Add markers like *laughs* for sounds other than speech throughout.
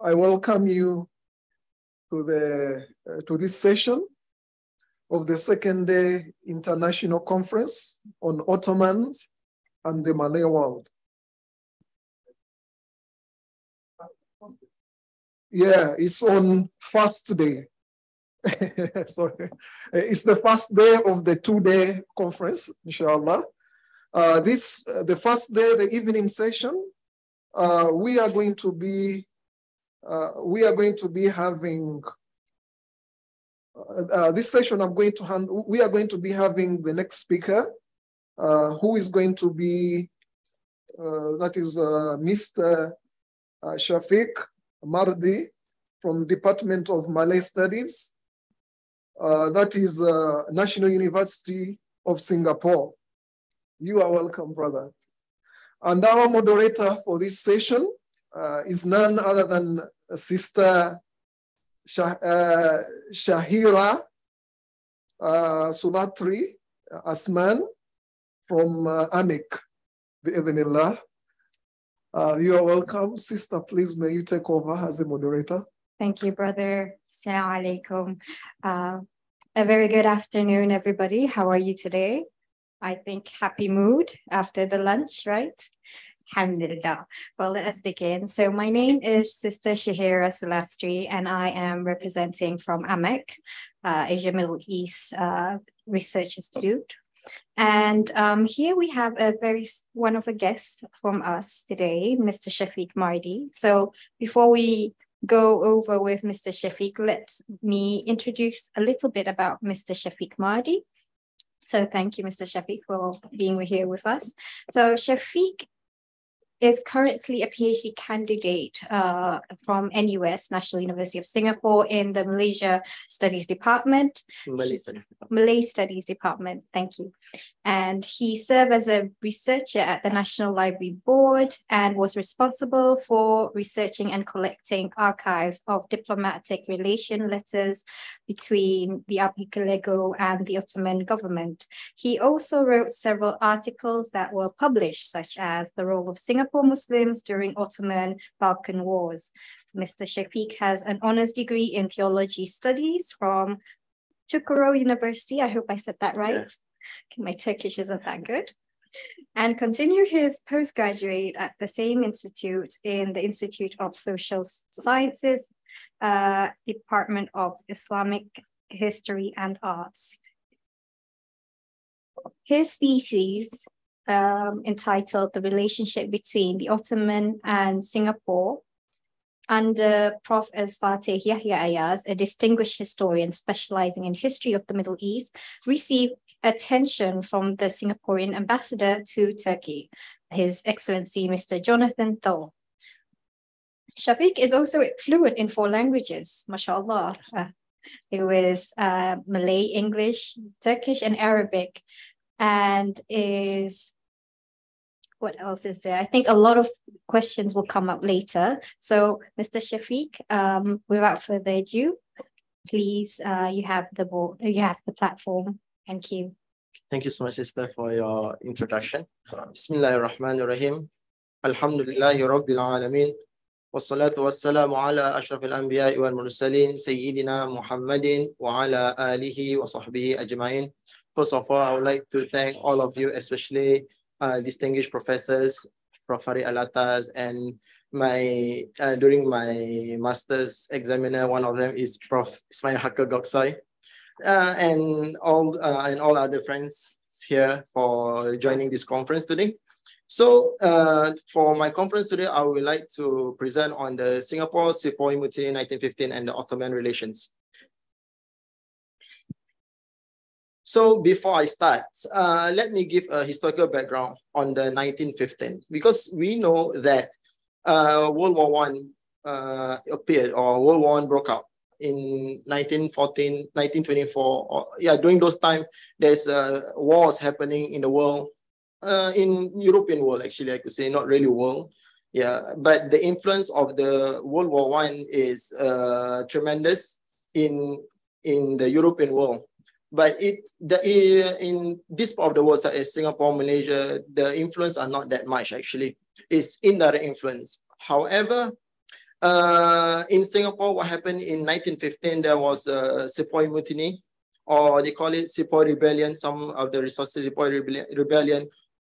I welcome you to the uh, to this session of the second day international conference on Ottomans and the Malay world. Yeah, it's on first day. *laughs* Sorry, it's the first day of the two-day conference, inshallah. Uh, this uh, the first day, the evening session. Uh, we are going to be uh, we are going to be having uh, uh, this session. I'm going to hand. We are going to be having the next speaker, who is going to be that is Mr. Syafiq Mardi from Department of Malay Studies. that is National University of Singapore. You are welcome, brother. And our moderator for this session uh, is none other than Sister Shah, uh, Shahira uh, Sulastri Asman from uh, AMEC, bi'idhnillah. Uh, you are welcome. Sister, please may you take over as a moderator. Thank you, brother. Assalamu alaikum. Uh, a very good afternoon, everybody. How are you today? I think happy mood after the lunch, right? Alhamdulillah. Well, let us begin. So my name is Sister Shahira Sulastri, and I am representing from AMEC, uh, Asia Middle East uh, Research Institute. And um, here we have a very one of the guests from us today, Mr. Syafiq Mardi. So before we go over with Mr. Syafiq, let me introduce a little bit about Mr. Syafiq Mardi. So thank you, Mr. Syafiq, for being here with us. So Syafiq is currently a PhD candidate uh, from NUS, National University of Singapore, in the Malaysia Studies Department. Malay Studies Department. Malay Studies Department, thank you. And he served as a researcher at the National Library Board and was responsible for researching and collecting archives of diplomatic relation letters between the Archipelago and the Ottoman government. He also wrote several articles that were published, such as The Role of Singapore Muslims During Ottoman Balkan Wars. Mr. Syafiq has an honors degree in theology studies from Çukurova University. I hope I said that right. Yes my Turkish isn't that good. And continue his postgraduate at the same institute in the Institute of Social Sciences, uh, Department of Islamic History and Arts. His thesis, um, entitled The Relationship Between the Ottoman and Singapore, under Prof. El Fateh Yahya Ayaz, a distinguished historian specializing in history of the Middle East, received attention from the Singaporean ambassador to Turkey, His Excellency Mr. Jonathan Tow. Syafiq is also fluent in four languages, mashallah. Uh, it was uh, Malay, English, Turkish, and Arabic, and is what else is there? I think a lot of questions will come up later. So, Mr. Syafiq, um, without further ado, please, uh, you have the board, you have the platform. Thank you. Thank you so much, sister, for your introduction. Bismillahir Rahmanir Rahim. Alhamdulillahi Rabbil Alameen. والصلاة والسلام على أشرف الأنبياء والمرسلين سيدنا محمد وعلى آله وصحبه أجمعين First of all, I would like to thank all of you, especially uh, distinguished professors, Prof. Alatas, and my uh, during my master's examiner, one of them is Prof. Ismail Hakkı Göksoy, uh, and all uh, and all other friends here for joining this conference today. So uh, for my conference today, I would like to present on the Singapore Sepoy Mutiny 1915 and the Ottoman relations. So before I start, uh, let me give a historical background on the 1915 because we know that uh, World War One uh, appeared or World War One broke out in 1914, 1924, or yeah, during those time, there's uh, wars happening in the world, uh, in European world, actually, I could say, not really world. Yeah, but the influence of the World War One is uh, tremendous in in the European world. But it the in this part of the world, such as Singapore, Malaysia, the influence are not that much actually. It's indirect influence. However, Uh, in Singapore, what happened in 1915, there was a Sepoy Mutiny, or they call it Sepoy Rebellion, some of the resources Sepoy Rebellion.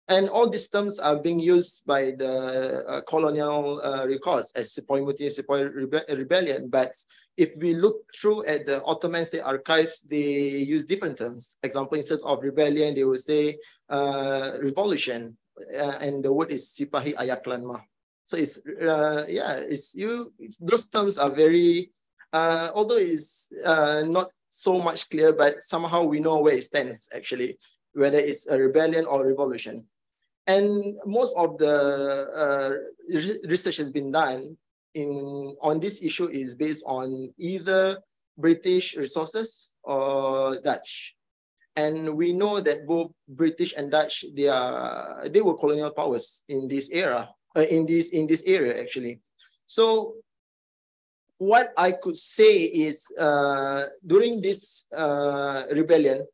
And all these terms are being used by the uh, colonial uh, records as Sepoy Mutiny, Sepoy Rebe Rebellion. But if we look through at the Ottoman State archives, they use different terms. Example, instead of rebellion, they will say uh, revolution, uh, and the word is Sipahi Ayaklanma. So it's uh, yeah, it's you. It's, those terms are very, uh, although it's not so much clear, but somehow we know where it stands actually, whether it's a rebellion or revolution. And most of the uh, research has been done in on this issue is based on either British resources or Dutch. And we know that both British and Dutch, they are they were colonial powers in this era uh, in this in this area actually. So what I could say is uh, during this uh, rebellion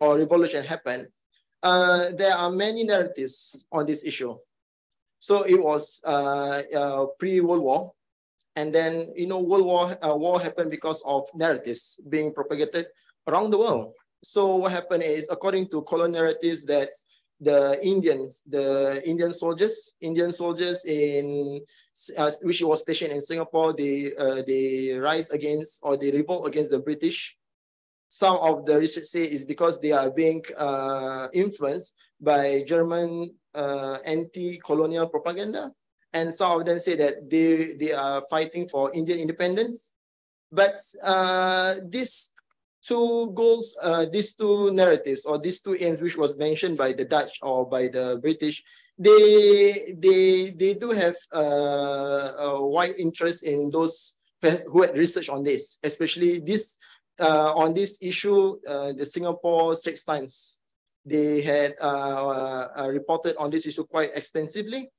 or revolution happened, uh, there are many narratives on this issue. So it was uh, uh, pre-World War, and then you know World War uh, war happened because of narratives being propagated around the world. So what happened is, according to colonial narratives, that the Indians, the Indian soldiers, Indian soldiers in uh, which was stationed in Singapore, they uh, they rise against or they revolt against the British. Some of the research say is because they are being uh, influenced by German uh, anti-colonial propaganda, and some of them say that they they are fighting for Indian independence. But uh, this two goals, uh, these two narratives or these two aims, which was mentioned by the Dutch or by the British, they they they do have uh, a wide interest in those who had research on this, especially this uh, on this issue, uh, the Singapore Straits Times. They had uh, uh, reported on this issue quite extensively.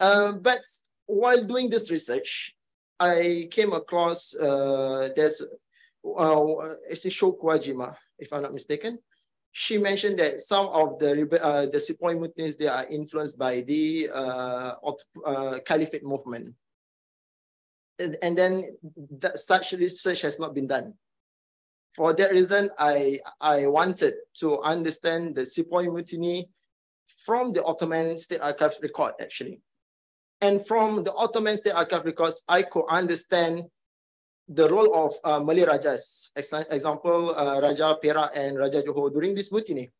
Uh, but while doing this research, I came across there's uh, Sho Kuwajima, if I'm not mistaken, she mentioned that some of the uh, the Sepoy mutinies they are influenced by the uh, uh, Caliphate movement, and, and then that, such research has not been done. For that reason, I I wanted to understand the Sepoy mutiny from the Ottoman State Archives record actually, and from the Ottoman State Archive records, I could understand the role of uh, Malay Rajas, example, uh, Raja Perak and Raja Johor during this mutiny.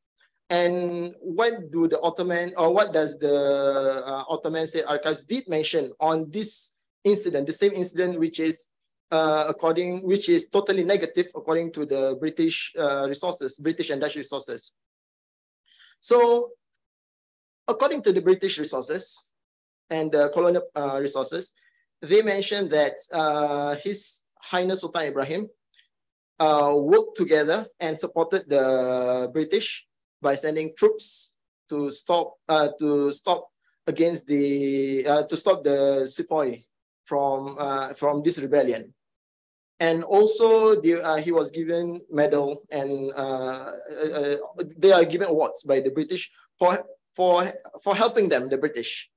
And what do the Ottoman, or what does the uh, Ottoman State Archives did mention on this incident, the same incident which is uh, according, which is totally negative according to the British uh, resources, British and Dutch resources. So according to the British resources and the colonial uh, resources, they mentioned that uh, his Highness Sultan Ibrahim uh, worked together and supported the British by sending troops to stop to stop against the to stop the Sepoy from from this rebellion. And also, the, uh, he was given medal, and uh, uh, they are given awards by the British for for for helping them, the British.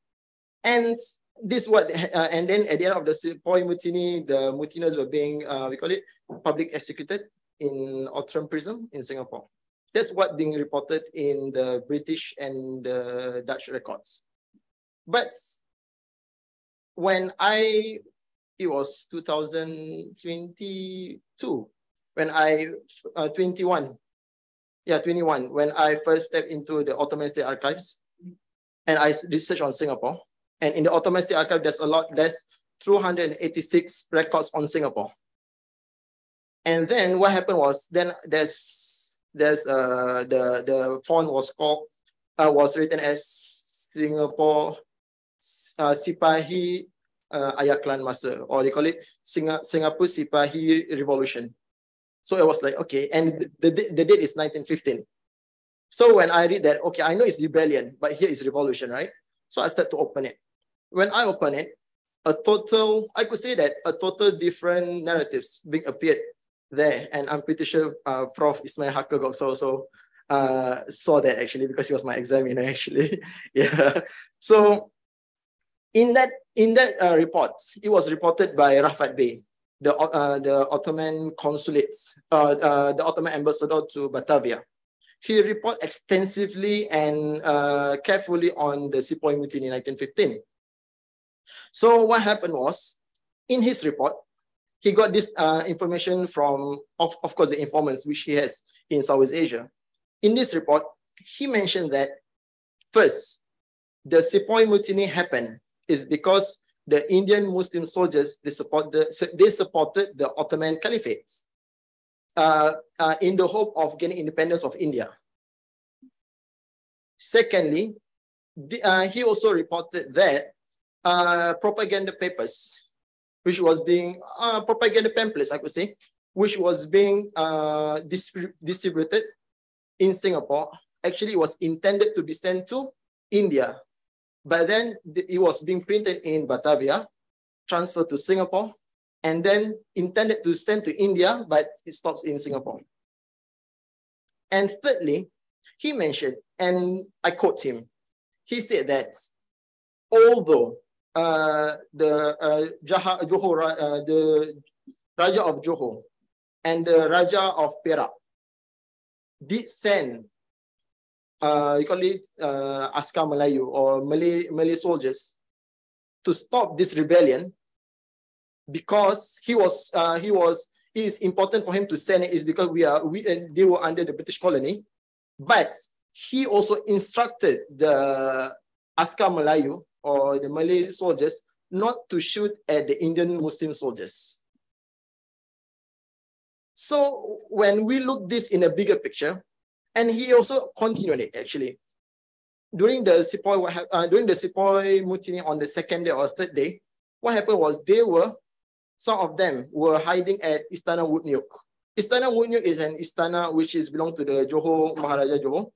And this what uh, and then at the end of the Sepoy mutiny, the mutineers were being uh, we call it public executed in Outram prison in Singapore. That's what being reported in the British and the Dutch records. But when I it was 2022 when I uh, 21 yeah 21 when I first stepped into the Ottoman State Archives and I researched on Singapore and in the Ottoman State Archive, there's a lot, there's 286 records on Singapore. And then what happened was then there's there's uh the the font was called uh, was written as Singapore uh, Sipahi uh, Ayaklanması or they call it Sing- Singapore Sipahi Revolution. So it was like okay, and the, the, the date is 1915. So when I read that, okay, I know it's rebellion, but here is revolution, right? So I start to open it when I open it, a total, I could say that a total different narratives being appeared there. And I'm pretty sure uh, Prof. Ismail Hakkı also, also uh, saw that actually because he was my examiner actually. *laughs* yeah. So in that in that uh, report, it was reported by Rafat Bey, the, uh, the Ottoman consulates, uh, uh, the Ottoman ambassador to Batavia. He reported extensively and uh, carefully on the Sepoy Mutiny in 1915. So what happened was, in his report, he got this uh, information from, of, of course, the informants which he has in Southeast Asia. In this report, he mentioned that first, the Sepoy Mutiny happened is because the Indian Muslim soldiers, they, support the, they supported the Ottoman Caliphate uh, uh, in the hope of gaining independence of India. Secondly, the, uh, he also reported that uh, propaganda papers, which was being, uh, propaganda pamphlets, I could say, which was being uh, distributed in Singapore, actually was intended to be sent to India but then it was being printed in Batavia, transferred to Singapore, and then intended to send to India, but it stops in Singapore. And thirdly, he mentioned, and I quote him, he said that although uh, the uh, Jaha, Johor, uh, the Raja of Johor and the Raja of Perak did send uh, you call it uh, Askar Melayu or Malay, Malay soldiers to stop this rebellion because he was, uh, he was, it is important for him to send it is because we are, we, and they were under the British colony, but he also instructed the Askar Melayu or the Malay soldiers not to shoot at the Indian Muslim soldiers. So when we look this in a bigger picture, and he also continued it actually. During the Sepoy, uh, during the Sepoy mutiny on the second day or third day, what happened was they were, some of them were hiding at Istana Woodneuk. Istana Woodneuk is an istana which is belong to the Johor Maharaja Johor.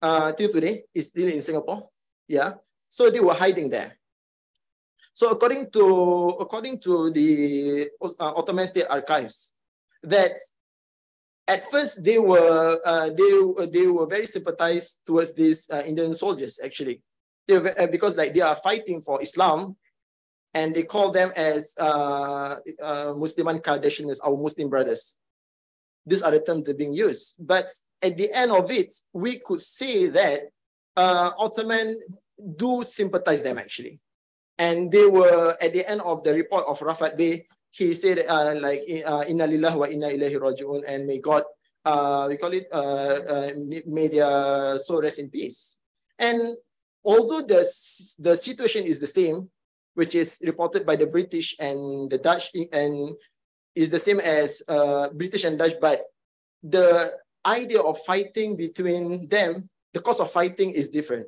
Uh, till today, it's still in Singapore. Yeah. So they were hiding there. So according to according to the uh, Ottoman State Archives, that at first they were uh, they they were very sympathized towards these uh, Indian soldiers actually, they were, uh, because like they are fighting for Islam, and they call them as uh, uh, Musliman Kardashians, our Muslim brothers. These are the terms that are being used. But at the end of it, we could say that uh, Ottoman do sympathize them actually. And they were at the end of the report of Rafat Bey, he said uh, like uh, inna lillah wa inna ilaihi rajiun and may God uh, we call it uh, uh, may their soul rest in peace. And although the the situation is the same, which is reported by the British and the Dutch and is the same as uh, British and Dutch, but the idea of fighting between them, the cost of fighting is different.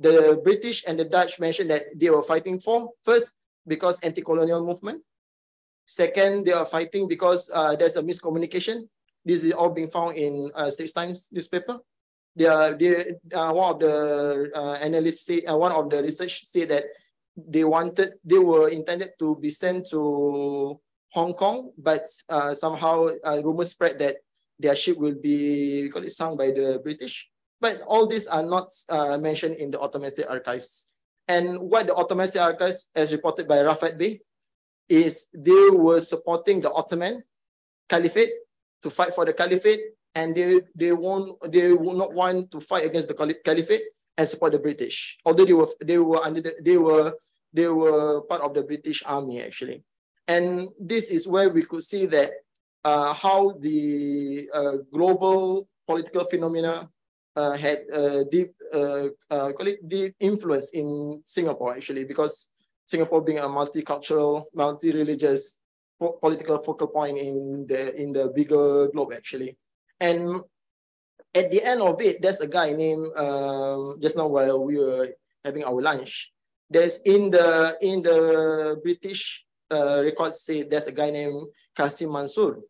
The British and the Dutch mentioned that they were fighting for first because anti-colonial movement, Second, they are fighting because uh, there's a miscommunication. This is all being found in uh, Straits Times newspaper. They are, they, uh, one of the uh, analysts say, uh, one of the research say that they wanted, they were intended to be sent to Hong Kong, but uh, somehow uh, rumors spread that their ship will be call it sunk by the British. But all these are not mentioned in the Ottoman State Archives. And what the Ottoman State Archives, as reported by Rafat Bey, is they were supporting the Ottoman Caliphate to fight for the Caliphate, and they they won't they will not want to fight against the Caliphate and support the British. Although they were they were under the, they were they were part of the British Army actually, and this is where we could see that uh, how the uh, global political phenomena uh, had uh, deep uh, uh, call it deep influence in Singapore actually because Singapore being a multicultural, multi-religious po political focal point in the in the bigger globe actually. And at the end of it, there's a guy named um, just now while we were having our lunch. There's in the in the British uh, records say there's a guy named Kasim Mansur.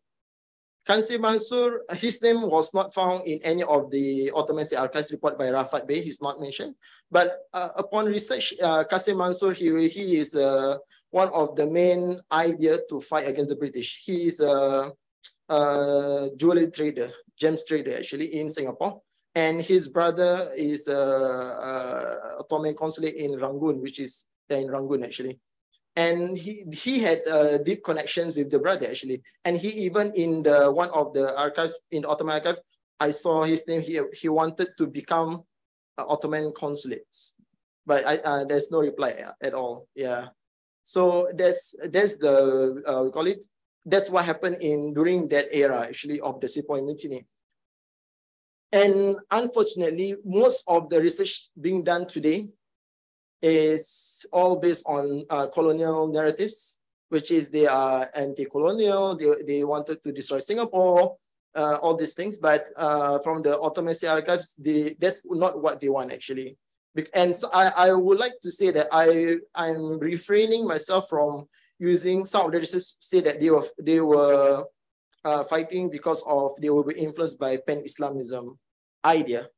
Kasim Mansur, his name was not found in any of the Ottoman archives report by Rafat Bey. He's not mentioned. But uh, upon research, uh, Mansur, he, he is uh, one of the main idea to fight against the British. He is a, a jewelry trader, gems trader actually in Singapore. And his brother is a, a Ottoman consulate in Rangoon, which is in Rangoon actually. And he, he had uh, deep connections with the brother actually. And he even in the one of the archives, in the Ottoman archive, I saw his name here. He wanted to become Ottoman consulates, but I, uh, there's no reply at all. Yeah. So that's that's the uh, we call it. That's what happened in during that era actually of the Sepoy Mutiny. And unfortunately, most of the research being done today is all based on uh, colonial narratives, which is they are anti-colonial, they, they wanted to destroy Singapore, uh, all these things, but uh, from the Ottoman archives, they, that's not what they want actually. And so I, I would like to say that I, I'm refraining myself from using some of the research say that they were, they were uh, fighting because of they will be influenced by pan-Islamism idea.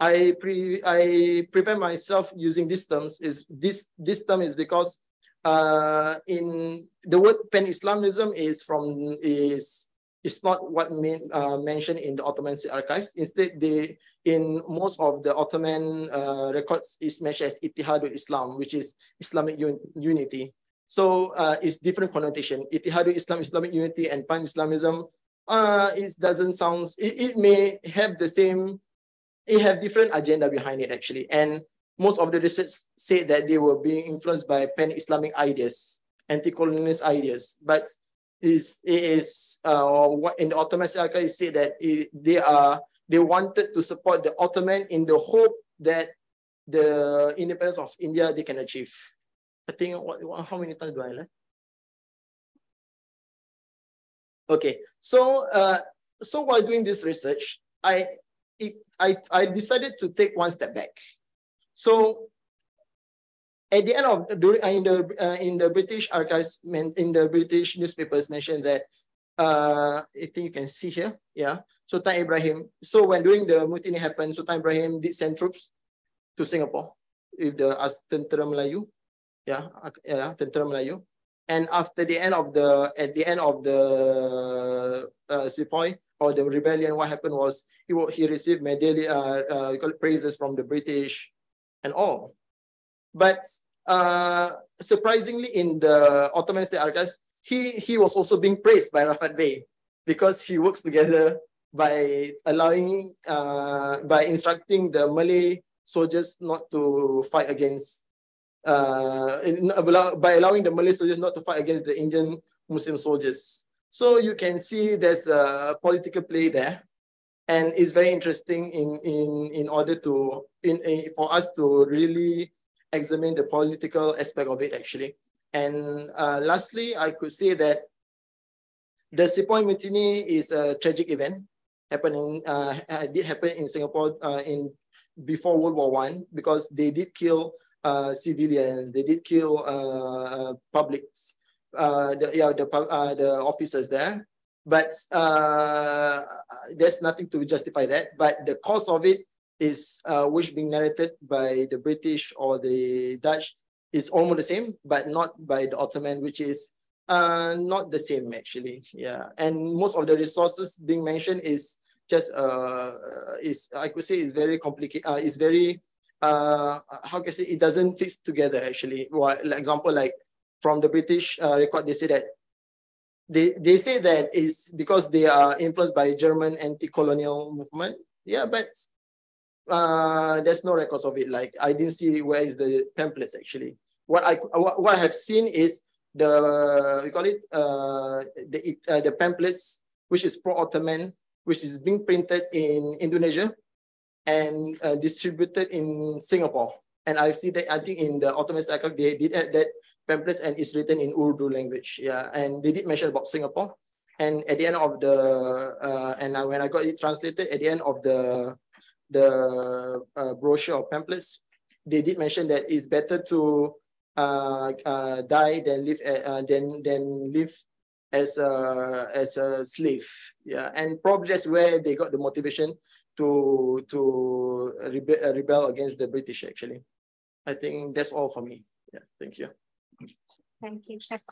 I pre I prepare myself using these terms is this this term is because uh, in the word pan-Islamism is from is is not what mean, uh, mentioned in the Ottoman archives. Instead, they in most of the Ottoman uh, records is mentioned as Ittihadul Islam, which is Islamic un unity. So uh, it's different connotation. Ittihadul Islam, Islamic unity, and pan-Islamism. Uh, it doesn't sound. It, it may have the same it have different agenda behind it actually. And most of the research said that they were being influenced by pan-Islamic ideas, anti-colonialist ideas. But is it is uh, what in the Ottoman archive is said that it, they are they wanted to support the Ottoman in the hope that the independence of India they can achieve. I think what, what how many times do I left? Okay, so uh, so while doing this research, I it, I, I decided to take one step back. So at the end of during uh, in the uh, in the British archives in the British newspapers mentioned that uh, I think you can see here, yeah. Sultan Ibrahim. So when during the mutiny happened, Sultan Ibrahim did send troops to Singapore with the as Tentera Melayu, yeah, yeah, Tentera Melayu. And after the end of the at the end of the uh, Sepoy, or the rebellion, what happened was he, he received medallion, uh, uh, praises from the British and all. But uh, surprisingly, in the Ottoman State Archives, he, he was also being praised by Rafat Bey because he works together by allowing, uh, by instructing the Malay soldiers not to fight against, uh, in, by allowing the Malay soldiers not to fight against the Indian Muslim soldiers. So you can see there's a political play there. And it's very interesting in, in, in order to, in, in, for us to really examine the political aspect of it actually. And uh, lastly, I could say that the Sepoy Mutiny is a tragic event happening, uh, did happen in Singapore uh, in before World War One because they did kill uh, civilians, they did kill uh, publics uh, the yeah the uh, the officers there, but uh, there's nothing to justify that. But the cause of it is uh, which being narrated by the British or the Dutch is almost the same, but not by the Ottoman, which is uh, not the same actually. Yeah, and most of the resources being mentioned is just uh is I could say is very complicated. Uh, is very uh how can I say it doesn't fit together actually. Well, example like from the British uh, record, they say that they, they say that is because they are influenced by German anti-colonial movement. Yeah, but uh, there's no records of it. Like I didn't see where is the pamphlets actually. What I what, what I have seen is the we call it uh, the uh, the pamphlets which is pro-Ottoman, which is being printed in Indonesia and uh, distributed in Singapore. And I see that I think in the Ottoman archive they did that pamphlets and it's written in Urdu language. Yeah, and they did mention about Singapore. And at the end of the uh, and when I got it translated at the end of the the uh, brochure or pamphlets, they did mention that it's better to uh, uh, die than live uh, than than live as a as a slave. Yeah, and probably that's where they got the motivation to to rebe rebel against the British. Actually, I think that's all for me. Yeah, thank you. Thank you, Chef.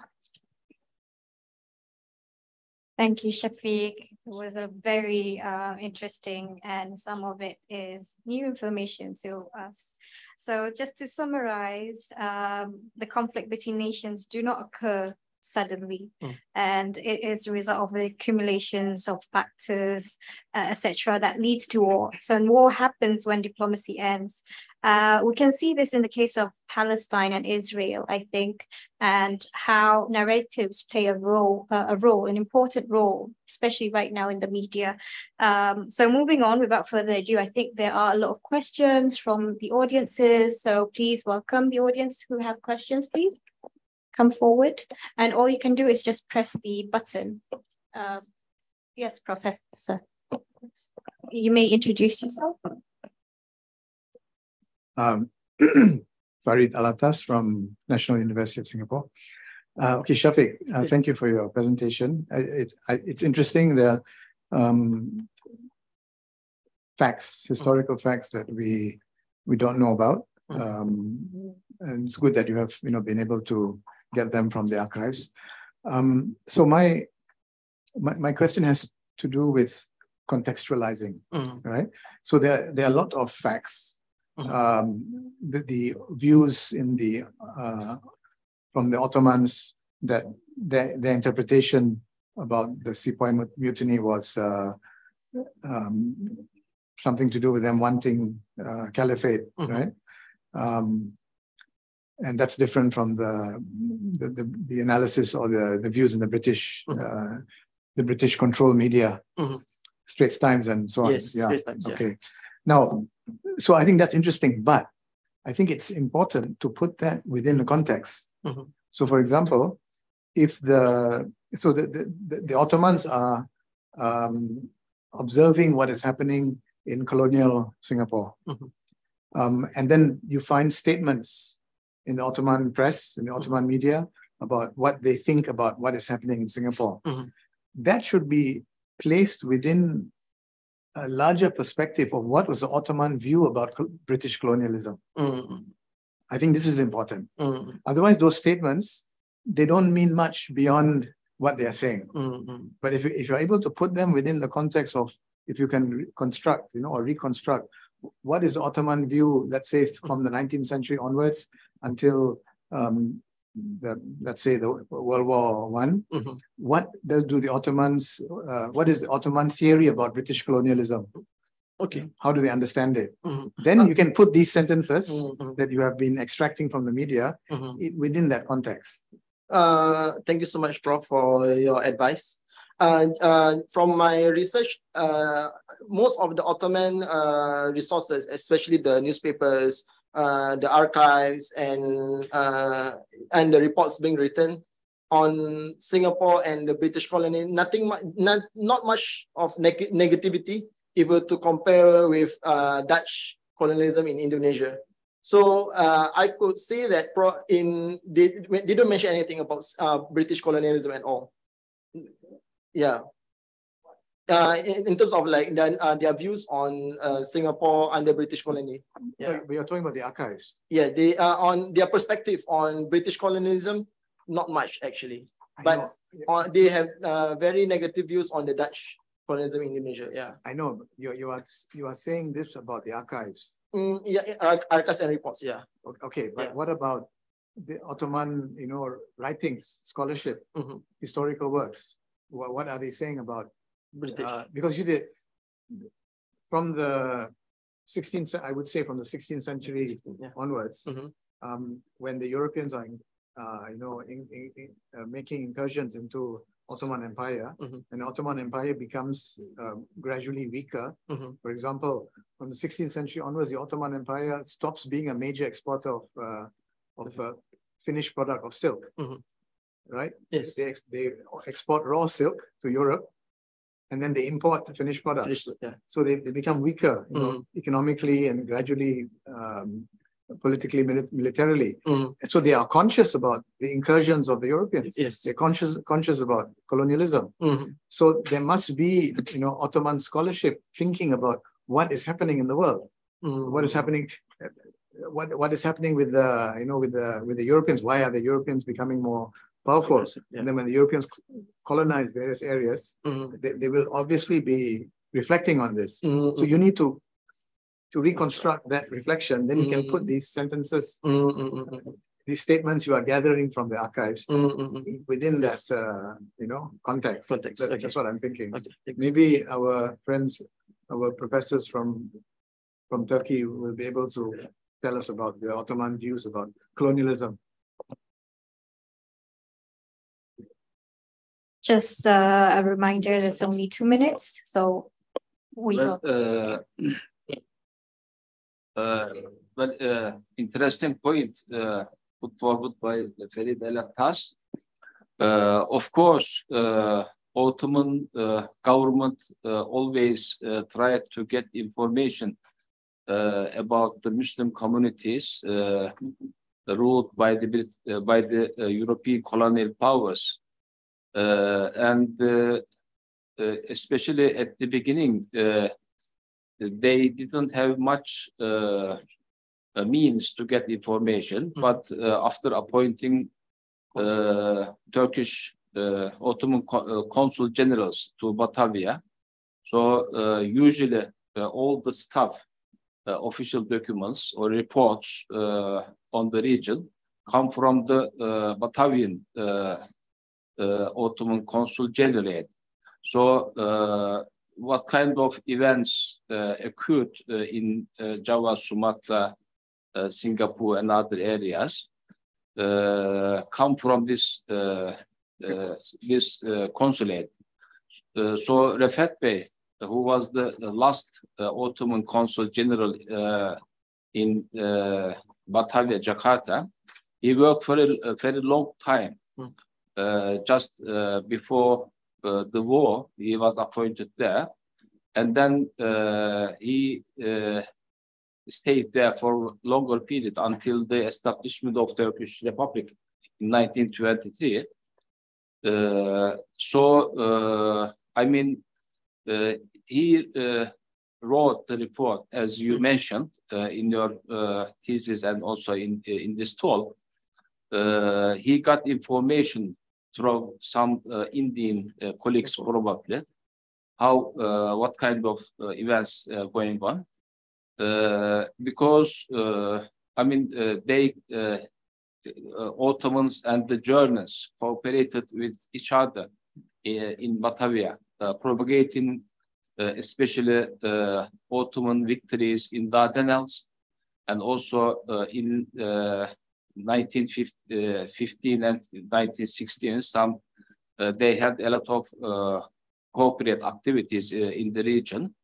Thank you, Syafiq. It was a very uh, interesting and some of it is new information to us. So just to summarize, um, the conflict between nations do not occur suddenly. Mm. and it is a result of the accumulations of factors uh, etc that leads to war. So and war happens when diplomacy ends. Uh, we can see this in the case of palestine and israel i think and how narratives play a role uh, a role an important role especially right now in the media. Um, so moving on without further ado i think there are a lot of questions from the audiences. So please welcome the audience who have questions please come forward. And all you can do is just press the button. Um, yes, Professor. You may introduce yourself. Um, *clears throat* Farid Alatas from National University of Singapore. Uh, okay, Syafiq, uh, thank you for your presentation. It, it, it's interesting the um, facts, historical facts that we we don't know about, mm. um, and it's good that you have you know been able to get them from the archives. Um, so my, my, my question has to do with contextualizing, mm. right? So there there are a lot of facts. Mm. Um, the, the, views in the uh, from the Ottomans that their, their interpretation about the Sepoy mutiny was uh, um, something to do with them wanting uh, caliphate, mm-hmm. right? Um, and that's different from the the, the, the analysis or the, the views in the British mm-hmm. uh, the British control media, mm-hmm. Straits Times and so on. Yes, yeah. Times, yeah. Okay. Now, so I think that's interesting, but I think it's important to put that within the context. Mm-hmm. So, for example, if the so the the, the Ottomans are um, observing what is happening in colonial Singapore, mm-hmm. um, and then you find statements in the Ottoman press, in the Ottoman media, about what they think about what is happening in Singapore. Mm-hmm. That should be placed within a larger perspective of what was the Ottoman view about British colonialism. Mm-hmm. I think this is important. Mm-hmm. Otherwise, those statements they don't mean much beyond what they are saying. Mm-hmm. But if, if you're able to put them within the context of if you can construct, you know, or reconstruct what is the Ottoman view, let's say from the 19th century onwards until um, the, let's say the World War One. Mm-hmm. What does do the Ottomans? Uh, what is the Ottoman theory about British colonialism? Okay. How do they understand it? Mm-hmm. Then you can put these sentences mm-hmm. that you have been extracting from the media mm-hmm. within that context. Uh, thank you so much, Prof, for your advice. Uh, from my research, uh, most of the Ottoman uh, resources, especially the newspapers, the archives and and the reports being written on Singapore and the British colony, nothing not, not much of neg negativity if to compare with uh, Dutch colonialism in Indonesia. So uh, I could say that in they, they didn't mention anything about uh, British colonialism at all. Yeah uh, in, in, terms of like their, uh, their views on uh, Singapore under British colony. Yeah. We are talking about the archives. Yeah, they are uh, on their perspective on British colonialism, not much actually. I but on, they have uh, very negative views on the Dutch colonialism in Indonesia. Yeah. I know you you are you are saying this about the archives. Mm, yeah, archives and reports. Yeah. Okay, but yeah. what about the Ottoman, you know, writings, scholarship, mm -hmm. historical works? What, what are they saying about British. Uh, because you did from the 16th, I would say from the 16th century 16, yeah. onwards, mm -hmm. um, when the Europeans are, uh, you know, in, in, in, uh, making incursions into Ottoman Empire, mm -hmm. and the Ottoman Empire becomes um, gradually weaker. Mm -hmm. For example, from the 16th century onwards, the Ottoman Empire stops being a major exporter of uh, of uh, finished product of silk. Mm-hmm. Right? Yes. They, they export raw silk to Europe and then they import the finished product. Finished, yeah. So they, they become weaker you know, mm. economically and gradually um, politically, militarily. Mm. So they are conscious about the incursions of the Europeans. Yes. They're conscious conscious about colonialism. Mm. So there must be, you know, Ottoman scholarship thinking about what is happening in the world. Mm. What is happening what what is happening with the you know with the with the Europeans? Why are the Europeans becoming more powerful? Yeah. And then when the Europeans colonize various areas, Mhm. they, they will obviously be reflecting on this. Mhm, So you need to to reconstruct that reflection, then you can put Mm. these sentences, these statements you are gathering from the archives within Yes. that uh, you know context. Context, That- okay. That's what I'm thinking. Okay. Maybe our friends, our professors from from Turkey will be able to tell us about the Ottoman views about colonialism. Just uh, a reminder, there's only two minutes, so we Well, uh, *clears throat* uh, well, uh, interesting point uh, put forward by Farid Alatas. Uh, of course, uh, Ottoman uh, government uh, always uh, tried to get information uh, about the Muslim communities uh, ruled by the uh, by the uh, European colonial powers, and uh, uh, especially at the beginning, uh, they didn't have much uh, uh, means to get information, Mm. but uh, after appointing uh, Turkish uh, Ottoman co- uh, consul generals to Batavia, so uh, usually uh, all the stuff, uh, official documents or reports uh, on the region come from the uh, Batavian uh, uh, Ottoman consul generate. So, uh, what kind of events uh, occurred uh, in uh, Java, Sumatra, uh, Singapore, and other areas uh, come from this uh, uh, this uh, consulate. Uh, so, Refet Bey, who was the, the last uh, Ottoman consul general uh, in uh, Batavia, Jakarta, he worked for a, a very long time. Mm. Uh, just uh, before uh, the war, he was appointed there, and then uh, he uh, stayed there for a longer period until the establishment of Turkish Republic in 1923. Uh, so, uh, I mean, uh, he uh, wrote the report, as you mentioned uh, in your uh, thesis and also in in this talk. Uh, he got information from some uh, Indian uh, colleagues probably. How uh, what kind of uh, events uh, going on? Uh, because I mean they Ottomans and the Germans cooperated with each other in Batavia, propagating especially Ottoman victories in the Dardanelles and also in 1915 and 1916. Some uh, they had a lot of uh, corporate activities uh, in the region.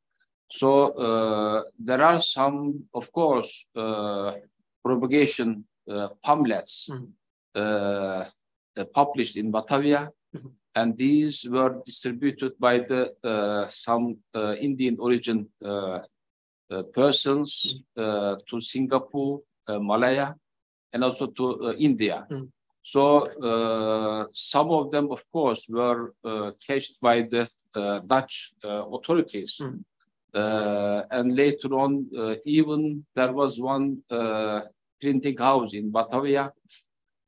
So uh, there are some, of course, uh, propagation uh, pamphlets uh, uh, published in Batavia, Mhm. and these were distributed by the uh, some uh, Indian origin uh, uh, persons uh, to Singapore, uh, Malaya, and also to uh, India. Mm. So uh, some of them, of course, were uh, cached by the uh, Dutch uh, authorities. Mm. Uh, and later on, uh, even there was one uh, printing house in Batavia.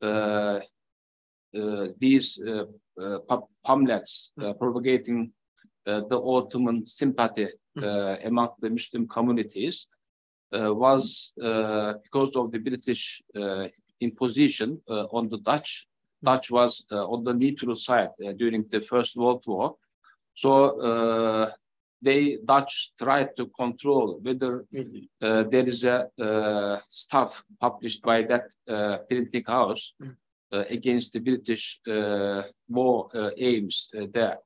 Uh, uh, these uh, uh, pamphlets uh, propagating uh, the Ottoman sympathy uh, among the Muslim communities was uh, because of the British uh, imposition uh, on the Dutch. Dutch was uh, on the neutral side uh, during the First World War. So uh, they Dutch tried to control whether uh, there is a uh, stuff published by that uh, printing house uh, against the British uh, war uh, aims uh, there.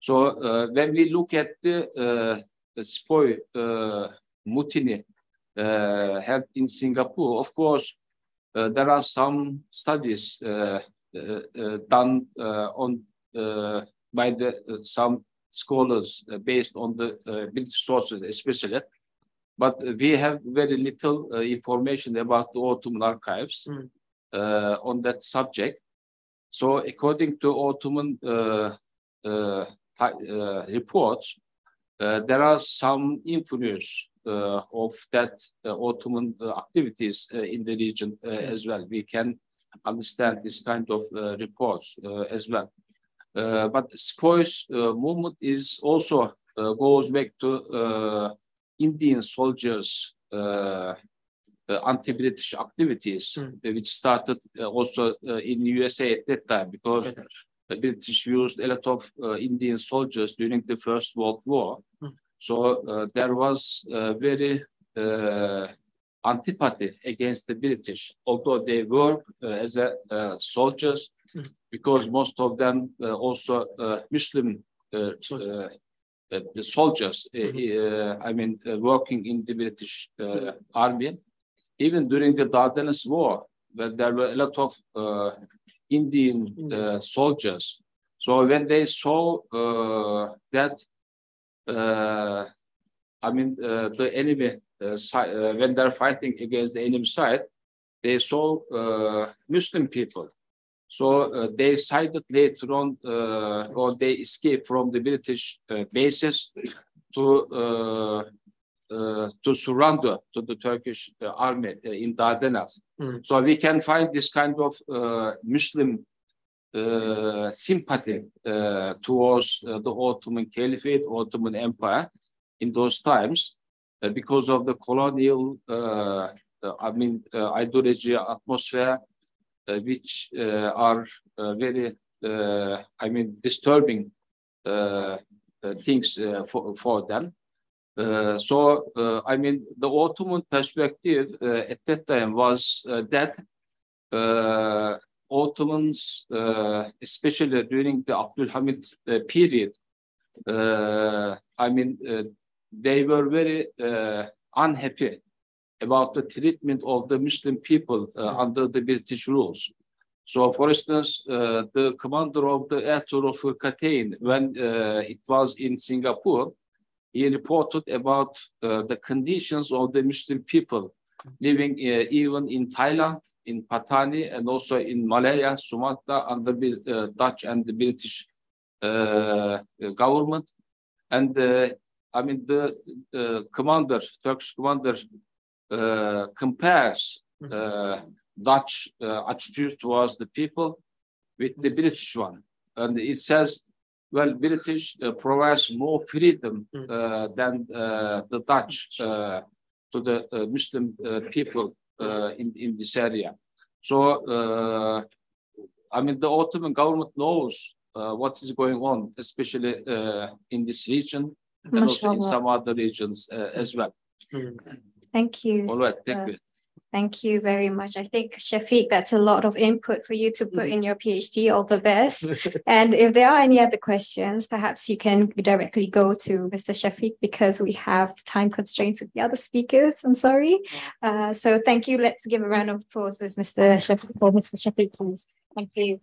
So uh, when we look at the, uh, the Sepoy uh, mutiny uh, held in Singapore, of course, uh, there are some studies uh, uh, uh, done uh, on uh, by the some scholars uh, based on the uh, British sources, especially. But we have very little uh, information about the Ottoman archives Mm. uh, on that subject. So, according to Ottoman uh, uh, uh, reports, uh, there are some influence of that uh, Ottoman uh, activities uh, in the region uh, as well. We can understand this kind of uh, reports uh, as well. Uh, but uh, movement is also uh, goes back to Indian soldiers anti-British activities, mm. which started also in USA at that time because the British used a lot of Indian soldiers during the First World War. Mm. So uh, there was very uh, antipathy against the British, although they were uh, as a, uh, soldiers, mm. because most of them uh, also uh, Muslim soldiers. the soldiers, mm-hmm. I mean, working in the British mm-hmm. army. Even during the Dardanelles War, when there were a lot of Indian soldiers. So when they saw that, I mean, the enemy uh, uh, when they're fighting against the enemy side, they saw uh, Muslim people. So they sided later on, or they escaped from the British bases to uh, to surrender to the Turkish uh, army uh, in Dardanelles. Mm. So we can find this kind of Muslim Uh, sympathy uh, towards uh, the Ottoman Caliphate, Ottoman Empire in those times. Uh, because of the colonial, uh, uh, I mean, ideology atmosphere, which are very, I mean, disturbing things for, for them. Uh, so, uh, I mean, the Ottoman perspective uh, at that time was that Ottomans, especially during the Abdul Abdulhamid period, I mean, they were very uh, unhappy about the treatment of the Muslim people uh, under the British rules. So, for instance, uh, the commander of the Ertuğrul Fırkateyn, when uh, it was in Singapore, he reported about uh, the conditions of the Muslim people living uh, even in Thailand, in Patani, and also in Malaya, Sumatra, under the Dutch and the British government. And I mean, the uh, commander, Turkish commander, uh, compares uh, Dutch uh, attitude towards the people with the British one, and it says, well, British uh, provides more freedom mm. uh, than the Dutch to the Muslim people in in this area. So, I mean, the Ottoman government knows what is going on, especially in this region and also in some other regions uh, as well. Thank you. All right, thank uh, you. Thank you very much. I think Syafiq, that's a lot of input for you to put in your PhD. All the best. *laughs* and if there are any other questions, perhaps you can directly go to Mr. Syafiq because we have time constraints with the other speakers. I'm sorry. Uh, so thank you. Let's give a round of applause with Mr. Syafiq for Mr. Syafiq, please. Thank you.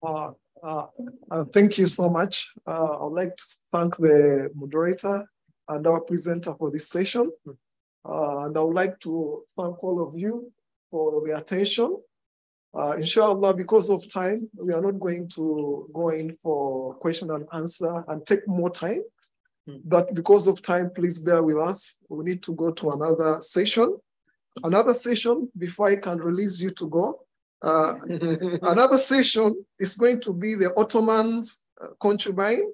Uh, uh, uh, thank you so much. Uh, I'd like to thank the moderator and our presenter for this session. Uh, and I would like to thank all of you for the attention. Uh, inshallah, because of time, we are not going to go in for question and answer and take more time. Mm. But because of time, please bear with us. We need to go to another session. Another session before I can release you to go. Uh, *laughs* another session is going to be the Ottomans' uh, concubine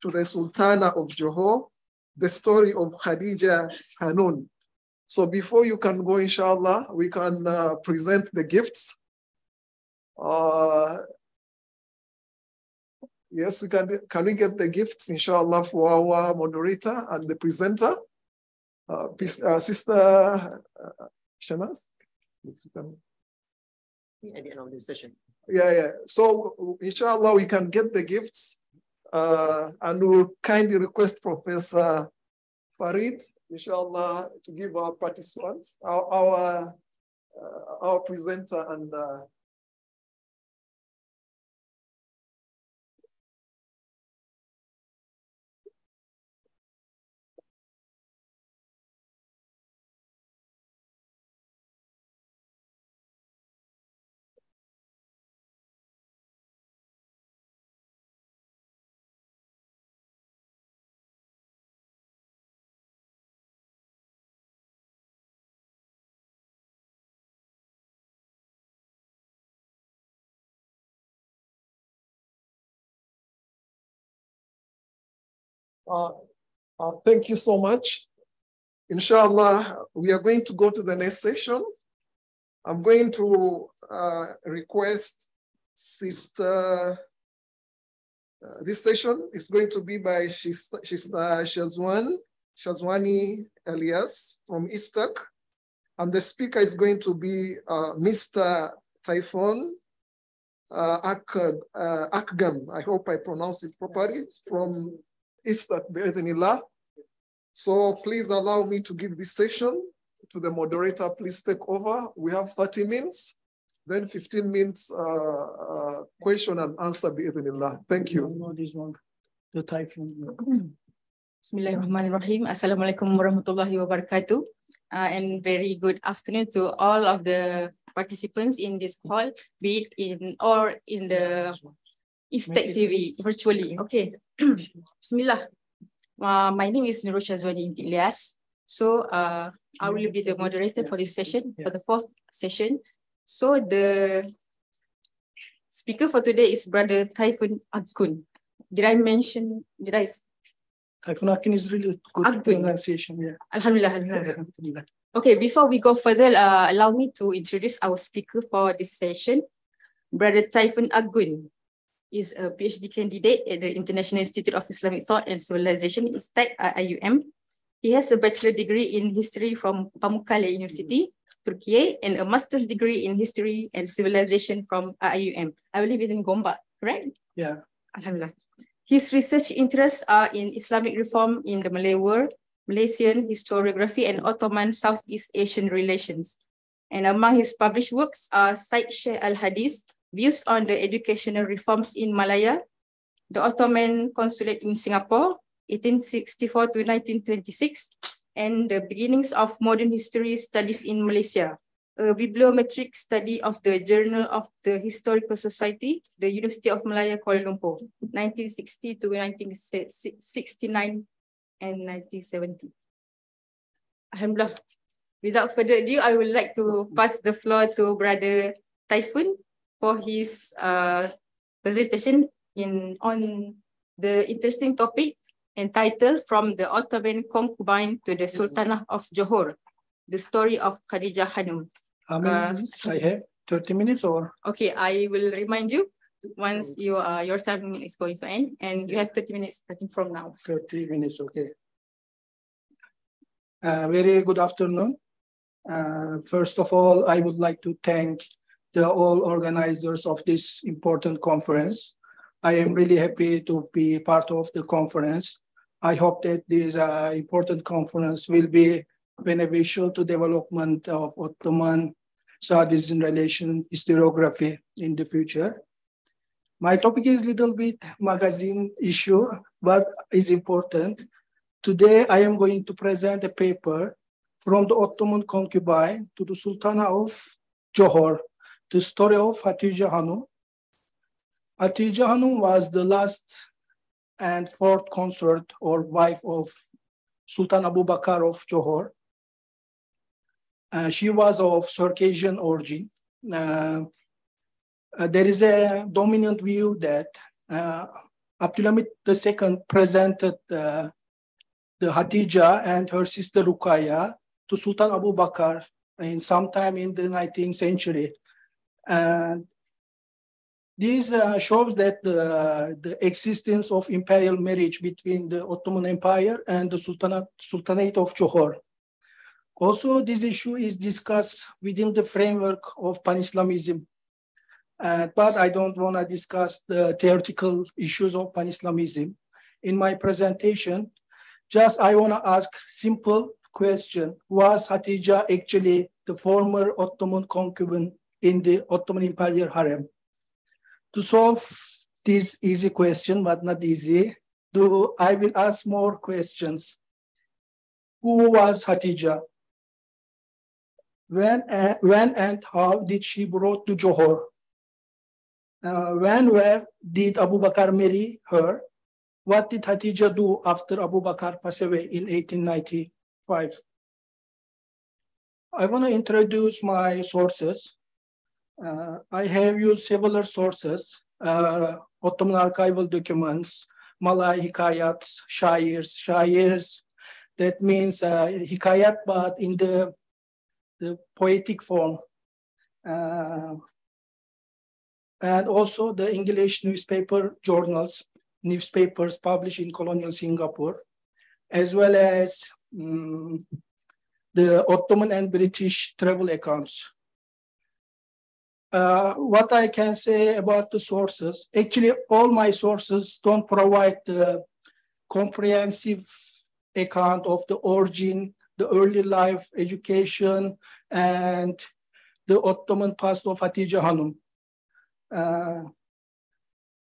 to the Sultana of Johor, the story of Khadijah Hanum. So before you can go, inshallah, we can uh, present the gifts. Uh, yes, we can. Can we get the gifts, inshallah, for our moderator and the presenter, uh, uh Sister uh, Shanaz? At the end of this session. Yeah, yeah. So inshallah, we can get the gifts uh, and we'll kindly request Professor Farid, inshallah, to give our participants, our, our, uh, our presenter and uh, thank you so much. Inshallah, we are going to go to the next session. I'm going to uh, request Sister, uh, this session is going to be by Sister Shazwan, Syazwani Elias from ISTAC. And the speaker is going to be uh, Mr. Tayfun uh, Ak uh, Akgam. I hope I pronounce it properly from ISTAC Bi'idhnillah. So please allow me to give this session to the moderator. Please take over. We have 30 minutes, then 15 minutes uh, uh, question and answer. Bi'idhnillah. Thank you. No, this one, the typhoon. Bismillahirrahmanirrahim. Assalamualaikum warahmatullahi wabarakatuh. Uh, and very good afternoon to all of the participants in this call, be it in or in the ISTAC TV virtually. Okay. *clears throat* Bismillah. Uh, my name is Nurul Syazwani. So uh, I will be the moderator for this session, for the fourth session. So the speaker for today is Brother Tayfun Akun. Did I mention, did I? Tayfun Akun is really good Akun. pronunciation, yeah. Alhamdulillah, Alhamdulillah. Okay, before we go further, uh, allow me to introduce our speaker for this session. Brother Tayfun Agun is a PhD candidate at the International Institute of Islamic Thought and Civilization, uh, IIUM. He has a bachelor degree in history from Pamukkale University, Turkey, and a master's degree in history and civilization from IIUM. I believe it's in Gombak, correct? Yeah. Alhamdulillah. His research interests are in Islamic reform in the Malay world, Malaysian historiography, and Ottoman Southeast Asian relations. And among his published works are Syed Sheikh al-Hadi, views on the educational reforms in Malaya, the Ottoman consulate in Singapore, 1864 to 1926, and the beginnings of modern history studies in Malaysia, a bibliometric study of the Journal of the Historical Society, the University of Malaya, Kuala Lumpur, 1960 to 1969 and 1970. Alhamdulillah. Without further ado, I would like to pass the floor to Brother Typhon for his uh, presentation in on the interesting topic entitled From the Ottoman Concubine to the Sultanah of Johor, the story of Khadijah Hanum. How many uh, minutes I have? 30 minutes or? Okay, I will remind you once you, uh, your time is going to end and you have 30 minutes starting from now. 30 minutes, okay. Uh, very good afternoon. Uh, first of all, I would like to thank the all organizers of this important conference. I am really happy to be part of the conference. I hope that this uh, important conference will be beneficial to development of Ottoman Saudis relation historiography in the future. My topic is a little bit magazine issue, but is important. Today, I am going to present a paper from the Ottoman concubine to the Sultana of Johor the story of Hatice Hanum. Hatice Hanum was the last and fourth consort or wife of Sultan Abu Bakr of Johor. Uh, she was of Circassian origin. Uh, uh, there is a dominant view that uh, Abdulhamid II presented uh, the Hatija and her sister Rukaya to Sultan Abu Bakr in sometime in the 19th century. And this uh, shows that the, the existence of imperial marriage between the Ottoman Empire and the Sultanate, Sultanate of Johor. Also, this issue is discussed within the framework of Pan-Islamism. Uh, but I don't want to discuss the theoretical issues of Pan-Islamism. In my presentation, just I want to ask simple question. Was Hatija actually the former Ottoman concubine in the Ottoman Imperial harem. To solve this easy question, but not easy, do I will ask more questions. Who was Hatija? When, uh, when and how did she brought to Johor? Uh, when, where did Abu Bakr marry her? What did Hatija do after Abu Bakr passed away in 1895? I want to introduce my sources. Uh, I have used several sources, uh, Ottoman archival documents, Malay hikayats, shairs, shairs. That means uh, hikayat, but in the, the poetic form. Uh, and also the English newspaper journals, newspapers published in colonial Singapore, as well as um, the Ottoman and British travel accounts. Uh, what I can say about the sources, actually all my sources don't provide the comprehensive account of the origin, the early life education, and the Ottoman past of Hatice Hanum. Uh,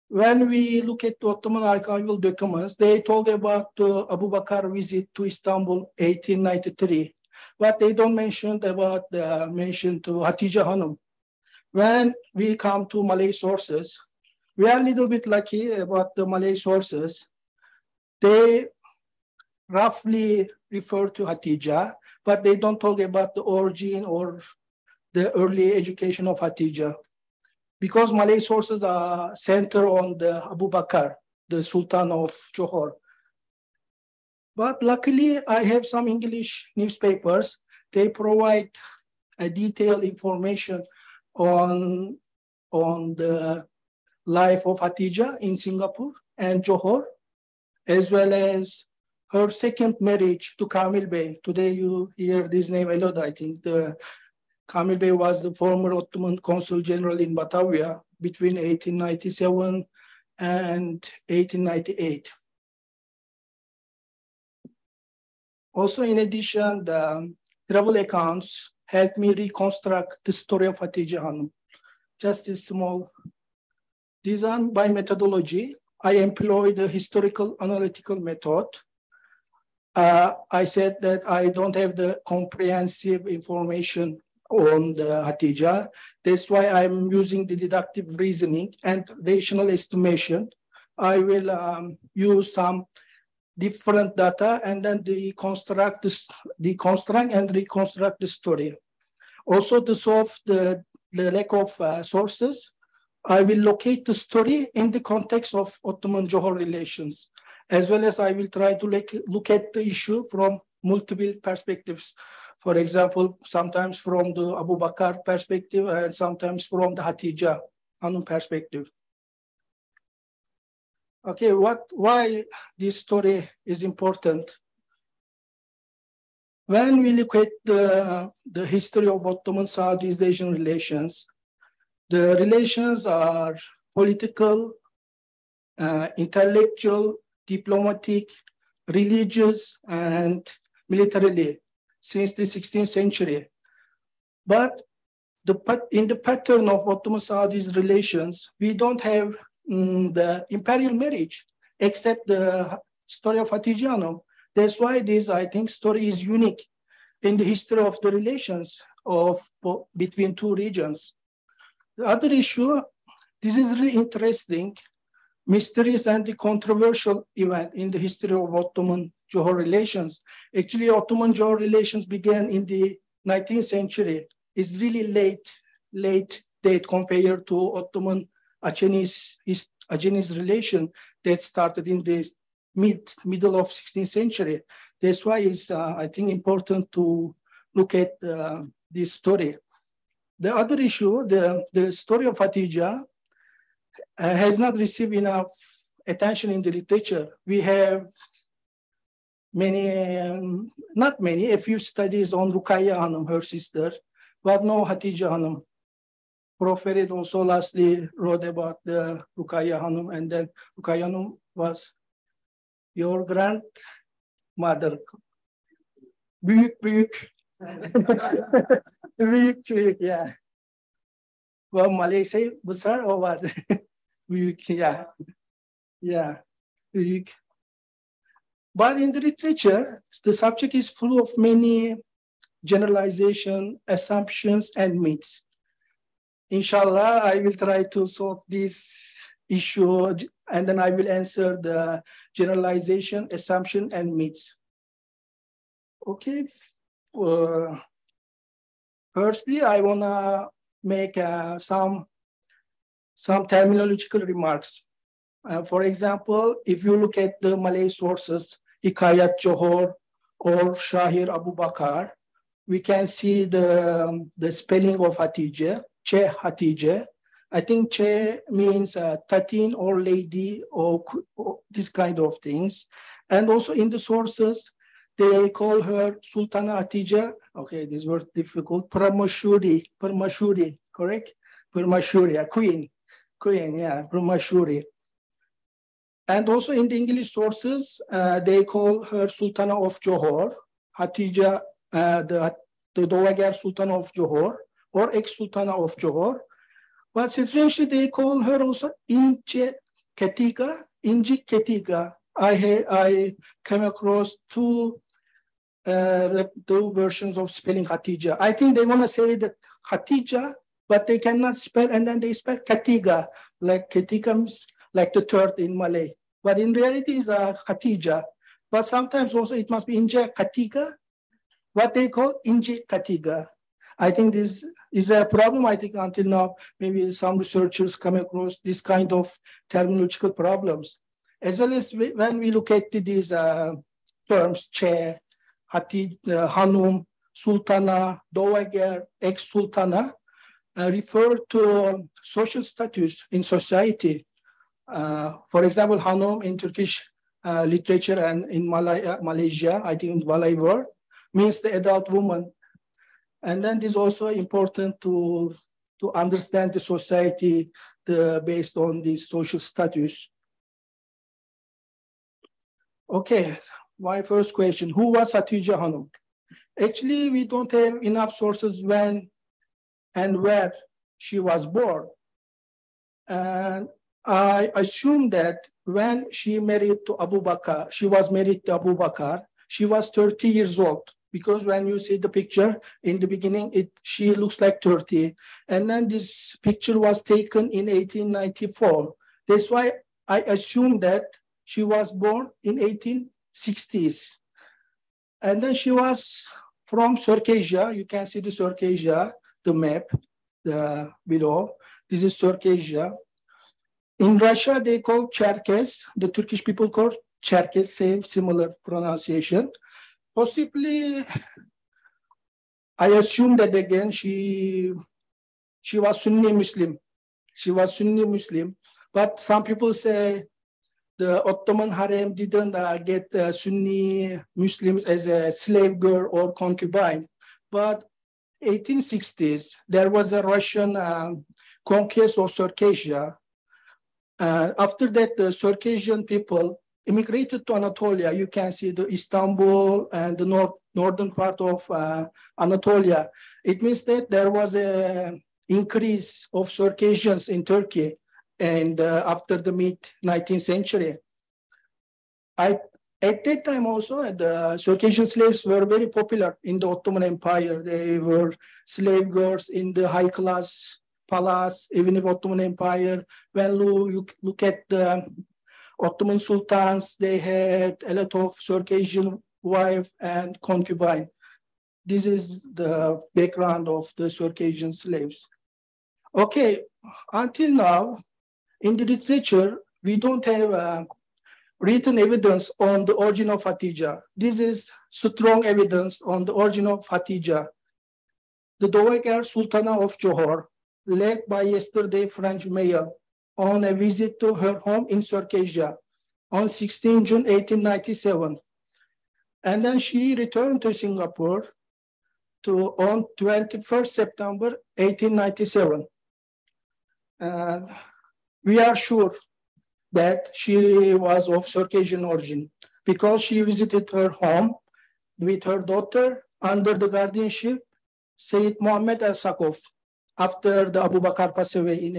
when we look at the Ottoman archival documents, they talk about the Abu Bakr visit to Istanbul 1893, but they don't mention about the mention to Hatice Hanum. When we come to Malay sources, we are a little bit lucky about the Malay sources. They roughly refer to Hatija, but they don't talk about the origin or the early education of Hatija. Because Malay sources are centered on the Abu Bakr, the Sultan of Johor. But luckily, I have some English newspapers. They provide a detailed information on, on the life of Hatija in Singapore and Johor, as well as her second marriage to Kamil Bey. Today you hear this name a lot, I think. The, Kamil Bey was the former Ottoman Consul General in Batavia between 1897 and 1898. Also, in addition, the travel accounts helped me reconstruct the story of Hatice Hanum. Just a small design by methodology. I employed the historical analytical method. Uh, I said that I don't have the comprehensive information on the Hatija. That's why I'm using the deductive reasoning and rational estimation. I will um, use some different data and then deconstruct, this, deconstruct and reconstruct the story. Also to solve the, the lack of uh, sources, I will locate the story in the context of Ottoman-Johor relations, as well as I will try to look, look at the issue from multiple perspectives. For example, sometimes from the Abu Bakr perspective and sometimes from the Hatija Hanum perspective. Okay, what why this story is important? When we look at the, the history of Ottoman Southeast Asian relations, the relations are political, uh, intellectual, diplomatic, religious, and militarily since the 16th century. But the, in the pattern of Ottoman Southeast relations, we don't have mm, the imperial marriage, except the story of Hatice Hanum. That's why this, I think, story is unique in the history of the relations of between two regions. The other issue, this is really interesting, mysterious and controversial event in the history of Ottoman-Johor relations. Actually, Ottoman-Johor relations began in the 19th century. It's really late, late date compared to Ottoman Acehnese, Acehnese relation that started in the mid middle of 16th century. That's why it's, uh, I think, important to look at uh, this story. The other issue, the, the story of Hatija uh, has not received enough attention in the literature. We have many, um, not many, a few studies on Rukaya Hanum, her sister, but no Hatice Hanum. Prof. Sulastri wrote about the Rukaya Hanum, and then Rukaya Hanum was your grandmother. Büyük büyük. *laughs* büyük büyük ya. Well, Malaysia besar or what? *laughs* büyük yeah. Yeah. Büyük. But in the literature, the subject is full of many generalization, assumptions, and myths. Inshallah, I will try to solve this issue and then I will answer the generalization, assumption, and myths. Okay. Uh, firstly, I wanna make uh, some some terminological remarks. Uh, for example, if you look at the Malay sources, Hikayat Johor or Shahir Abu Bakar, we can see the, um, the spelling of Hatijah, Che Hatijah. I think Che means uh, tatin or lady or, or this kind of things. And also in the sources, they call her Sultana Atija. Okay, this word difficult. Permaisuri, Permaisuri, correct? Permaisuri, a queen, queen, yeah, Permaisuri. And also in the English sources, uh, they call her Sultana of Johor, Hatija, uh, the, the Dowager Sultana of Johor, or ex-Sultana of Johor. But strangely, they call her also Inche Ketiga, Inji Ketiga. I, I came across two uh, two versions of spelling Hatija. I think they want to say the Hatija, but they cannot spell, and then they spell Katiga, like Katiga, like the third in Malay. But in reality, it's a Hatija. But sometimes also it must be Inja Katiga, what they call Inji Katiga. I think this is a problem. I think until now, maybe some researchers come across this kind of terminological problems. As well as when we look at these uh, terms, chair, Hati, uh, Hanum, Sultana, Dowager, ex-Sultana, uh, refer to social status in society. Uh, for example, Hanum in Turkish uh, literature and in Malaya, Malaysia, I think in Malay word, means the adult woman. And then it is also important to, to understand the society the, based on this social status. Okay, my first question, who was Hatice Hanum? Actually, we don't have enough sources when and where she was born. And I assume that when she married to Abu Bakr, she was married to Abu Bakr, she was 30 years old because when you see the picture in the beginning, it she looks like 30. And then this picture was taken in 1894. That's why I assume that she was born in 1860s. And then she was from Circassia. You can see the Circassia, the map the, below. This is Circassia. In Russia, they call Cherkess. The Turkish people call Cherkess, same similar pronunciation. Possibly, I assume that again, she, she was Sunni Muslim. She was Sunni Muslim. But some people say the Ottoman harem didn't uh, get uh, Sunni Muslims as a slave girl or concubine. But 1860s, there was a Russian um, conquest of Circassia. Uh, after that, the Circassian people immigrated to Anatolia. You can see the Istanbul and the north, northern part of uh, Anatolia. It means that there was a increase of Circassians in Turkey and uh, after the mid 19th century. I, at that time also, the Circassian slaves were very popular in the Ottoman Empire. They were slave girls in the high class palace, even in Ottoman Empire. When you look at the Ottoman sultans, they had a lot of Circassian wife and concubine. This is the background of the Circassian slaves. Okay, until now, in the literature, we don't have uh, written evidence on the origin of Hatija. This is strong evidence on the origin of Hatija. The Dowager Sultana of Johor, led by yesterday French mayor on a visit to her home in Circassia on 16 June 1897. And then she returned to Singapore to on 21st September 1897. And we are sure that she was of Circassian origin because she visited her home with her daughter under the guardianship Sayyid Muhammad al-Sagoff after the Abu Bakr passed away in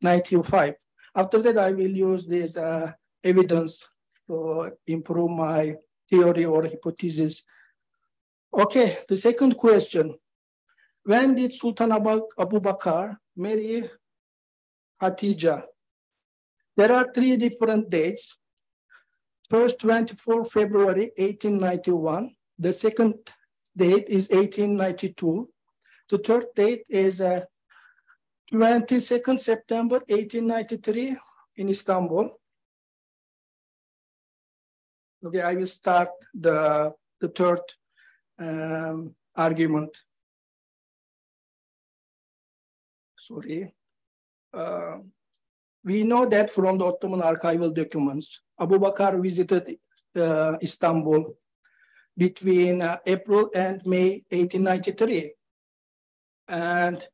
1895. After that, I will use this uh, evidence to improve my theory or hypothesis. Okay, the second question. When did Sultan Abu Bakr marry Hatija. There are three different dates. First, 24 February 1891. The second date is 1892. The third date is uh, 22nd September 1893. in Istanbul. Okay, I will start the, the third um, argument. Sorry. Uh, we know that from the Ottoman archival documents, Abu Bakr visited uh, Istanbul between uh, April and May 1893. And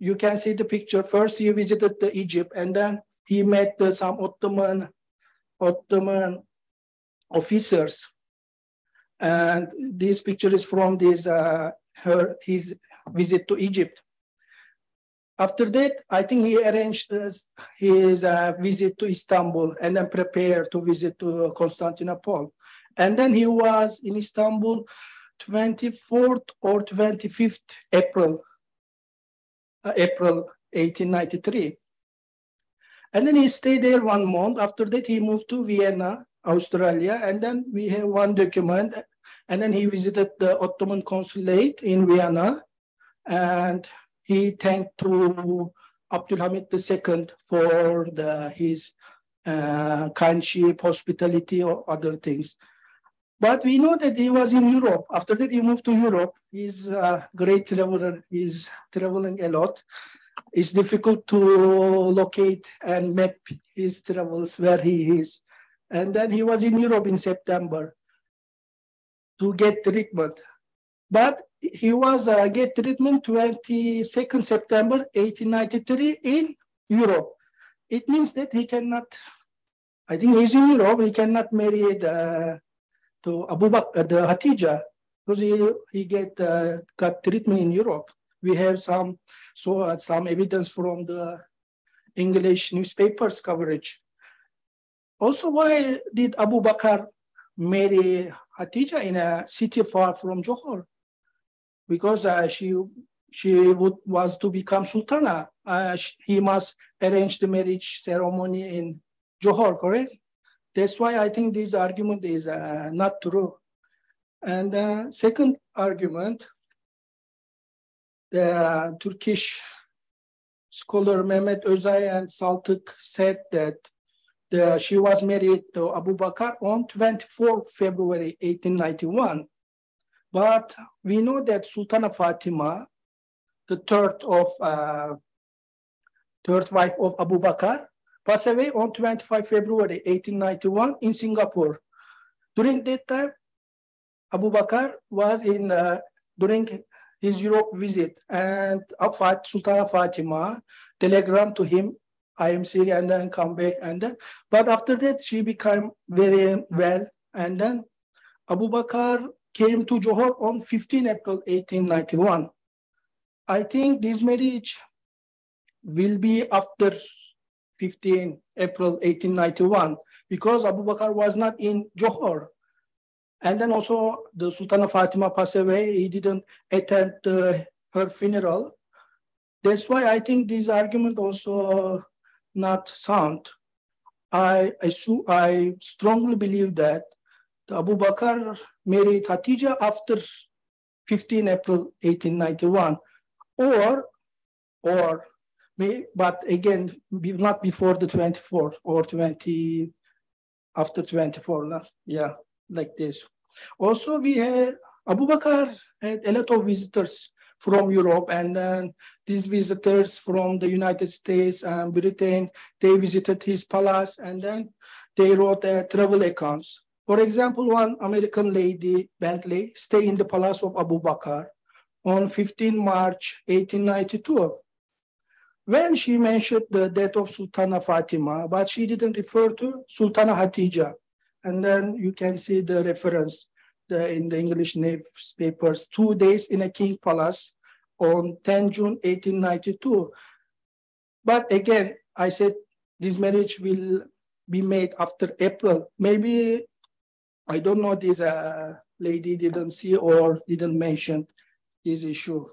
you can see the picture. First, he visited the Egypt, and then he met uh, some Ottoman Ottoman officers. And this picture is from this uh, her his visit to Egypt. After that, I think he arranged his uh, visit to Istanbul and then prepared to visit to Constantinople. And then he was in Istanbul 24th or 25th April, uh, April 1893. And then he stayed there one month. After that, he moved to Vienna, Austria. And then we have one document. And then he visited the Ottoman consulate in Vienna. And he thanked to Abdulhamid II for the, his uh, kindship, hospitality, or other things. But we know that he was in Europe. After that, he moved to Europe. He's a great traveler. He's traveling a lot. It's difficult to locate and map his travels where he is. And then he was in Europe in September to get treatment. But he was uh, get treatment 22nd September 1893 in Europe. It means that he cannot, I think he's in Europe, he cannot marry the to Abu Bakr, uh, the Hatija, because he, he get uh, got treatment in Europe. We have some so uh, some evidence from the English newspapers coverage. Also, why did Abu Bakr marry Hatija in a city far from Johor? Because uh, she she would, was to become sultana. Uh, he must arrange the marriage ceremony in Johor, correct? That's why I think this argument is uh, not true. And uh, second argument, the Turkish scholar Mehmet Özay and Saltık said that the, she was married to Abu Bakr on 24 February 1891. But we know that Sultana Fatima, the third of uh, third wife of Abu Bakr, passed away on 25 February 1891 in Singapore. During that time, Abu Bakr was in, uh, during his Europe visit and Afat Sultan Fatima telegram to him, I am sick and then come back and then, but after that she became very well and then Abu Bakr came to Johor on 15 April 1891. I think this marriage will be after 15 April 1891 because Abu Bakr was not in Johor. And then also the Sultan of Fatima passed away. He didn't attend uh, her funeral. That's why I think this argument also not sound. I, I, I strongly believe that Abu Bakr married Hatija after 15 April 1891 or, or but again, not before the 24 or 20, after 24, yeah, like this. Also, we had, Abu Bakr had a lot of visitors from Europe and then these visitors from the United States and Britain, they visited his palace and then they wrote uh, travel accounts. For example, one American lady, Bentley, stayed in the palace of Abu Bakr on 15 March 1892 when she mentioned the death of Sultana Fatima, but she didn't refer to Sultana Hatija. And then you can see the reference the, in the English newspapers, two days in a king palace on 10 June 1892. But again, I said this marriage will be made after April. Maybe, I don't know, this uh, lady didn't see or didn't mention this issue.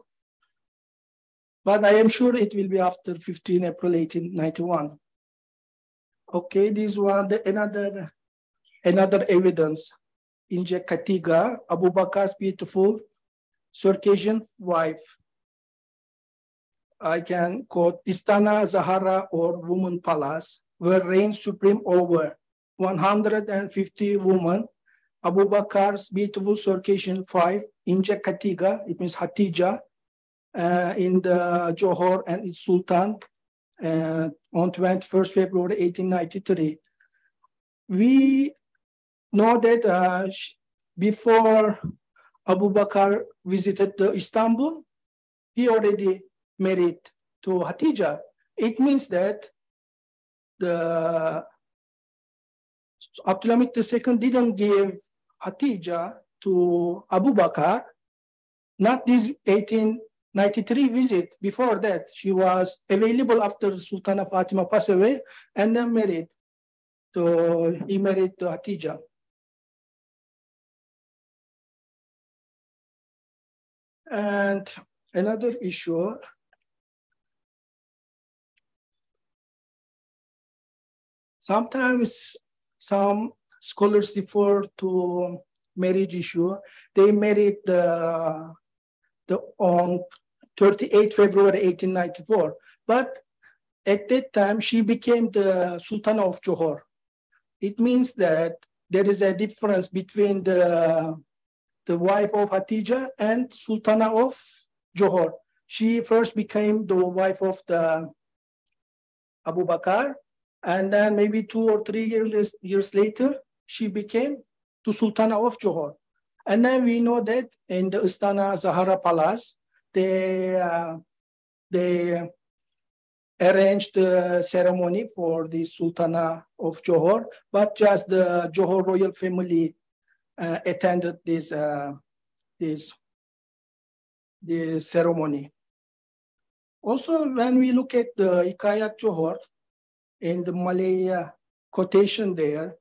But I am sure it will be after 15 April 1891. Okay, this one, the, another, another evidence. In Katiga, Abu Bakr's beautiful Circassian wife. I can quote Istana Zahara or Woman Palace. where reigned supreme over 150 women. Abu Bakr's beautiful Circassian wife, Inja Katiga, it means Hatija, uh, in the Johor and its Sultan uh, on 21st February 1893. We know that uh, before Abu Bakr visited the Istanbul, he already married to Hatija. It means that the Abdulhamid II didn't give Hatija to Abu Bakr, not this 1893 visit. Before that, she was available after Sultana Fatima passed away and then married. So he married to Hatija. And another issue, sometimes some scholars refer to marriage issue. They married the, the on 38 February 1894. But at that time, she became the Sultan of Johor. It means that there is a difference between the the wife of Hatija and Sultana of Johor. She first became the wife of the Abu Bakr, and then maybe two or three years, years later, she became the Sultana of Johor. And then we know that in the Istana Zahara Palace, they, uh, they arranged the ceremony for the Sultana of Johor, but just the Johor royal family uh, attended this, uh, this, this ceremony. Also, when we look at the Hikayat Johor, in the Malay quotation there,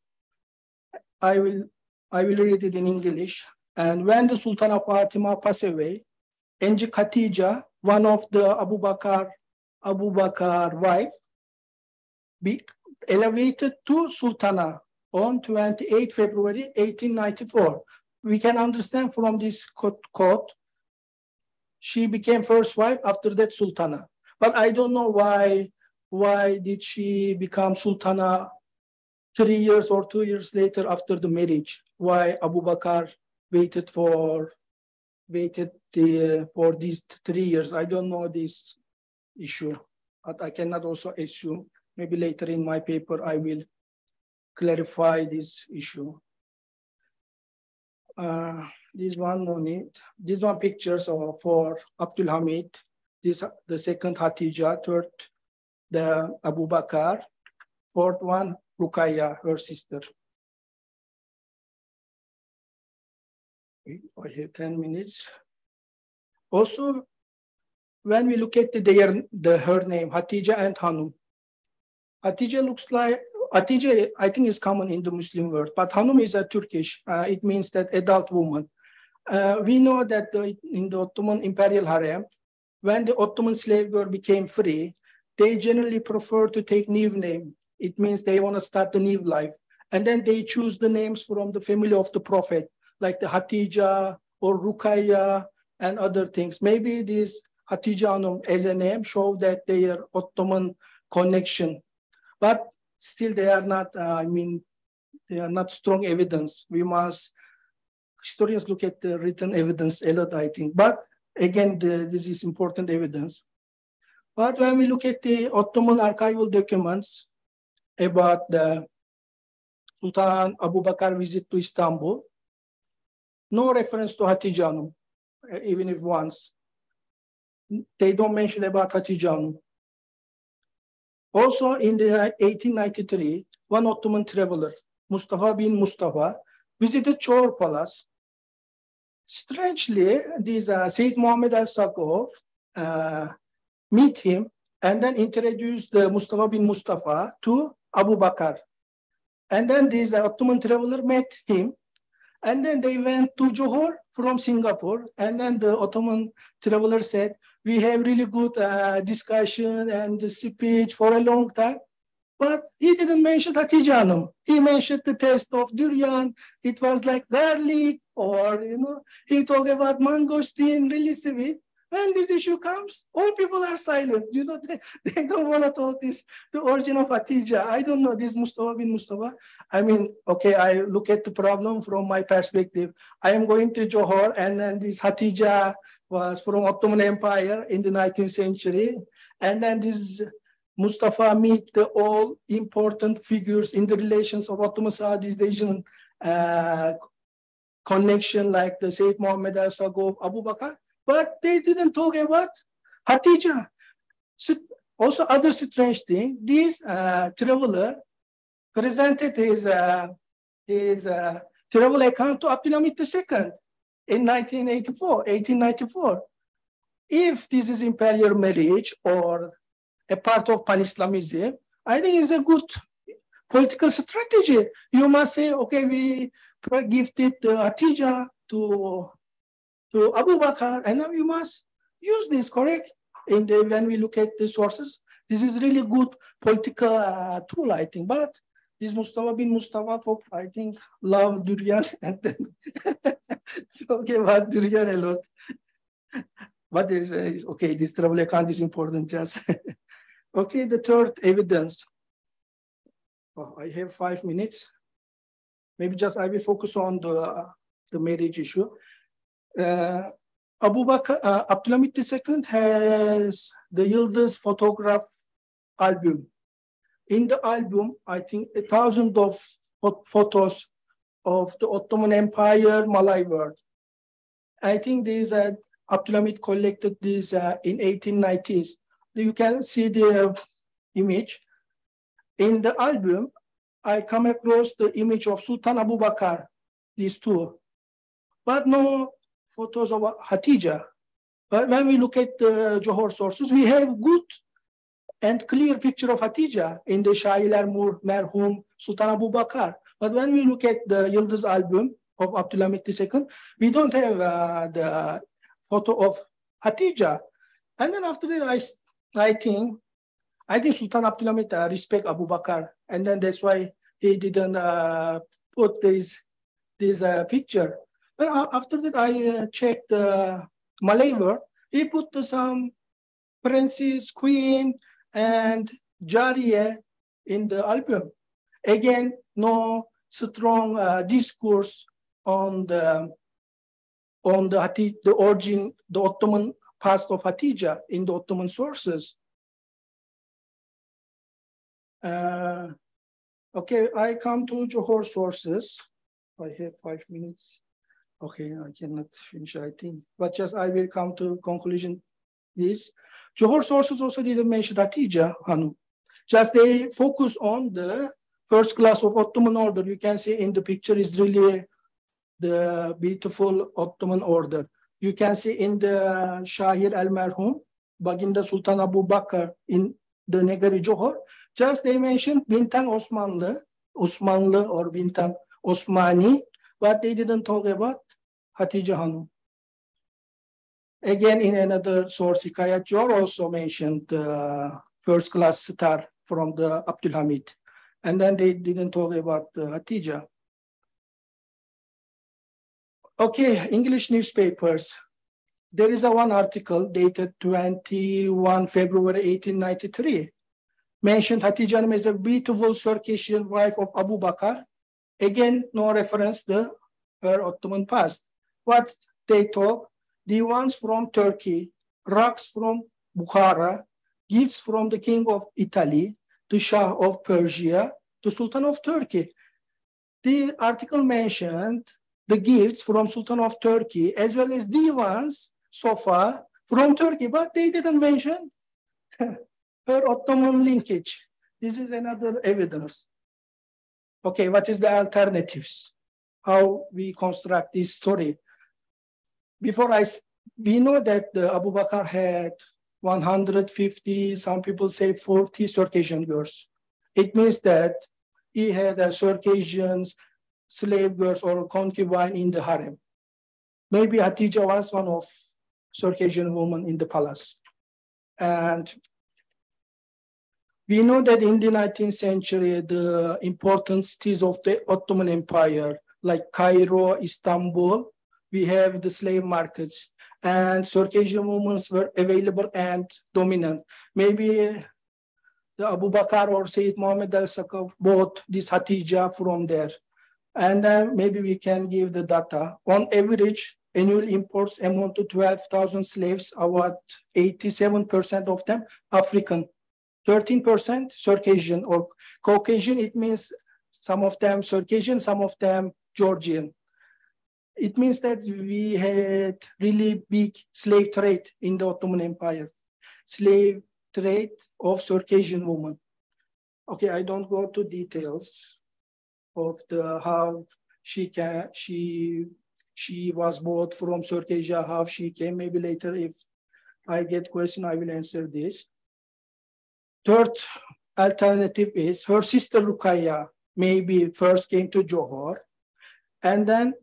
I will, I will read it in English. And when the Sultan of Fatima passed away, Enji Khatija, one of the Abu Bakr, Abu Bakr wife, be elevated to Sultana on 28 February 1894. We can understand from this quote, she became first wife, after that Sultana. But I don't know why, why did she become Sultana three years or two years later after the marriage? Why Abu Bakr waited for, waited the, for these three years? I don't know this issue, but I cannot also assume. Maybe later in my paper, I will clarify this issue. Uh, this one no need. These one pictures are for Abdul Hamid. This the second Hatija, third the Abu Bakr, fourth one Rukaya, her sister. I have 10 minutes. Also, when we look at the, their, the her name, Hatija and Hanum, Hatija looks like Hatice, I think is common in the Muslim world, but Hanum is a Turkish. Uh, it means that adult woman. Uh, we know that the, in the Ottoman imperial harem, when the Ottoman slave girl became free, they generally prefer to take new name. It means they want to start a new life. And then they choose the names from the family of the prophet, like the Hatija or Rukaya and other things. Maybe this Hatija as a name show that their Ottoman connection. But still they are not, uh, I mean, they are not strong evidence. We must, historians look at the written evidence a lot, I think. But again, the, this is important evidence. But when we look at the Ottoman archival documents about the Sultan Abu Bakr visit to Istanbul, no reference to Hatijanum, even if once. They don't mention about Hatijanum. Also in the 1893, one Ottoman traveler, Mustafa bin Mustafa, visited Chor Palace. Strangely, this uh, Sayyid Muhammad al-Sagoff uh, meet him and then introduced the Mustafa bin Mustafa to Abu Bakr. And then this uh, Ottoman traveler met him and then they went to Johor from Singapore. And then the Ottoman traveler said, we have really good uh, discussion and speech for a long time. But he didn't mention Hatijanum. He mentioned the taste of durian. It was like garlic or, you know, he talked about mangosteen, really sweet. when this issue comes, all people are silent. You know, *laughs* they, they don't want to talk this, the origin of Hatija. I don't know this Mustafa bin Mustafa. I mean, okay, I look at the problem from my perspective. I am going to Johor and then this Hatija was from Ottoman Empire in the 19th century. And then this Mustafa meet the all important figures in the relations of Ottoman Southeast Asian uh, connection like the Sayyid Muhammad al-Sagoff, Abu Bakr, but they didn't talk about Hatija. Also, other strange thing, this uh, traveler presented his, uh, his uh, travel account to Abdulhamid II in 1984, 1894. If this is imperial marriage or a part of pan-Islamism, I think it's a good political strategy. You must say, okay, we gifted uh, Atija to, to Abu Bakr, and now you must use this, correct? And when we look at the sources, this is really good political uh, tool, I think. But this Mustafa bin Mustafa, for, I think, love durian *laughs* and then *laughs* talk about durian a lot. But uh, okay, this travel account is important just. *laughs* okay, the third evidence. Oh, I have five minutes. Maybe just I will focus on the, the marriage issue. Uh, Abu Bakr, uh, Abdulhamid II has the Yıldız photograph album. In the album, I think a thousand of photos of the Ottoman Empire, Malay world. I think these uh, Abdulhamid collected these uh, in 1890s. You can see the image. In the album, I come across the image of Sultan Abu Bakr, these two, but no photos of Hatija. But when we look at the Johor sources, we have good and clear picture of Hatija in the Ermur Merhum Sultan Abu Bakr. But when we look at the Yıldız album of Abdulhamid II, we don't have uh, the photo of Hatija. And then after that, I, I think I think Sultan Abdulhamid uh, respect Abu Bakr, and then that's why he didn't uh, put this this uh, picture. After that, I uh, checked the Malay word. He put some princess, queen, and Jariya in the album. Again, no strong uh, discourse on the on the the origin, the Ottoman past of Hatija in the Ottoman sources. Uh, okay, I come to Johor sources. I have five minutes. Okay, I cannot finish, I think, but just I will come to conclusion this. Johor sources also didn't mention Hatija Hanu. Just they focus on the first class of Ottoman order. You can see in the picture is really the beautiful Ottoman order. You can see in the Shahir al-Merhum, Baginda Sultan Abu Bakr in the Negari Johor, just they mentioned Bintang Osmanlı, Osmanlı or Bintang Osmani, but they didn't talk about Hatice Hanım. Again, in another source, Hikayat Johor also mentioned the first class star from the Abdulhamid. And then they didn't talk about the Hatice. Okay, English newspapers. There is a one article dated 21 February 1893 mentioned Hatice as a beautiful Circassian wife of Abu Bakr. Again, no reference to her Ottoman past. What they talk, the ones from Turkey, rugs from Bukhara, gifts from the king of Italy, the Shah of Persia, the Sultan of Turkey. The article mentioned the gifts from Sultan of Turkey as well as the ones so far from Turkey, but they didn't mention *laughs* her Ottoman linkage. This is another evidence. Okay, what is the alternatives? How we construct this story? Before I, we know that Abu Bakr had 150, some people say 40 Circassian girls. It means that he had a Circassian slave girls or concubine in the harem. Maybe Hatija was one of Circassian women in the palace. And we know that in the 19th century, the important cities of the Ottoman Empire, like Cairo, Istanbul, we have the slave markets. and Circassian women were available and dominant. Maybe the Abu Bakr or Sayyid Muhammad al-Sagoff bought this Hatija from there. And then maybe we can give the data. On average, annual imports amount to 12,000 slaves, about 87% of them African, 13% Circassian or Caucasian. It means some of them Circassian, some of them Georgian. It means that we had really big slave trade in the Ottoman Empire. Slave trade of Circassian women. Okay, I don't go to details of the how she can she she was bought from Circassia, how she came. Maybe later, if I get question, I will answer this. Third alternative is her sister Rukaya maybe first came to Johor, and then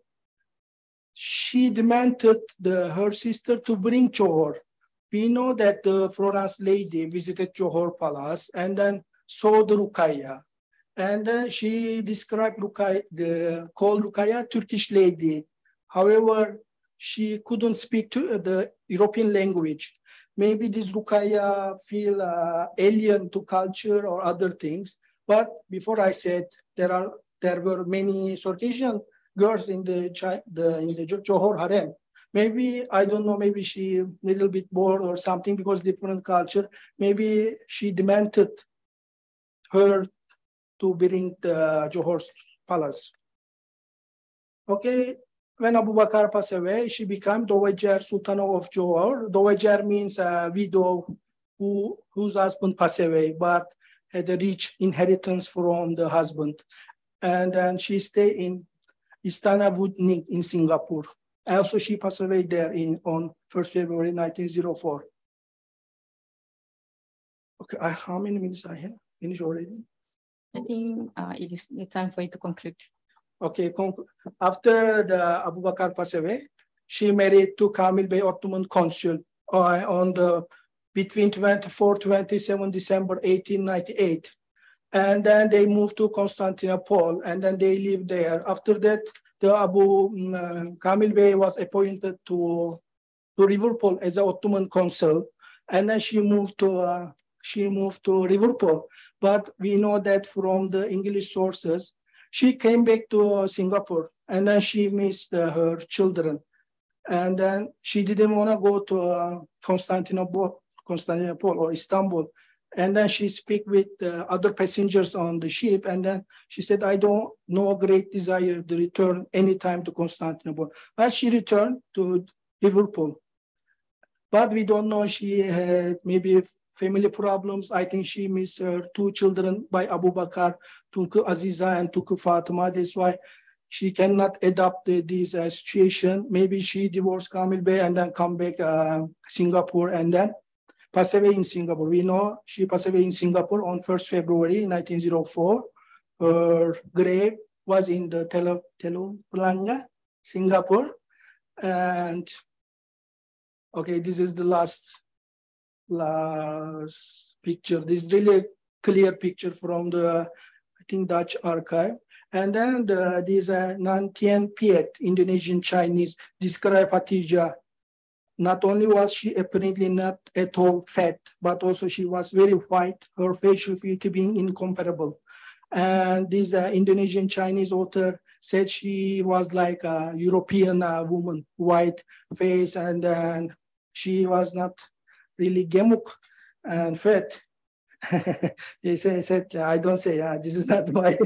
she demanded the, her sister to bring Johor. We know that the Florence lady visited Johor Palace and then saw the Rukaya. And then she described Rukaya, the called Rukaya Turkish lady. However, she couldn't speak to the European language. Maybe this Rukaya feel uh, alien to culture or other things. But before I said there are there were many Circassian girls in the, the in the Johor harem. Maybe I don't know. Maybe she a little bit bored or something because different culture. Maybe she demanded her to bring the Johor palace. Okay, when Abu Bakr passed away, she became Dowager Sultan of Johor. Dowager means a widow who, whose husband passed away, but had a rich inheritance from the husband. And then she stayed in Istana Woodneuk in Singapore. Also, she passed away there in on 1st February 1904. Okay, I, how many minutes I have? Finished already? I think uh, it is the time for you to conclude. Okay, after the Abu Bakr passed away, she married to Kamil Bey Ottoman consul uh, on the between 24, 27 December 1898. And then they moved to Constantinople and then they lived there. After that, the Abu um, uh, Kamil Bey was appointed to, to Liverpool as an Ottoman consul. And then she moved to uh, she moved to Liverpool. But we know that from the English sources, she came back to Singapore and then she missed uh, her children. And then she didn't want to go to uh, Constantinople Constantinople or Istanbul. And then she speak with uh, other passengers on the ship. And then she said, I don't no great desire to return anytime to Constantinople. But she returned to Liverpool. But we don't know she had maybe family problems. I think she missed her two children by Abu Bakr, Tunku Aziza and Tunku Fatima. That's why she cannot adapt the, this uh, situation. Maybe she divorced Kamil Bey and then come back uh, Singapore and then passed away in Singapore. We know she passed away in Singapore on 1st February 1904. Her grave was in the Teluk Singapore. And okay, this is the last last picture. This is really a clear picture from the, I think, Dutch archive. And then the, these uh, Nantian Piet, Indonesian Chinese, describe Hatija not only was she apparently not at all fat, but also she was very white, her facial beauty being incomparable. And this uh, Indonesian Chinese author said she was like a European uh, woman, white face, and then she was not really gemuk and fat. *laughs* he said, said, I don't say, uh, this is not my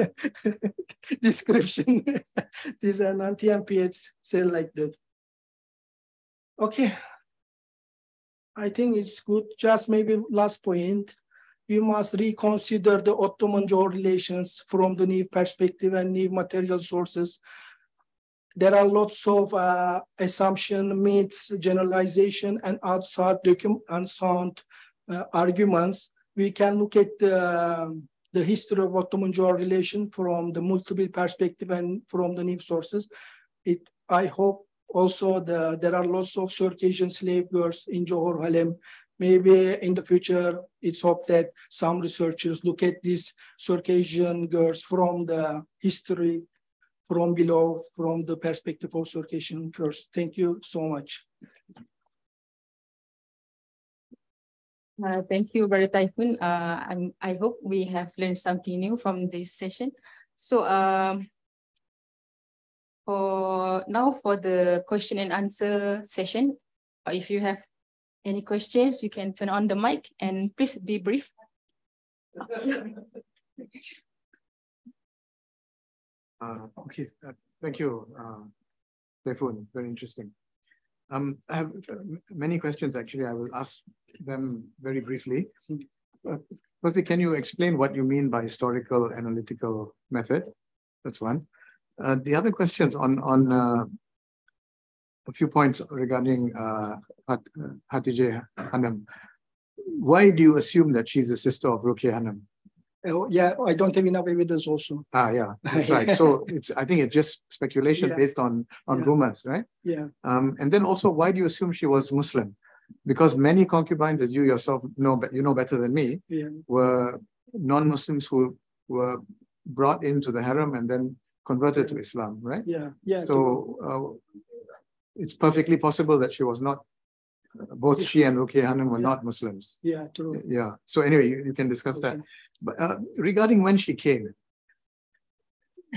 *laughs* description. *laughs* These are non-TMPH say like that. Okay. I think it's good. Just maybe last point. We must reconsider the Ottoman-Johor relations from the new perspective and new material sources. There are lots of uh, assumption, myths, generalization, and outside unsound uh, arguments. We can look at the, the history of Ottoman-Johor relation from the multiple perspective and from the new sources. It, I hope also, the, there are lots of Circassian slave girls in Johor Harem. Maybe in the future, it's hoped that some researchers look at these Circassian girls from the history from below, from the perspective of Circassian girls. Thank you so much. Uh, thank you, Brother Tayfun. Uh, I hope we have learned something new from this session. So um, for now, for the question and answer session, uh, if you have any questions, you can turn on the mic and please be brief. Uh, okay, uh, thank you, uh, Tayfun. Very interesting. Um, I have uh, many questions actually. I will ask them very briefly. Uh, firstly, can you explain what you mean by historical analytical method? That's one. Uh, the other questions on on uh, a few points regarding uh, Hatije Hanum. Why do you assume that she's a sister of Ruqya Hanum? Oh, yeah, I don't have enough evidence also. Ah, yeah, that's *laughs* right. So it's I think it's just speculation yeah. based on on yeah. rumors, right? Yeah. Um, and then also, why do you assume she was Muslim? Because many concubines, as you yourself know, but you know better than me, yeah. were non-Muslims who were brought into the harem and then converted to Islam, right? Yeah, yeah. So uh, it's perfectly possible that she was not both she and Ruqya Hanum were yeah. not Muslims. Yeah, true. Yeah. So anyway, you, you can discuss okay. that. But uh, regarding when she came,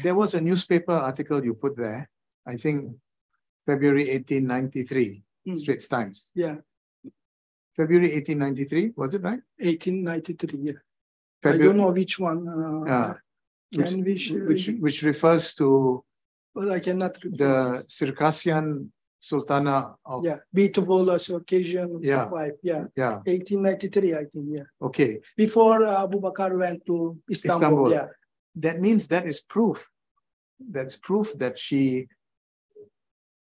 there was a newspaper article you put there, I think February 1893, mm. Straits Times. Yeah. February 1893, was it right? 1893, yeah. February, I don't know which one. Uh, uh, which, which, which, refers to well, I cannot the Circassian Sultana of yeah, beautiful uh, Circassian yeah. wife. Yeah. Yeah. 1893, I think. Yeah. Okay. Before uh, Abu Bakr went to Istanbul. Istanbul. Yeah. That means that is proof. That's proof that she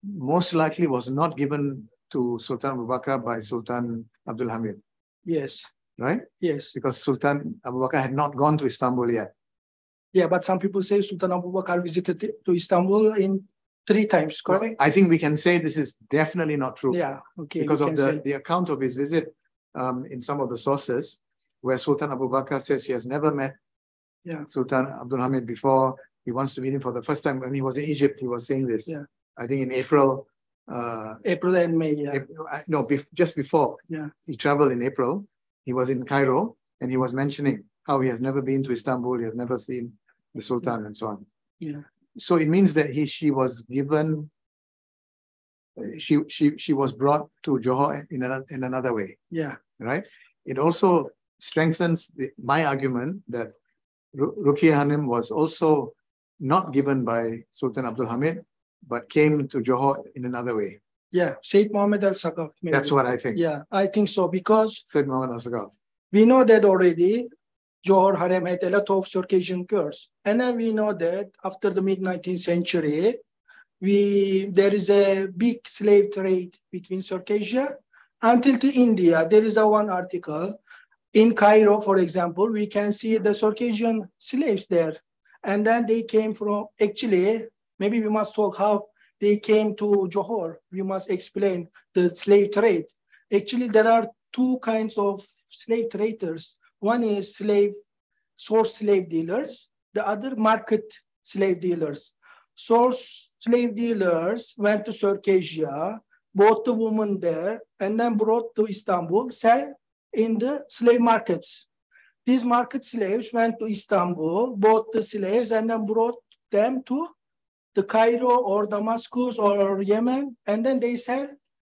most likely was not given to Sultan Abu Bakr by Sultan Abdul Hamid. Yes. Right? Yes. Because Sultan Abu Bakr had not gone to Istanbul yet. Yeah, but some people say Sultan Abu Bakr visited to Istanbul in three times, correct? I think we can say this is definitely not true. Yeah, okay. Because of the, the account of his visit um, in some of the sources, where Sultan Abu Bakr says he has never met yeah. Sultan Abdul Hamid before. He wants to meet him for the first time when he was in Egypt. He was saying this. Yeah. I think in April. Uh, April and May. Yeah. April, uh, no, bef- just before. Yeah. He traveled in April. He was in Cairo and he was mentioning how he has never been to Istanbul. He has never seen the Sultan and so on. Yeah. So it means that he she was given uh, she she she was brought to Johor in another in another way. Yeah. Right. It also strengthens the, my argument that Ruqya Hanum was also not given by Sultan Abdul Hamid, but came to Johor in another way. Yeah, Said Mohammed Al Sagoff. That's what I think. Yeah, I think so because Said Mohammed Al Sagoff. We know that already Johor harem had a lot of Circassian girls. And then we know that after the mid 19th century, we there is a big slave trade between Circassia until to India. There is a one article in Cairo, for example, we can see the Circassian slaves there. And then they came from, actually, maybe we must talk how they came to Johor. We must explain the slave trade. Actually, there are two kinds of slave traders. One is slave, source slave dealers, the other market slave dealers. Source slave dealers went to Circassia, bought the woman there, and then brought to Istanbul, sell in the slave markets. These market slaves went to Istanbul, bought the slaves, and then brought them to the Cairo or Damascus or Yemen, and then they sell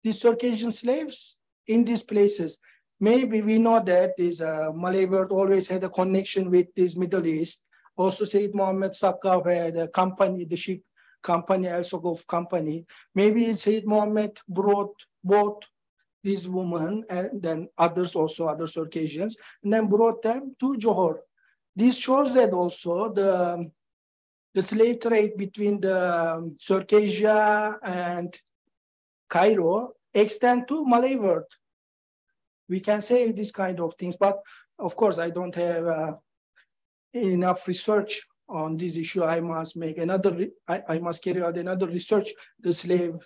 these Circassian slaves in these places maybe we know that this uh, Malay world always had a connection with this Middle East. Also, Sayyid Muhammad Sagoff had a company, the ship company, also Gulf company. Maybe Sayyid Muhammad brought both this woman and then others also, other Circassians, and then brought them to Johor. This shows that also the, the slave trade between the Circassia and Cairo extend to Malay world we can say these kind of things, but of course I don't have uh, enough research on this issue. I must make another, I, I must carry out another research, the slave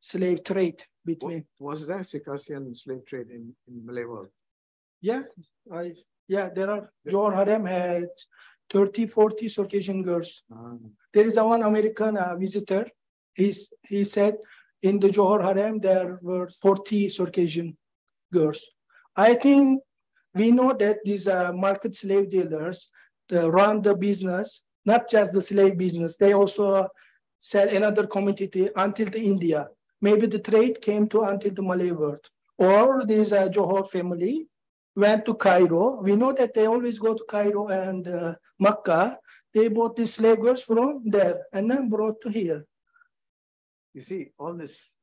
slave trade between. Was there Circassian slave trade in, in Malay world? Yeah, I, yeah, there are, Johor Harem had 30, 40 Circassian girls. There is a one American uh, visitor. He's, he said in the Johor Harem, there were 40 Circassian girls. I think we know that these uh, market slave dealers run the business, not just the slave business, they also sell another commodity until the India. Maybe the trade came to until the Malay world. Or this uh, Johor family went to Cairo. We know that they always go to Cairo and uh, Makkah. They bought these slave girls from there and then brought to here. You see, all this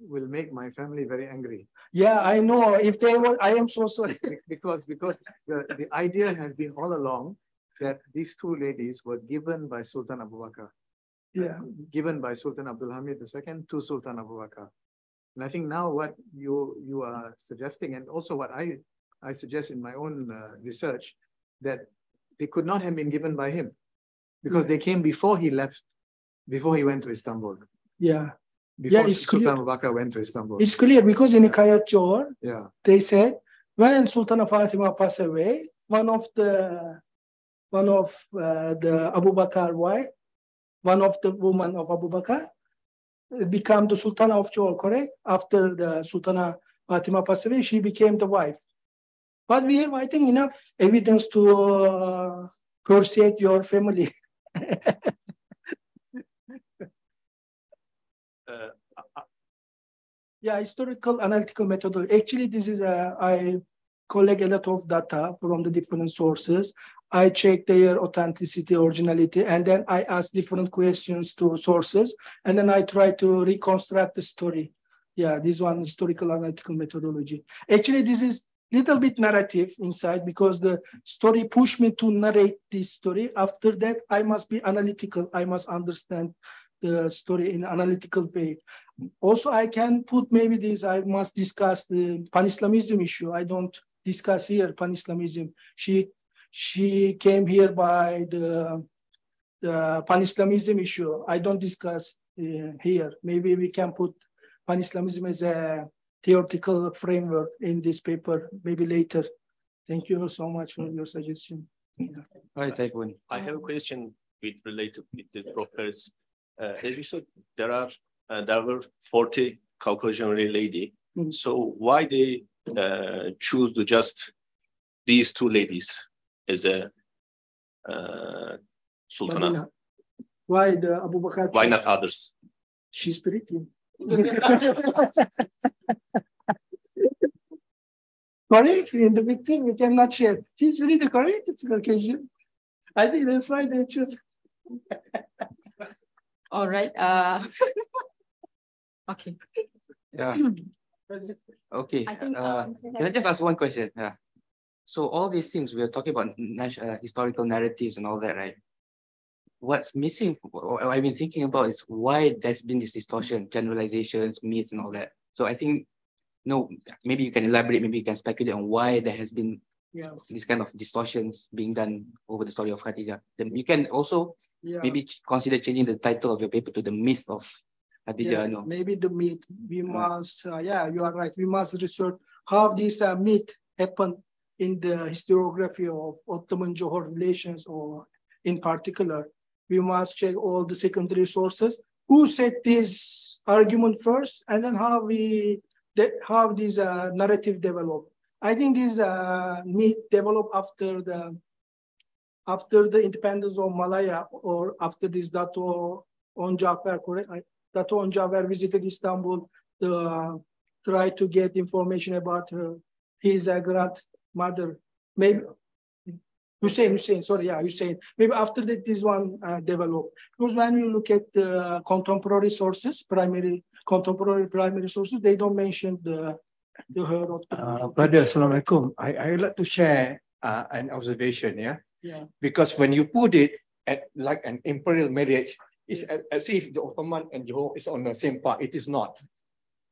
will make my family very angry. Yeah, I know. If they were, I am so *laughs* sorry. because because the, the idea has been all along that these two ladies were given by Sultan Abu Bakr. Yeah. Given by Sultan Abdul Hamid II to Sultan Abu Bakr. And I think now what you you are suggesting, and also what I I suggest in my own uh, research, that they could not have been given by him because yeah. they came before he left, before he went to Istanbul. Yeah. Before yeah, it's Sultan clear. Bakr went to Istanbul. It's clear because in Kayat Johor, yeah. they said when Sultan Fatima passed away, one of the one of uh, the Abu Bakr wife, one of the woman of Abu Bakr, become the Sultan of Johor, correct? After the Sultana Fatima passed away, she became the wife. But we have, I think, enough evidence to uh, persuade your family. *laughs* yeah, historical analytical methodology. Actually, this is a, I collect a lot of data from the different sources. I check their authenticity, originality, and then I ask different questions to sources, and then I try to reconstruct the story. Yeah, this one historical analytical methodology. Actually, this is little bit narrative inside because the story pushed me to narrate this story. After that, I must be analytical. I must understand the story in analytical way. Also, I can put maybe this, I must discuss the pan-Islamism issue. I don't discuss here pan-Islamism. She she came here by the, the pan-Islamism issue. I don't discuss uh, here. Maybe we can put pan-Islamism as a theoretical framework in this paper, maybe later. Thank you so much for your suggestion. Yeah. Hi, Tayfun. I have a question with related with the prophets. Uh, as you said, there are uh, there were 40 Caucasian lady. Mm -hmm. So why they uh, choose to just these two ladies? as a uh, sultana. Why the Abu Bakr? Why not others? She's pretty. *laughs* correct in the picture we cannot share. She's really the correct. It's Caucasian. I think that's why they choose. All right. Uh, *laughs* okay. Yeah. *clears throat* Okay. I think, uh, um, can I just ask one question? Yeah. So all these things, we are talking about uh, historical narratives and all that, right? What's missing, what I've been thinking about is why there's been this distortion, generalizations, myths and all that. So I think, no, maybe you can elaborate, maybe you can speculate on why there has been yeah. this kind of distortions being done over the story of Khadijah. Then you can also yeah. maybe consider changing the title of your paper to the myth of Yeah? Maybe the myth, we must, uh, yeah, you are right. We must research how this uh, myth happened in the historiography of Ottoman Johor relations or in particular, we must check all the secondary sources. Who said this argument first and then how we how this uh, narrative developed. I think this uh, myth developed after the after the independence of Malaya or after this Dato Onn Jaafar, correct? Dato Onn Jaafar visited Istanbul to uh, try to get information about her, his uh, grand mother, maybe Hussein, Hussein, sorry, yeah, Hussein. Maybe after that, this one uh, developed. Because when you look at the contemporary sources, primary, contemporary primary sources, they don't mention the, the her. Uh, Brother, Assalamualaikum. I, I would like to share uh, an observation, yeah? Yeah. Because when you put it at like an imperial marriage, it's as if the Ottoman and Johor is on the same part. It is not.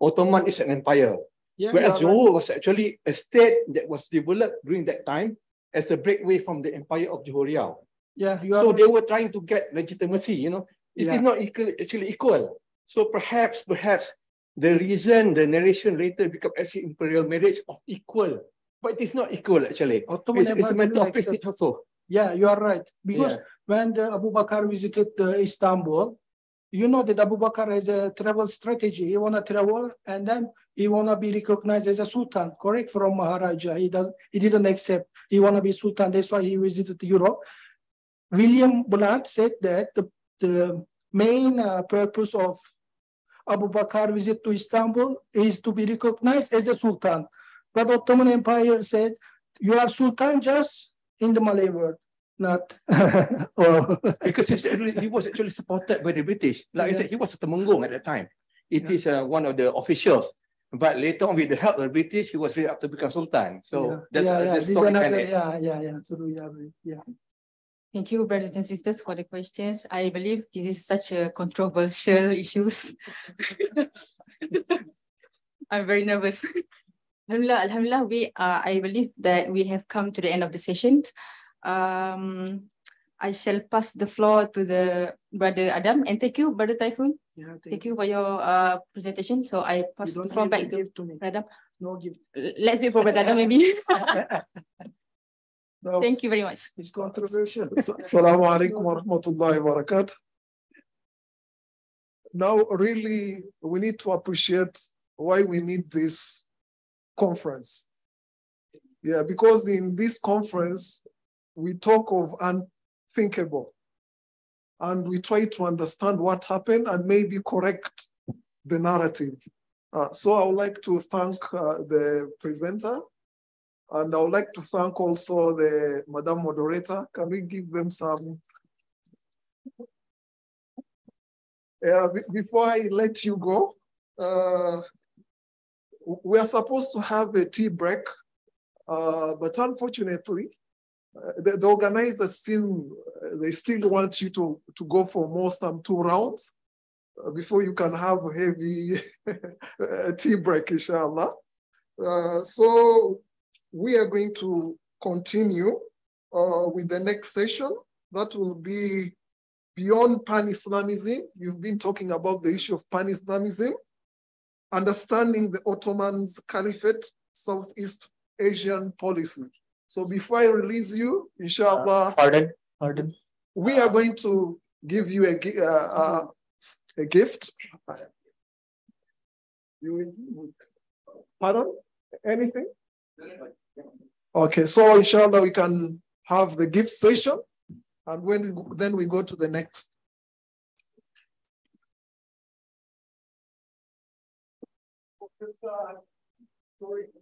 Ottoman is an empire. Yeah, Whereas Johor was actually a state that was developed during that time as a breakaway from the empire of Johor Riau. Yeah, so they were trying to get legitimacy, you know. It yeah. is not equal, actually equal. So perhaps, perhaps the reason the narration later become as imperial marriage of equal, but it is not equal actually. Ottoman it's, it's a matter of prestige also. Yeah, you are right. Because yeah. when the Abu Bakr visited uh, Istanbul, you know that Abu Bakr has a travel strategy. He wanna travel and then he wanna be recognized as a sultan, correct? From Maharaja. He does he didn't accept. He wanna be sultan. That's why he visited Europe. William Blunt said that the, the main uh, purpose of Abu Bakr visit to Istanbul is to be recognized as a sultan. But Ottoman Empire said, you are sultan just in the Malay world, not. *laughs* oh. because he was actually supported by the British. Like yeah. I said, he was a Temenggung at that time. It yeah. is uh, one of the officials. But later on, with the help of the British, he was ready up to become sultan. So yeah. that's, yeah, uh, yeah. that's another, yeah, yeah, yeah, true, yeah, yeah. Thank you, brothers and sisters, for the questions. I believe this is such a controversial *laughs* issues. *laughs* I'm very nervous. Alhamdulillah, Alhamdulillah, we uh, I believe that we have come to the end of the session. Um, I shall pass the floor to the brother Adam and thank you, brother Tayfun. Yeah, thank, thank you. you for your uh, presentation. So I pass the floor back to, to me. Adam. No give. Let's wait for brother Adam maybe. *laughs* *laughs* Thank you very much. It's controversial. *laughs* Assalamu alaikum wa rahmatullahi wa barakatuh. Now, really, we need to appreciate why we need this conference. Yeah, because in this conference, we talk of unthinkable and we try to understand what happened and maybe correct the narrative. Uh, so I would like to thank uh, the presenter and I would like to thank also the Madam Moderator. Can we give them some? Yeah, before I let you go, uh, we are supposed to have a tea break, uh, but unfortunately, the, the, organizers still, they still want you to, to go for more some two rounds uh, before you can have *laughs* a heavy tea break, inshallah. Uh, so we are going to continue uh, with the next session. That will be beyond pan-Islamism. You've been talking about the issue of pan-Islamism, understanding the Ottoman's Caliphate, Southeast Asian policy. So before I release you, inshallah. Uh, pardon, pardon. We are going to give you a, uh, uh, a gift. You, pardon? Anything? Okay, so inshallah we can have the gift session and when we, then we go to the next. Please,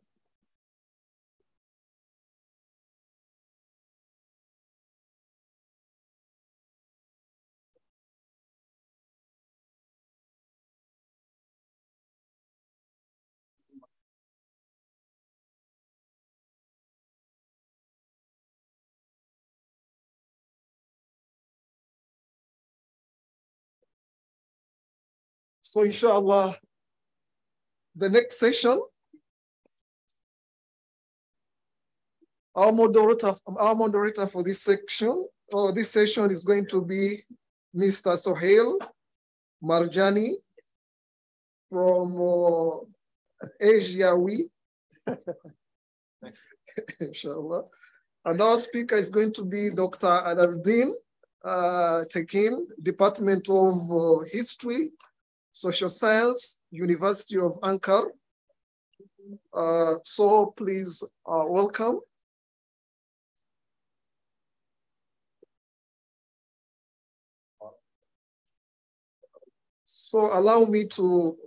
So inshallah, the next session Our moderator, our moderator for this section, or this session is going to be Mr. Sohil Marjani from uh, AsiaWE. *laughs* Inshallah. And our speaker is going to be Dr. Alaeddin uh, Tekin, Department of uh, History, Social Science, University of Ankara. Uh, so please uh, welcome. So allow me to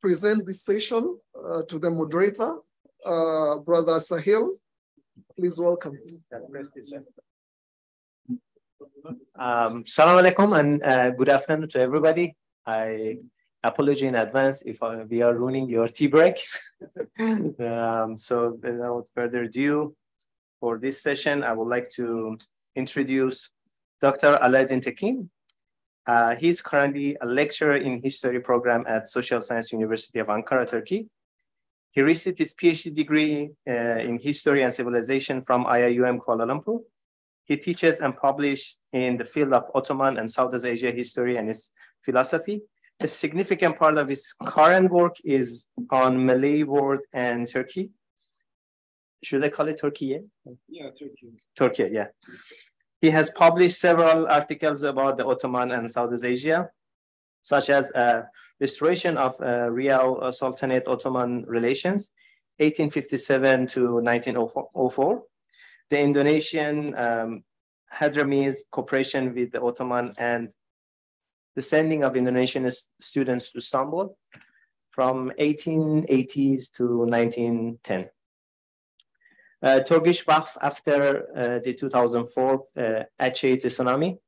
present this session uh, to the moderator, uh, Brother Sohil. Please welcome. Um, Salam alaikum and uh, good afternoon to everybody. I apologize in advance if uh, we are ruining your tea break. *laughs* um, so without further ado, for this session, I would like to introduce Dr. Alaeddin Tekin. Uh, he's currently a lecturer in history program at Social Science University of Ankara, Turkey. He received his PhD degree uh, in history and civilization from IIUM Kuala Lumpur. He teaches and publishes in the field of Ottoman and Southeast Asia history and its philosophy. A significant part of his current work is on Malay world and Turkey. Should I call it Turkey? Yeah, Turkey. Turkey, yeah. He has published several articles about the Ottoman and Southeast Asia, such as uh, restoration of uh, Riau Sultanate Ottoman relations, 1857 to 1904, the Indonesian um, Hadramis cooperation with the Ottoman and the sending of Indonesian students to Istanbul from 1880s to 1910. Uh, Turkish Waqf after uh, the 2004 uh, Aceh tsunami.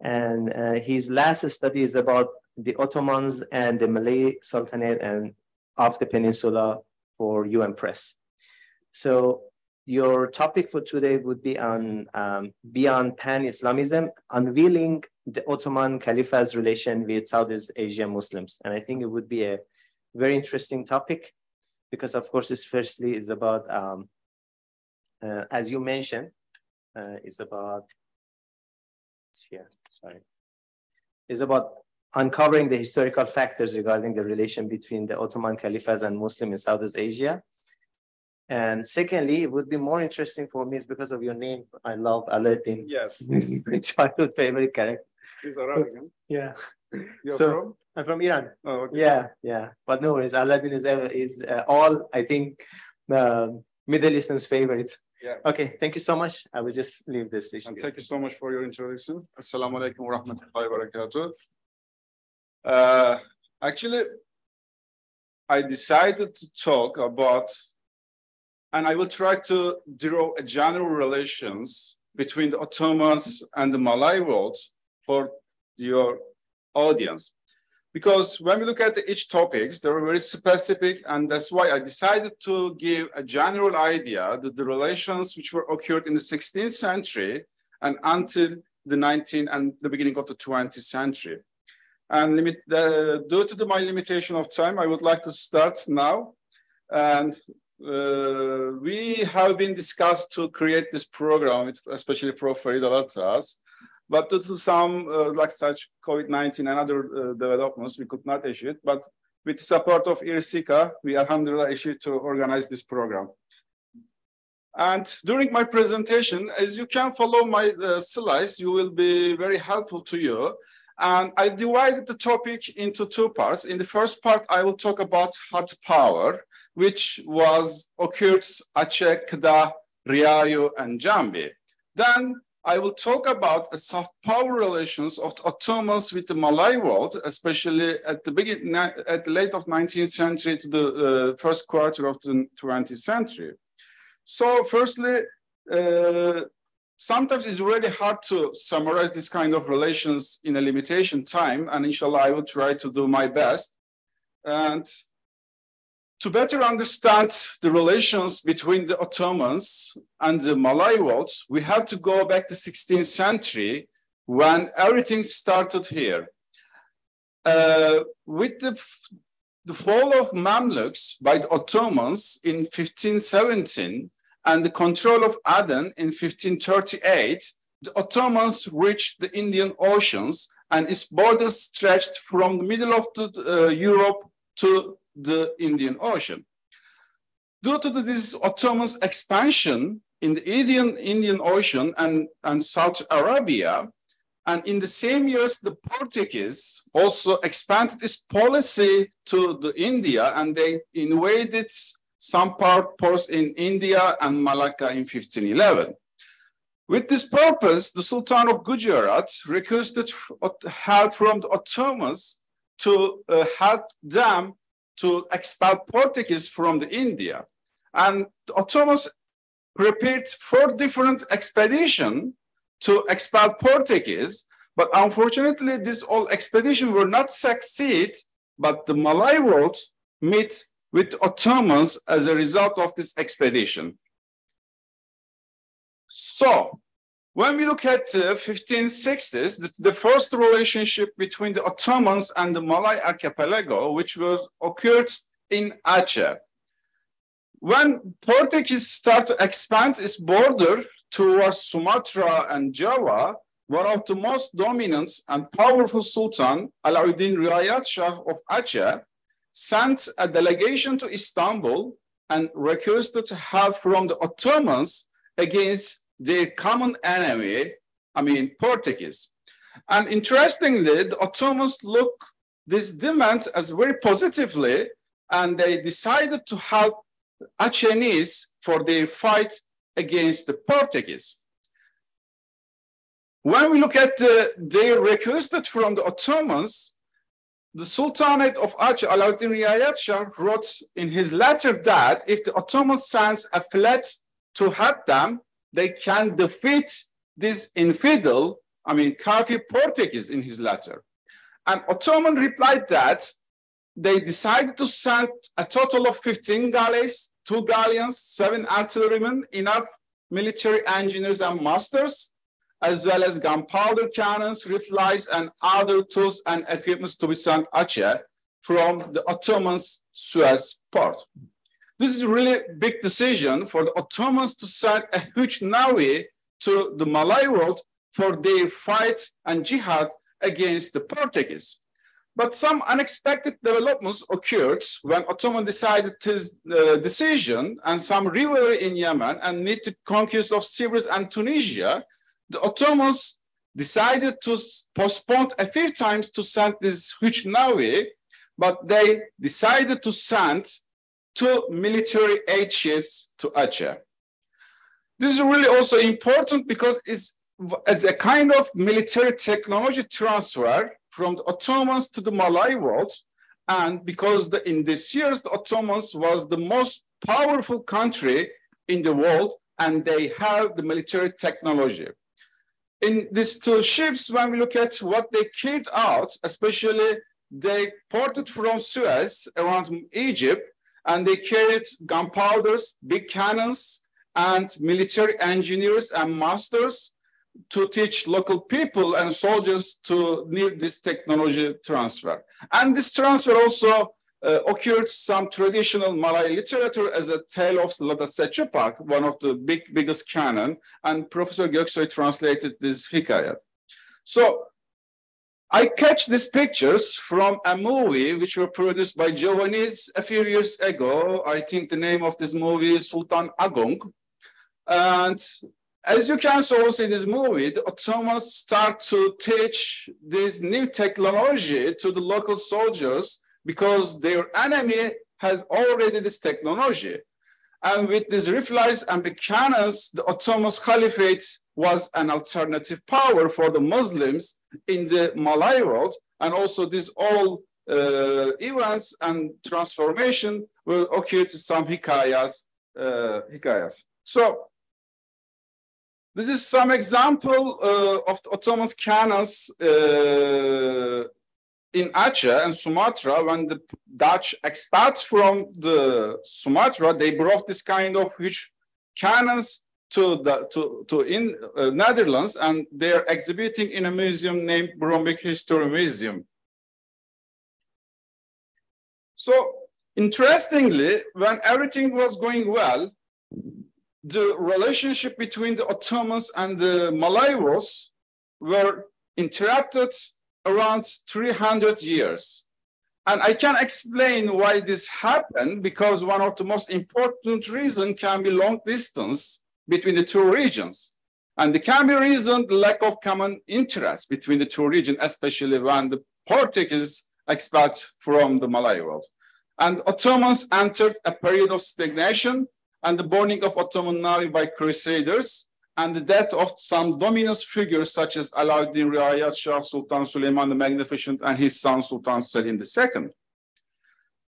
And uh, his last study is about the Ottomans and the Malay Sultanate and of the peninsula for UN Press. So your topic for today would be on um, beyond pan-Islamism, unveiling the Ottoman Caliphate's relation with Southeast Asian Muslims. And I think it would be a very interesting topic because of course it's firstly is about, um, uh, as you mentioned, uh, it's about, it's here, sorry. It's about uncovering the historical factors regarding the relation between the Ottoman Caliphate and Muslim in Southeast Asia. And secondly, it would be more interesting for me is because of your name. I love Aladdin. Yes. *laughs* My childhood favorite character. He's Arabic. Yeah. You're so from? I'm from Iran. Oh, okay. Yeah, yeah. But no worries. Aladdin is is uh, all I think uh, Middle Eastern's favorite. Yeah. Okay. Thank you so much. I will just leave this station. And thank you so much for your introduction. Assalamu alaikum wa rahmatullahi wa barakatuh. Uh, actually, I decided to talk about, and I will try to draw a general relations between the Ottomans and the Malay world for your audience. Because when we look at each topics, they are very specific, and that's why I decided to give a general idea that the relations which were occurred in the 16th century and until the 19th and the beginning of the 20th century. And limit, uh, due to the, my limitation of time, I would like to start now. And uh, we have been discussed to create this program, especially for Farid Alatas. But due to some, uh, like such COVID-19 and other uh, developments, we could not issue it. But with support of IRCICA, we alhamdulillah issued to organize this program. And during my presentation, as you can follow my uh, slides, you will be very helpful to you. And I divided the topic into two parts. In the first part, I will talk about hot power, which was occurred Aceh, Kedah, Riau, and Jambi. Then I will talk about the soft power relations of the Ottomans with the Malay world, especially at the beginning, at the late of 19th century to the uh, first quarter of the 20th century. So firstly, uh, sometimes it's really hard to summarize this kind of relations in a limitation time, and inshallah, I will try to do my best. And to better understand the relations between the Ottomans and the Malay world, we have to go back to 16th century when everything started here. Uh, with the, the fall of Mamluks by the Ottomans in 1517, and the control of Aden in 1538, the Ottomans reached the Indian Oceans and its borders stretched from the middle of the, uh, Europe to the Indian Ocean. Due to this Ottoman's expansion in the Indian, Indian Ocean and, and South Arabia, and in the same years, the Portuguese also expanded its policy to the India and they invaded some part ports in India and Malacca in 1511. With this purpose, the Sultan of Gujarat requested help from the Ottomans to uh, help them to expel Portuguese from the India. And the Ottomans prepared four different expeditions to expel Portuguese, but unfortunately, these all expedition were not succeed, but the Malay world meet with Ottomans as a result of this expedition. So when we look at the uh, 1560s, the, the, first relationship between the Ottomans and the Malay archipelago, which was occurred in Aceh. when Portuguese start to expand its border towards Sumatra and Java, one of the most dominant and powerful Sultan, Alauddin Riayat Shah of Aceh, sent a delegation to Istanbul and requested help from the Ottomans against their common enemy, I mean, Portuguese. And interestingly, the Ottomans look this demand as very positively, and they decided to help Acehnese for their fight against the Portuguese. When we look at uh, the, their requested from the Ottomans, the Sultanate of Aceh, Alauddin Riayat Shah, wrote in his letter that if the Ottomans sends a fleet to help them, they can defeat this infidel, I mean, Kafir Portuguese in his letter. And Ottoman replied that they decided to send a total of 15 galleys, two galleons, seven artillerymen, enough military engineers and masters, as well as gunpowder cannons, rifles, and other tools and equipment to be sent Aceh from the Ottomans' Suez port. This is really a big decision for the Ottomans to send a huge navy to the Malay world for their fight and jihad against the Portuguese. But some unexpected developments occurred when Ottoman decided his uh, decision and some rivalry in Yemen and need to conquest of Cyprus and Tunisia, the Ottomans decided to postpone a few times to send this huge navy, but they decided to send two military aid ships to Aceh. This is really also important because it's as a kind of military technology transfer from the Ottomans to the Malay world. And because the, in these years, the Ottomans was the most powerful country in the world, and they have the military technology. In these two ships, when we look at what they carried out, especially they ported from Suez around Egypt, and they carried gunpowders, big cannons, and military engineers and masters to teach local people and soldiers to need this technology transfer. And this transfer also uh, occurred some traditional Malay literature as a tale of Lada Sechupak, one of the big, biggest canon, and Professor Göksoy translated this hikayat. So I catch these pictures from a movie which were produced by Javanese a few years ago. I think the name of this movie is Sultan Agung. And as you can also see in this movie, the Ottomans start to teach this new technology to the local soldiers because their enemy has already this technology. And with these rifles and cannons, the Ottoman Caliphate was an alternative power for the Muslims in the Malay world. And also these all uh, events and transformation will occur to some hikayas. Uh, hikayas. So this is some example uh, of Ottoman cannons uh, in Aceh and Sumatra. When the Dutch expats from the Sumatra, they brought this kind of huge cannons to the to to in uh, Netherlands, and they're exhibiting in a museum named Bronbeek History Museum. So interestingly, when everything was going well, the relationship between the Ottomans and the Malaywars were interrupted around 300 years. And I can explain why this happened because one of the most important reasons can be long distance between the two regions. And the can be reason the lack of common interest between the two regions, especially when the Portuguese expats from the Malay world. And Ottomans entered a period of stagnation and the burning of Ottoman Navy by crusaders, and the death of some dominant figures such as Alauddin Riayat Shah, Sultan Suleiman the Magnificent, and his son Sultan Selim II.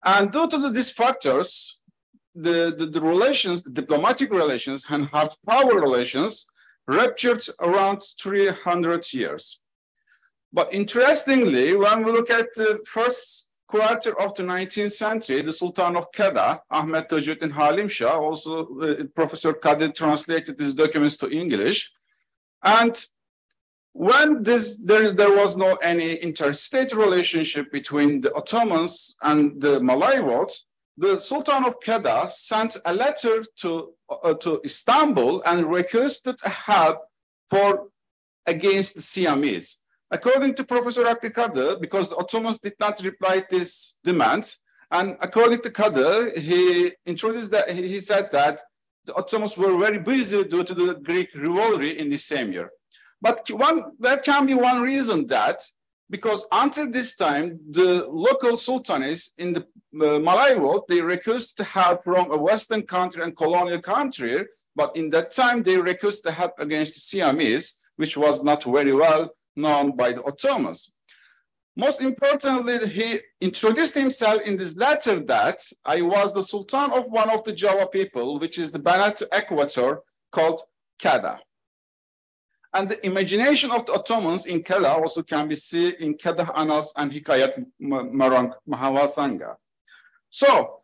And due to these factors, the, the, the, relations, the diplomatic relations and hard power relations ruptured around 300 years. But interestingly, when we look at the first quarter of the 19th century, the Sultan of Kedah, Ahmed Tajuddin Halim Shah, also uh, Professor Kadı translated these documents to English. And when this, there, there was no any interstate relationship between the Ottomans and the Malay world, the Sultan of Kedah sent a letter to, uh, to Istanbul and requested a help for against the Siamese. According to Professor Kadı, because Ottomans did not reply to this demand, and according to Kadı, he introduced that he said that the Ottomans were very busy due to the Greek rivalry in the same year. But one there can be one reason that because until this time, the local sultanates in the uh, Malay world, they requested help from a Western country and colonial country, but in that time they refused requested help against Siamese, which was not very well known by the Ottomans. Most importantly, he introduced himself in this letter that I was the Sultan of one of the Java people, which is the Banat Equator, called Kedah. And the imagination of the Ottomans in Kedah also can be seen in Kedah Anas and Hikayat Merong Mahawangsa. So,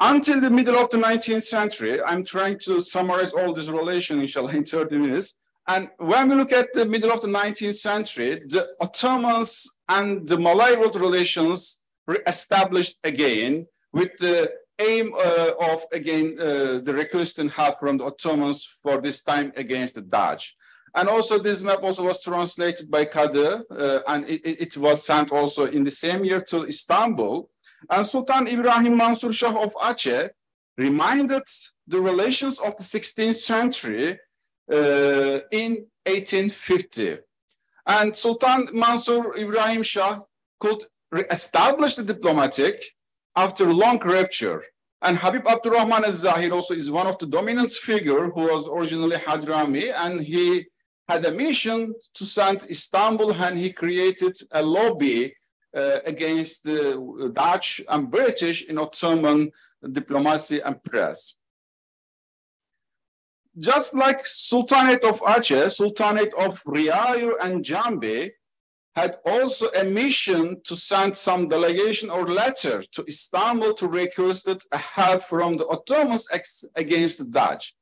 until the middle of the 19th century, I'm trying to summarize all this relation, inshallah, in 30 minutes. And when we look at the middle of the 19th century, the Ottomans and the Malay world relations re-established again with the aim uh, of, again, uh, the requesting help from the Ottomans for this time against the Dutch. And also this map also was translated by Kadı, uh, and it, it, was sent also in the same year to Istanbul. And Sultan Ibrahim Mansur Shah of Aceh reminded the relations of the 16th century in 1850. And Sultan Mansur Ibrahim Shah could establish the diplomatic after long rupture. And Habib Abdurrahman al-Zahir also is one of the dominant figure who was originally Hadrami, and he had a mission to send Istanbul, and he created a lobby uh, against the Dutch and British in Ottoman diplomacy and press just like Sultanate of Aceh, Sultanate of Riau and Jambi had also a mission to send some delegation or letter to Istanbul to request a help from the Ottomans against the Dutch.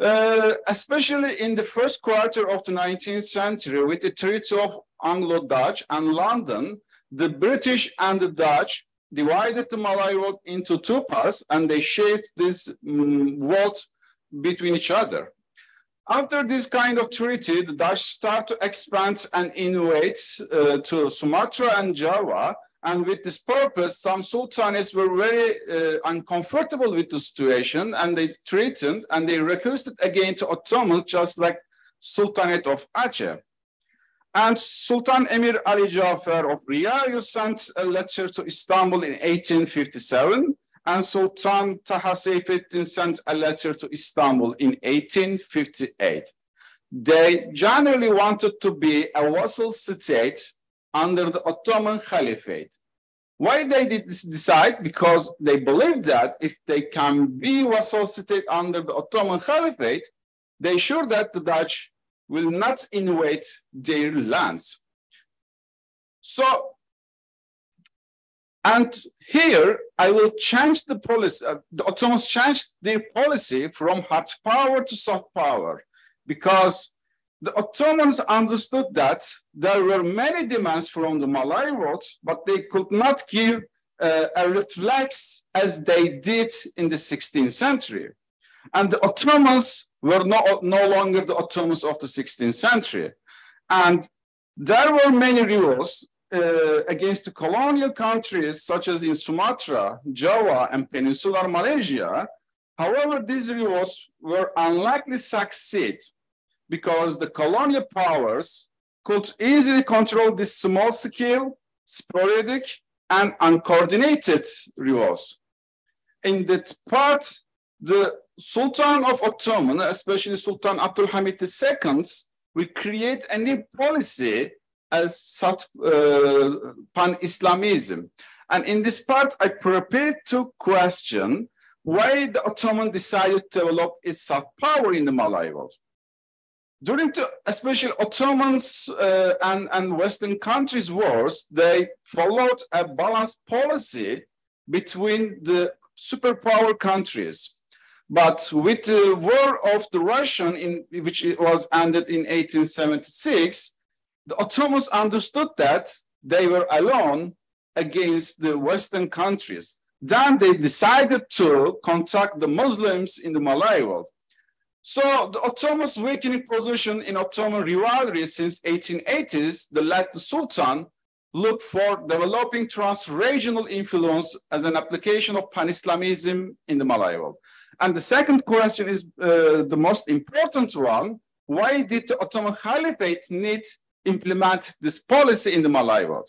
Uh, especially in the first quarter of the 19th century with the Treaty of Anglo-Dutch and London, the British and the Dutch divided the Malay world into two parts and they shaped this um, world between each other. After this kind of treaty, the Dutch start to expand and innovate uh, to Sumatra and Java. And with this purpose, some sultanates were very uh, uncomfortable with the situation and they threatened and they requested again to Ottoman, just like Sultanate of Aceh. And Sultan Emir Ali Jafar of Riau sent a letter to Istanbul in 1857 and Sultan Taha Seyfettin sent a letter to Istanbul in 1858. They generally wanted to be a vassal state under the Ottoman Caliphate. Why they did decide? Because they believed that if they can be vassal state under the Ottoman Caliphate, they sure that the Dutch will not invade their lands. So and here I will change the policy. Uh, the Ottomans changed their policy from hard power to soft power because the Ottomans understood that there were many demands from the Malay world, but they could not give uh, a reflex as they did in the 16th century. And the Ottomans were no, no longer the Ottomans of the 16th century. And there were many rivals uh, against the colonial countries such as in Sumatra, Java, and peninsular Malaysia. However, these revolts were unlikely to succeed because the colonial powers could easily control this small scale, sporadic, and uncoordinated revolts. In that part, the Sultan of Ottoman, especially Sultan Abdul Hamid II, will create a new policy as such uh, pan-Islamism. And in this part, I prepared to question why the Ottoman decided to develop its soft power in the Malay world. During the, especially Ottomans uh, and, and Western countries wars, they followed a balanced policy between the superpower countries. But with the war of the Russian, in, which it was ended in 1876, the Ottomans understood that they were alone against the Western countries. Then they decided to contact the Muslims in the Malay world. So the Ottomans' weakening position in Ottoman rivalry since 1880s, the led Sultan looked for developing trans-regional influence as an application of pan-Islamism in the Malay world. And the second question is uh, the most important one. Why did the Ottoman Caliphate need implement this policy in the Malay world?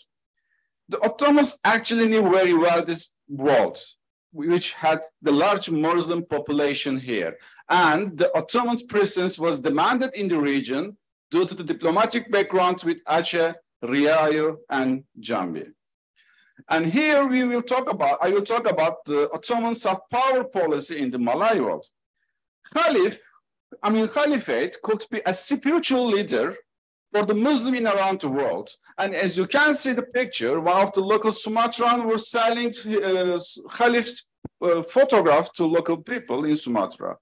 The Ottomans actually knew very well this world, which had the large Muslim population here. And the Ottoman presence was demanded in the region due to the diplomatic background with Aceh, Riau, and Jambi. And here we will talk about, I will talk about the Ottoman soft power policy in the Malay world. Khalif, I mean, Caliphate could be a spiritual leader for the Muslim in around the world. And as you can see the picture, one of the local Sumatran were selling uh, Khalif's uh, photograph to local people in Sumatra.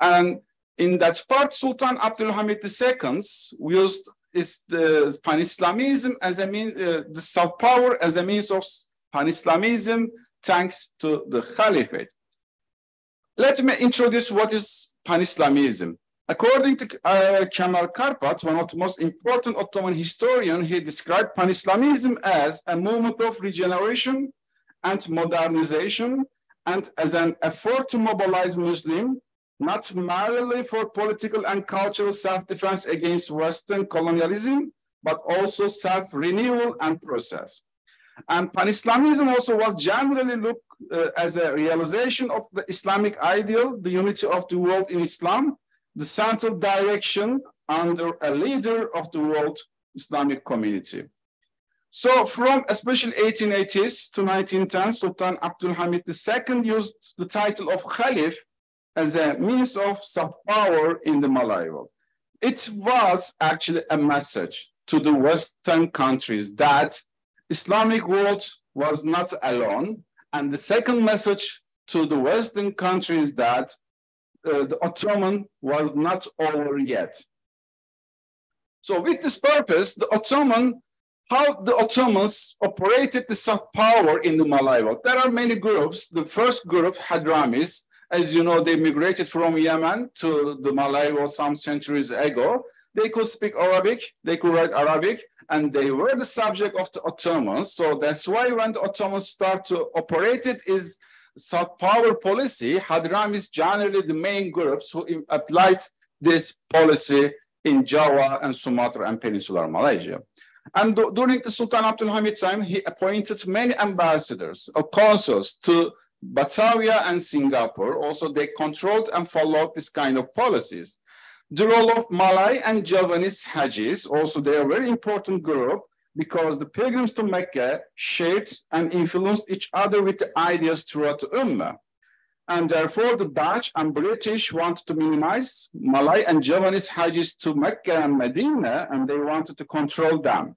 And in that part, Sultan Abdul Hamid II used is the pan-Islamism as a mean, uh, the soft power as a means of pan-Islamism thanks to the Caliphate. Let me introduce what is pan-Islamism. According to uh, Kemal Karpat, one of the most important Ottoman historians, he described pan-Islamism as a movement of regeneration and modernization and as an effort to mobilize Muslim not merely for political and cultural self-defense against Western colonialism, but also self-renewal and process. And pan-Islamism also was generally looked uh, as a realization of the Islamic ideal, the unity of the world in Islam, the central direction under a leader of the world Islamic community. So from especially 1880s to 1910, Sultan Abdul Hamid II used the title of Khalif as a means of soft power in the Malay world. It was actually a message to the Western countries that Islamic world was not alone. And the second message to the Western countries that uh, the Ottoman was not over yet. So with this purpose, the Ottoman, how the Ottomans operated the soft power in the Malay world. There are many groups. The first group, Hadramis, as you know, they migrated from Yemen to the Malay world some centuries ago. They could speak Arabic, they could write Arabic, and they were the subject of the Ottomans. So that's why when the Ottomans start to operate it is soft power policy, Hadramis generally the main groups who applied this policy in Java and Sumatra and Peninsular Malaysia. And during the Sultan Abdul Hamid time, he appointed many ambassadors or consuls to Batavia and Singapore, also they controlled and followed this kind of policies. The role of Malay and Javanese Hajis, also they are a very important group because the pilgrims to Mecca shaped and influenced each other with the ideas throughout the Ummah. And therefore the Dutch and British wanted to minimize Malay and Javanese Hajis to Mecca and Medina, and they wanted to control them.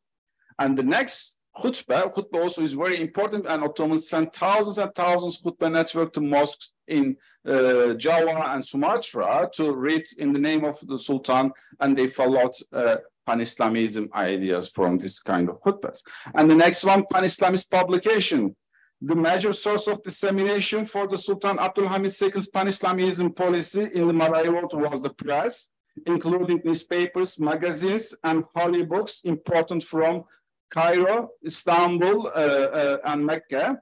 And the next khutbah. Khutbah also is very important, and Ottomans sent thousands and thousands khutbah network to mosques in uh, Java and Sumatra to read in the name of the Sultan, and they followed uh, pan-Islamism ideas from this kind of khutbahs. And the next one, pan-Islamist publication. The major source of dissemination for the Sultan Abdul Hamid II's pan-Islamism policy in the Malay world was the press, including newspapers, magazines, and holy books important from Cairo, Istanbul, uh, uh, and Mecca,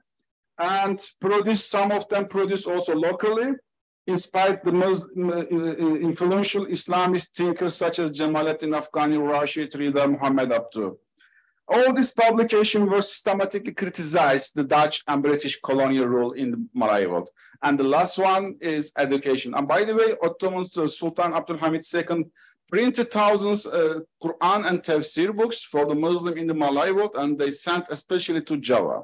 and produce some of them produce also locally, inspired the most uh, influential Islamist thinkers such as Jamaluddin Afghani, Rashid Rida, Muhammad Abdu. All these publications were systematically criticized the Dutch and British colonial rule in the Malay world. And the last one is education. And by the way, Ottoman Sultan Abdul Hamid II printed thousands uh, Quran and Tafsir books for the Muslim in the Malay world, and they sent especially to Java.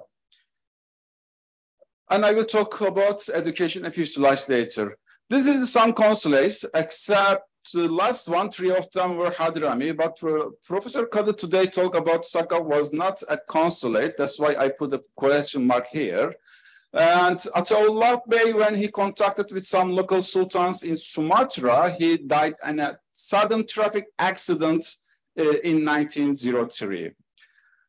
And I will talk about education a few slides later. This is some consulates, except the last one, three of them were Hadrami, but Professor Kadı today talked about Saka was not a consulate. That's why I put a question mark here. And Ataullah Bey, when he contacted with some local sultans in Sumatra, he died in a sudden traffic accident uh, in 1903.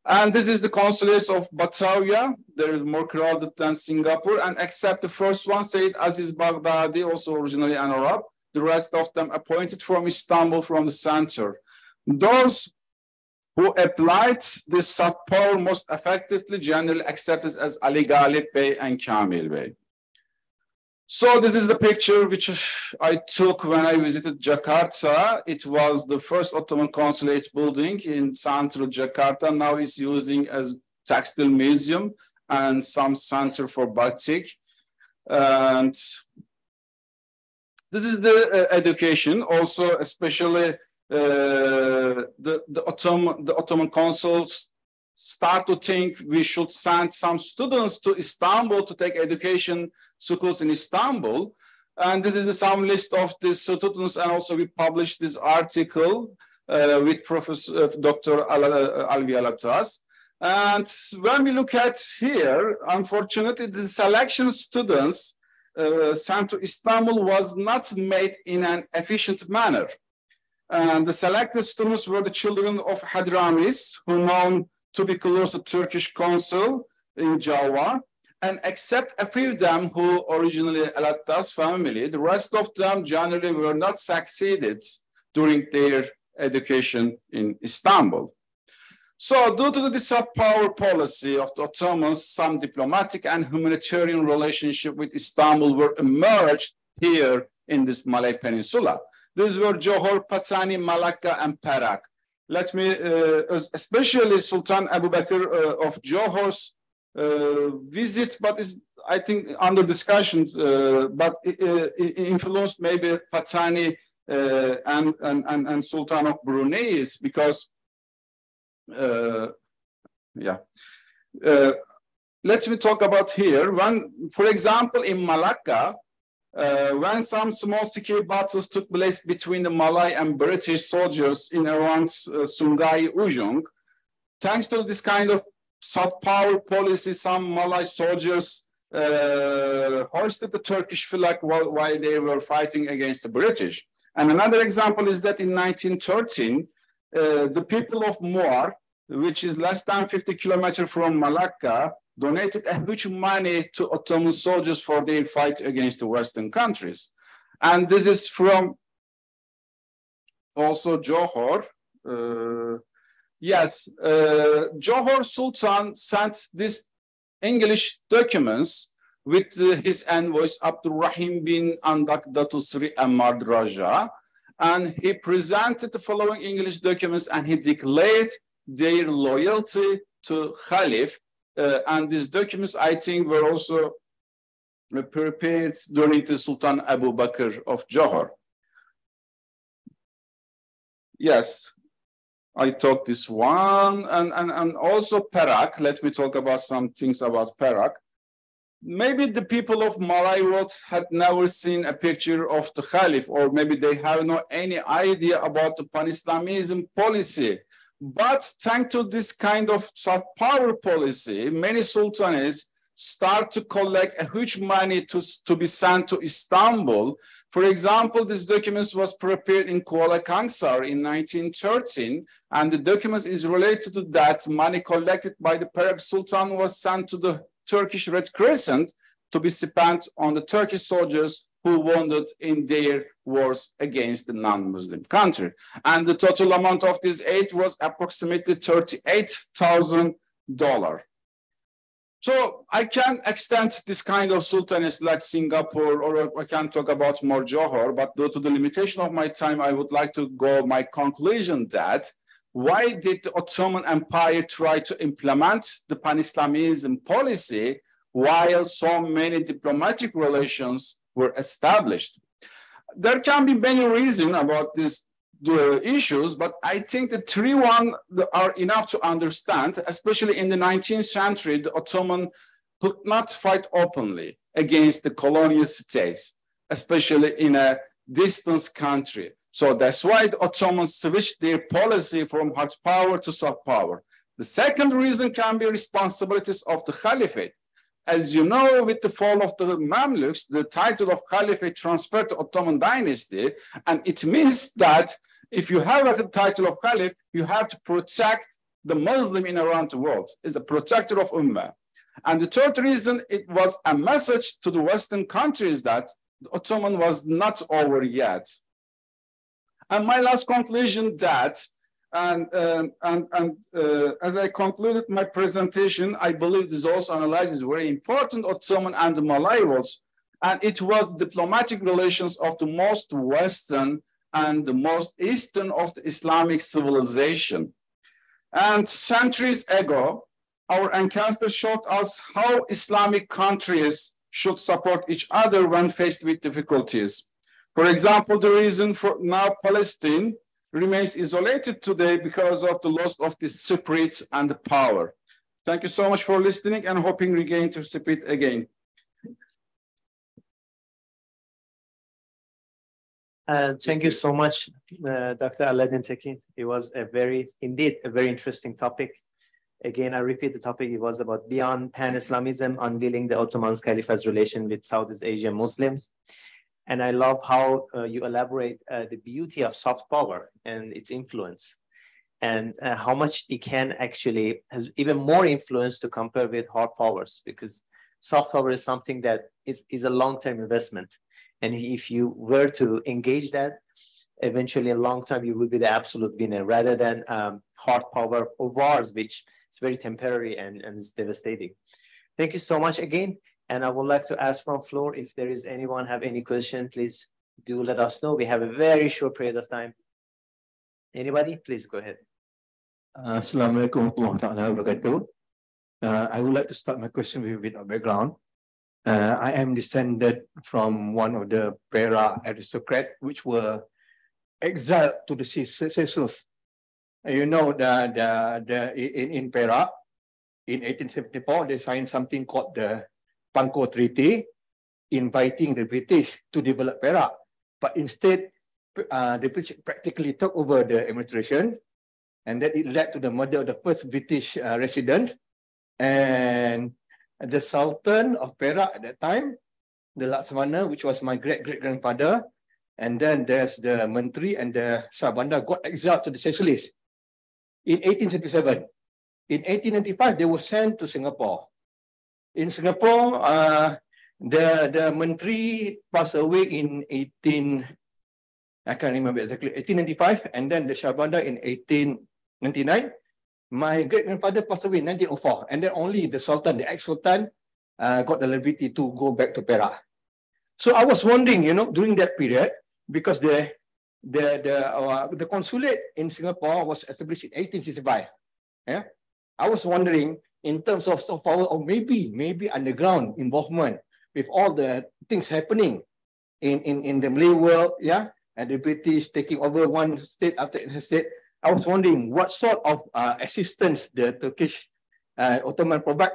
And this is the consulates of Batavia. They're more crowded than Singapore. And except the first one, Said Aziz Baghdadi, also originally an Arab, the rest of them appointed from Istanbul from the center. Those who applied this power most effectively generally accepted as Ali Ghalib Bey and Kamil Bey. So this is the picture which I took when I visited Jakarta. It was the first Ottoman consulate building in central Jakarta. Now it's using as textile museum and some center for batik. And this is the uh, education also, especially uh, the, the, Ottoman, the Ottoman consuls start to think we should send some students to Istanbul to take education schools in Istanbul. And this is the some list of these students. And also we published this article uh, with Professor uh, Dr. Uh, Alwi Alatas. And when we look at here, unfortunately, the selection students uh, sent to Istanbul was not made in an efficient manner. And the selected students were the children of Hadramis, who known to be close to Turkish consul in Java, and except a few of them who originally Alatas family, the rest of them generally were not succeeded during their education in Istanbul. So due to the soft power policy of the Ottomans, some diplomatic and humanitarian relationship with Istanbul were emerged here in this Malay Peninsula. These were Johor, Patani, Malacca, and Perak. Let me, uh, especially Sultan Abu Bakr uh, of Johor's uh, visit, but is I think under discussions, but influenced maybe Patani uh, and, and, and, Sultan of Brunei is because yeah. Let me talk about here. One, for example, in Malacca, uh, when some small security battles took place between the Malay and British soldiers in around uh, Sungai Ujong, thanks to this kind of soft power policy, some Malay soldiers uh, hoisted the Turkish flag while, while they were fighting against the British. And another example is that in 1913, uh, the people of Muar, which is less than 50 kilometers from Malacca, donated a huge money to Ottoman soldiers for their fight against the Western countries. And this is from also Johor. Uh, yes, uh, Johor Sultan sent these English documents with uh, his envoys Abdul Rahim bin Andak Datusri Ahmad Raja, and he presented the following English documents and he declared their loyalty to Khalif. Uh, and these documents, I think, were also prepared during the Sultan Abu Bakr of Johor. Yes, I talked this one, and, and, and also Perak. Let me talk about some things about Perak maybe the people of Malay world had never seen a picture of the Caliph, or maybe they have no any idea about the pan-Islamism policy. But thanks to this kind of soft power policy, many sultanates start to collect a huge money to, to be sent to Istanbul. For example, this document was prepared in Kuala Kangsar in 1913, and the document is related to that money collected by the Perak Sultan was sent to the Turkish Red Crescent to be spent on the Turkish soldiers who wounded in their wars against the non-Muslim country. And the total amount of this aid was approximately $38,000. So I can extend this kind of sultanates like Singapore, or I can talk about more Johor, but due to the limitation of my time, I would like to go my conclusion that why did the Ottoman Empire try to implement the pan-Islamism policy while so many diplomatic relations were established? There can be many reasons about these the issues, but I think the three one are enough to understand, especially in the 19th century, the Ottoman could not fight openly against the colonial states, especially in a distant country. So that's why the Ottomans switched their policy from hard power to soft power. The second reason can be responsibilities of the Caliphate. As you know, with the fall of the Mamluks, the title of Caliphate transferred to Ottoman dynasty, and it means that if you have a title of Caliph, you have to protect the Muslim in around the world, is a protector of Ummah. And the third reason, it was a message to the Western countries that the Ottoman was not over yet. And my last conclusion that, and, um, and, and uh, as I concluded my presentation, I believe this also analyzes very important Ottoman and the Malayawas, and it was diplomatic relations of the most Western and the most Eastern of the Islamic civilization. And centuries ago, our ancestors showed us how Islamic countries should support each other when faced with difficulties. For example, the reason for now Palestine remains isolated today because of the loss of the spirit and the power. Thank you so much for listening and hoping regain to spirit again. Uh, thank you so much, uh, Dr. Alaeddin Tekin. It was a very, indeed, a very interesting topic. Again, I repeat the topic, it was about beyond pan-Islamism, unveiling the Ottoman Caliphate's relation with Southeast Asian Muslims. And I love how uh, you elaborate uh, the beauty of soft power and its influence and uh, how much it can actually has even more influence to compare with hard powers because soft power is something that is, is a long-term investment. And if you were to engage that, eventually in long term, you will be the absolute winner rather than um, hard power or wars, which is very temporary and, and is devastating. Thank you so much again. And I would like to ask from floor if there is anyone have any question, please do let us know. We have a very short period of time. Anybody, please go ahead. Uh, warahmatullahi wabarakatuh. Uh, I would like to start my question with a bit of background. Uh, I am descended from one of the Perak aristocrats which were exiled to the Seychelles. You know, the, the, the, in, in Perak, in 1874, they signed something called the Pangkor Treaty, inviting the British to develop Perak. But instead, uh, the British practically took over the administration, and that it led to the murder of the first British uh, resident. And the Sultan of Perak at that time, the Laksamana, which was my great-great-grandfather, and then there's the Menteri and the Shahbandar got exiled to the Seychelles in 1877. In 1895, they were sent to Singapore. In Singapore, uh, the, the Menteri passed away in 18, I can't remember exactly, 1895, and then the Shahbandar in 1899. My great grandfather passed away in 1904, and then only the Sultan, the ex Sultan, uh, got the liberty to go back to Perak. So I was wondering, you know, during that period, because the the the uh, the consulate in Singapore was established in 1865. Yeah, I was wondering in terms of soft power, or maybe maybe underground involvement with all the things happening in in in the Malay world. Yeah, and the British taking over one state after another state. I was wondering what sort of uh, assistance the Turkish uh, Ottoman provide.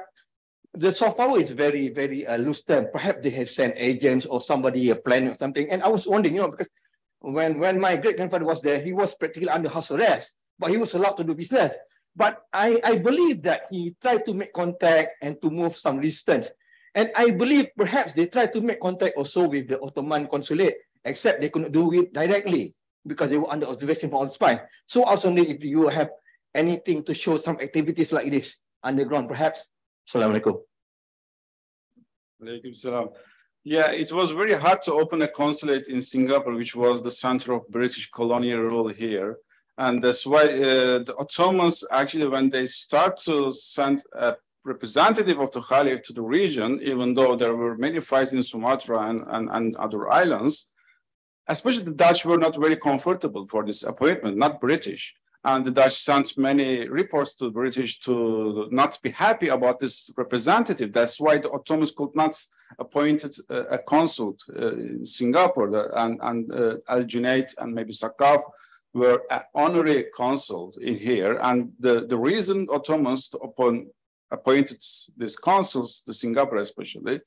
The soft power is very, very uh, loose term. Perhaps they have sent agents or somebody a plan or something. And I was wondering, you know, because when, when my great grandfather was there, he was practically under house arrest, but he was allowed to do business. But I, I believe that he tried to make contact and to move some distance. And I believe perhaps they tried to make contact also with the Ottoman consulate, except they couldn't do it directly because they were under observation for all spy. So I was wondering if you have anything to show some activities like this underground, perhaps. Assalamualaikum. Alaikum. Yeah, it was very hard to open a consulate in Singapore, which was the center of British colonial rule here. And that's why uh, the Ottomans actually, when they start to send a representative of the Khalif to the region, even though there were many fights in Sumatra and, and, and other islands, especially the Dutch were not very comfortable for this appointment, not British. And the Dutch sent many reports to the British to not be happy about this representative. That's why the Ottomans could not appoint a, a consul uh, in Singapore, and, and uh, Al Junaid and maybe Sagoff were honorary consuls in here. And the, the reason Ottomans upon appointed these consuls to Singapore especially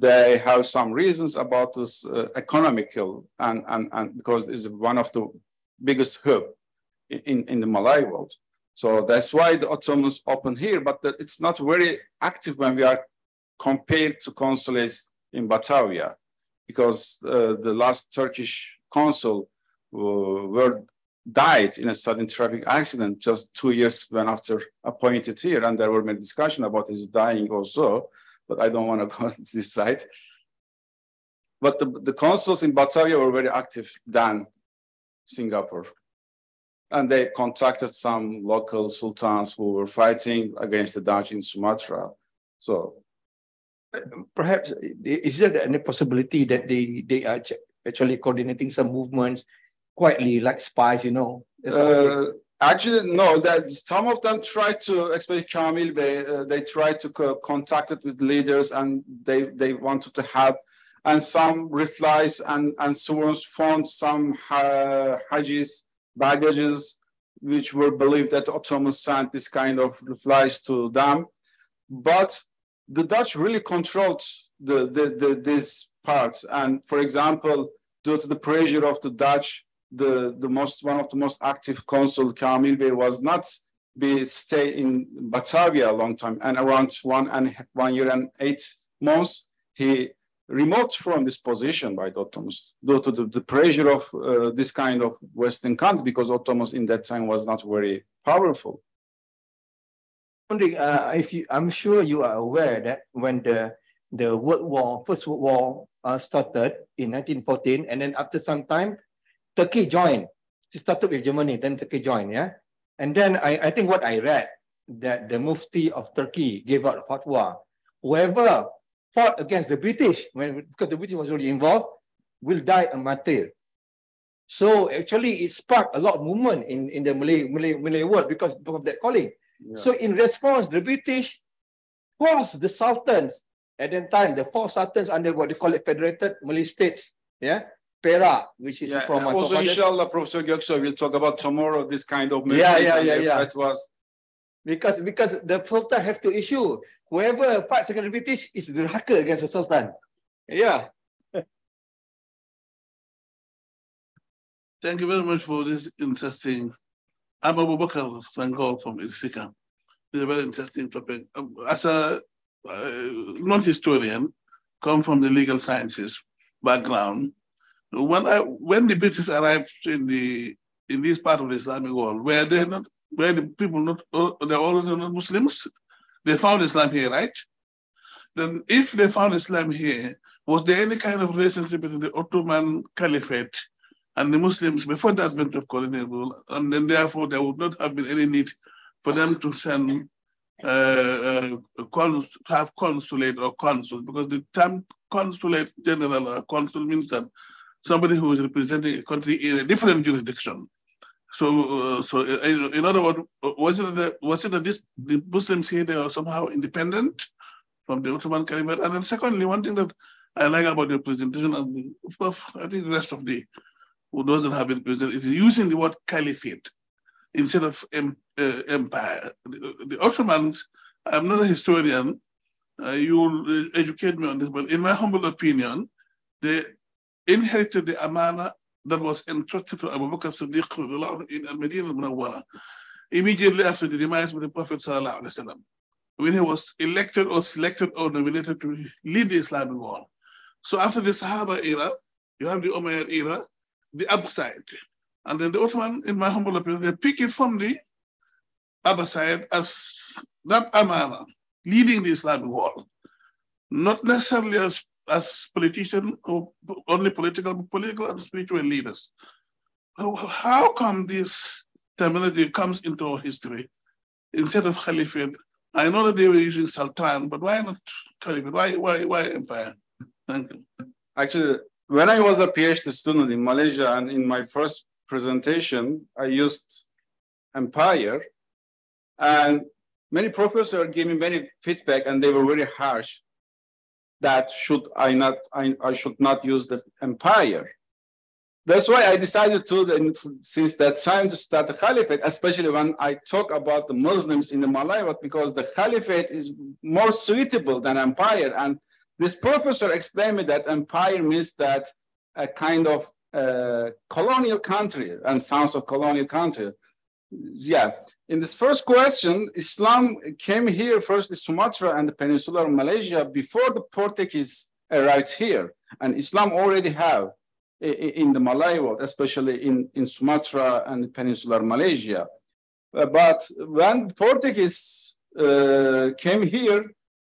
they have some reasons about this uh, economical and, and, and because it's one of the biggest hub in, in the Malay world. So that's why the Ottomans open here, but the, it's not very active when we are compared to consulates in Batavia, because uh, the last Turkish consul uh, were died in a sudden traffic accident just two years when after appointed here. And there were many discussion about his dying also, but I don't want to *laughs* go to this side. But the, the consuls in Batavia were very active than Singapore. And they contacted some local sultans who were fighting against the Dutch in Sumatra. So perhaps is there any possibility that they, they are actually coordinating some movements quietly like spies, you know? Uh, actually, no, that some of them tried to, especially Kamil Bey, uh, they tried to co contact it with leaders and they, they wanted to help. And some replies and, and someone found some uh, hajis, baggages, which were believed that Ottomans sent this kind of replies to them. But the Dutch really controlled the, the, the, this part. And for example, due to the pressure of the Dutch, the, the most one of the most active consul Kamil Bey was not be stay in Batavia a long time and around one and one year and eight months he removed from this position by the Ottomans due to the, the pressure of uh, this kind of Western country because Ottomans in that time was not very powerful. Uh, if you, I'm sure you are aware that when the the World War, First World War uh, started in 1914, and then after some time, Turkey joined. She started with Germany, then Turkey joined, yeah? And then I, I think what I read, that the Mufti of Turkey gave out a fatwa. Whoever fought against the British, when, because the British was already involved, will die a martyr. So actually it sparked a lot of movement in, in the Malay, Malay, Malay world because of that calling. Yeah. So in response, the British forced the sultans at that time, the four sultans under what they call it federated Malay states, yeah, Perak, which is yeah, from also inshallah, Professor Göksoy will talk about tomorrow this kind of yeah, yeah, yeah, yeah. That was because because the sultan have to issue whoever fights against the British is the hacker against the sultan. Yeah. Thank you very much for this interesting. I'm Abu Bakr Sangol from Isika. It's a very interesting topic. Um, as a uh, non-historian, come from the legal sciences background, when I when the British arrived in the in this part of the Islamic world, where they not where the people not they're all not Muslims, they found Islam here, right? Then if they found Islam here, was there any kind of relationship between the Ottoman Caliphate and the Muslims before the advent of colonial rule? And then therefore there would not have been any need for them to send uh, uh, have consulate or consul, because the term consulate general or consul means that somebody who is representing a country in a different jurisdiction. So, uh, so uh, in other words, was it that was it that this the Muslims here they are somehow independent from the Ottoman Caliphate? And then secondly, one thing that I like about your presentation, and I think the rest of the who doesn't have it presented, is using the word caliphate instead of uh, empire. The, the, Ottomans, I'm not a historian, uh, you will educate me on this, but in my humble opinion, they inherited the amana that was entrusted to Abu Bakr Siddiq in Al-Medina al-Munawwara immediately after the demise of the Prophet sallallahu when he was elected or selected or nominated to lead the Islamic world. So after the Sahaba era, you have the Umayyad era, the Abbasid. And then the Ottoman, in my humble opinion, they pick it from the Abbasid as that amana, leading the Islamic world. Not necessarily as as politicians or only political, political and spiritual leaders. How, how come this terminology comes into our history instead of caliphate? I know that they were using sultan, but why not caliphate? Why, why, why empire? Thank you. Actually, when I was a PhD student in Malaysia and in my first presentation, I used empire and many professors gave me many feedback and they were very harsh that should I not I, I should not use the empire. That's why I decided to, since that time, to start the caliphate, especially when I talk about the Muslims in the Malay, because the caliphate is more suitable than empire. And this professor explained me that empire means that a kind of uh, colonial country and sounds of colonial country yeah, in this first question, Islam came here first Sumatra and the peninsular Malaysia before the Portuguese arrived here. And Islam already have in the Malay world, especially in, in Sumatra and the peninsular Malaysia. Uh, but when Portuguese uh, came here,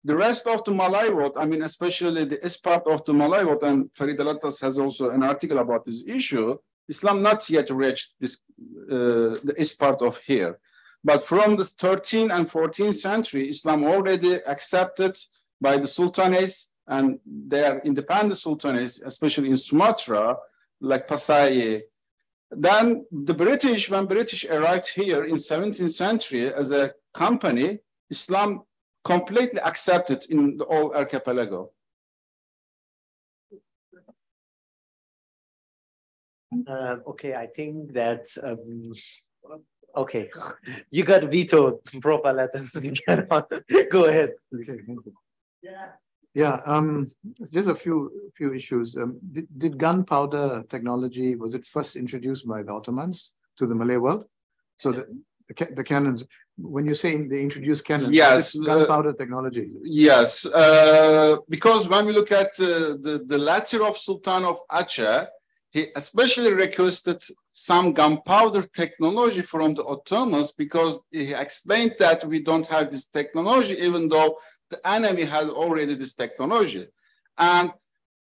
the rest of the Malay world, I mean, especially the east part of the Malay world, and Farid Alatas has also an article about this issue, Islam not yet reached this, uh, east part of here. But from the 13th and 14th century, Islam already accepted by the sultanates and their independent sultanates, especially in Sumatra, like Pasai. Then the British, when British arrived here in 17th century as a company, Islam completely accepted in the archipelago. Uh, okay, I think that um, okay. You got vetoed, proper letters. *laughs* Go ahead, please. Yeah. Yeah, um, just a few few issues. Um, did, did gunpowder technology was it first introduced by the Ottomans to the Malay world? So the the, the cannons. When you say they introduced cannons, yes, gunpowder uh, technology. Yes, uh, because when we look at uh, the the letter of Sultan of Aceh, he especially requested some gunpowder technology from the Ottomans because he explained that we don't have this technology, even though the enemy has already this technology. And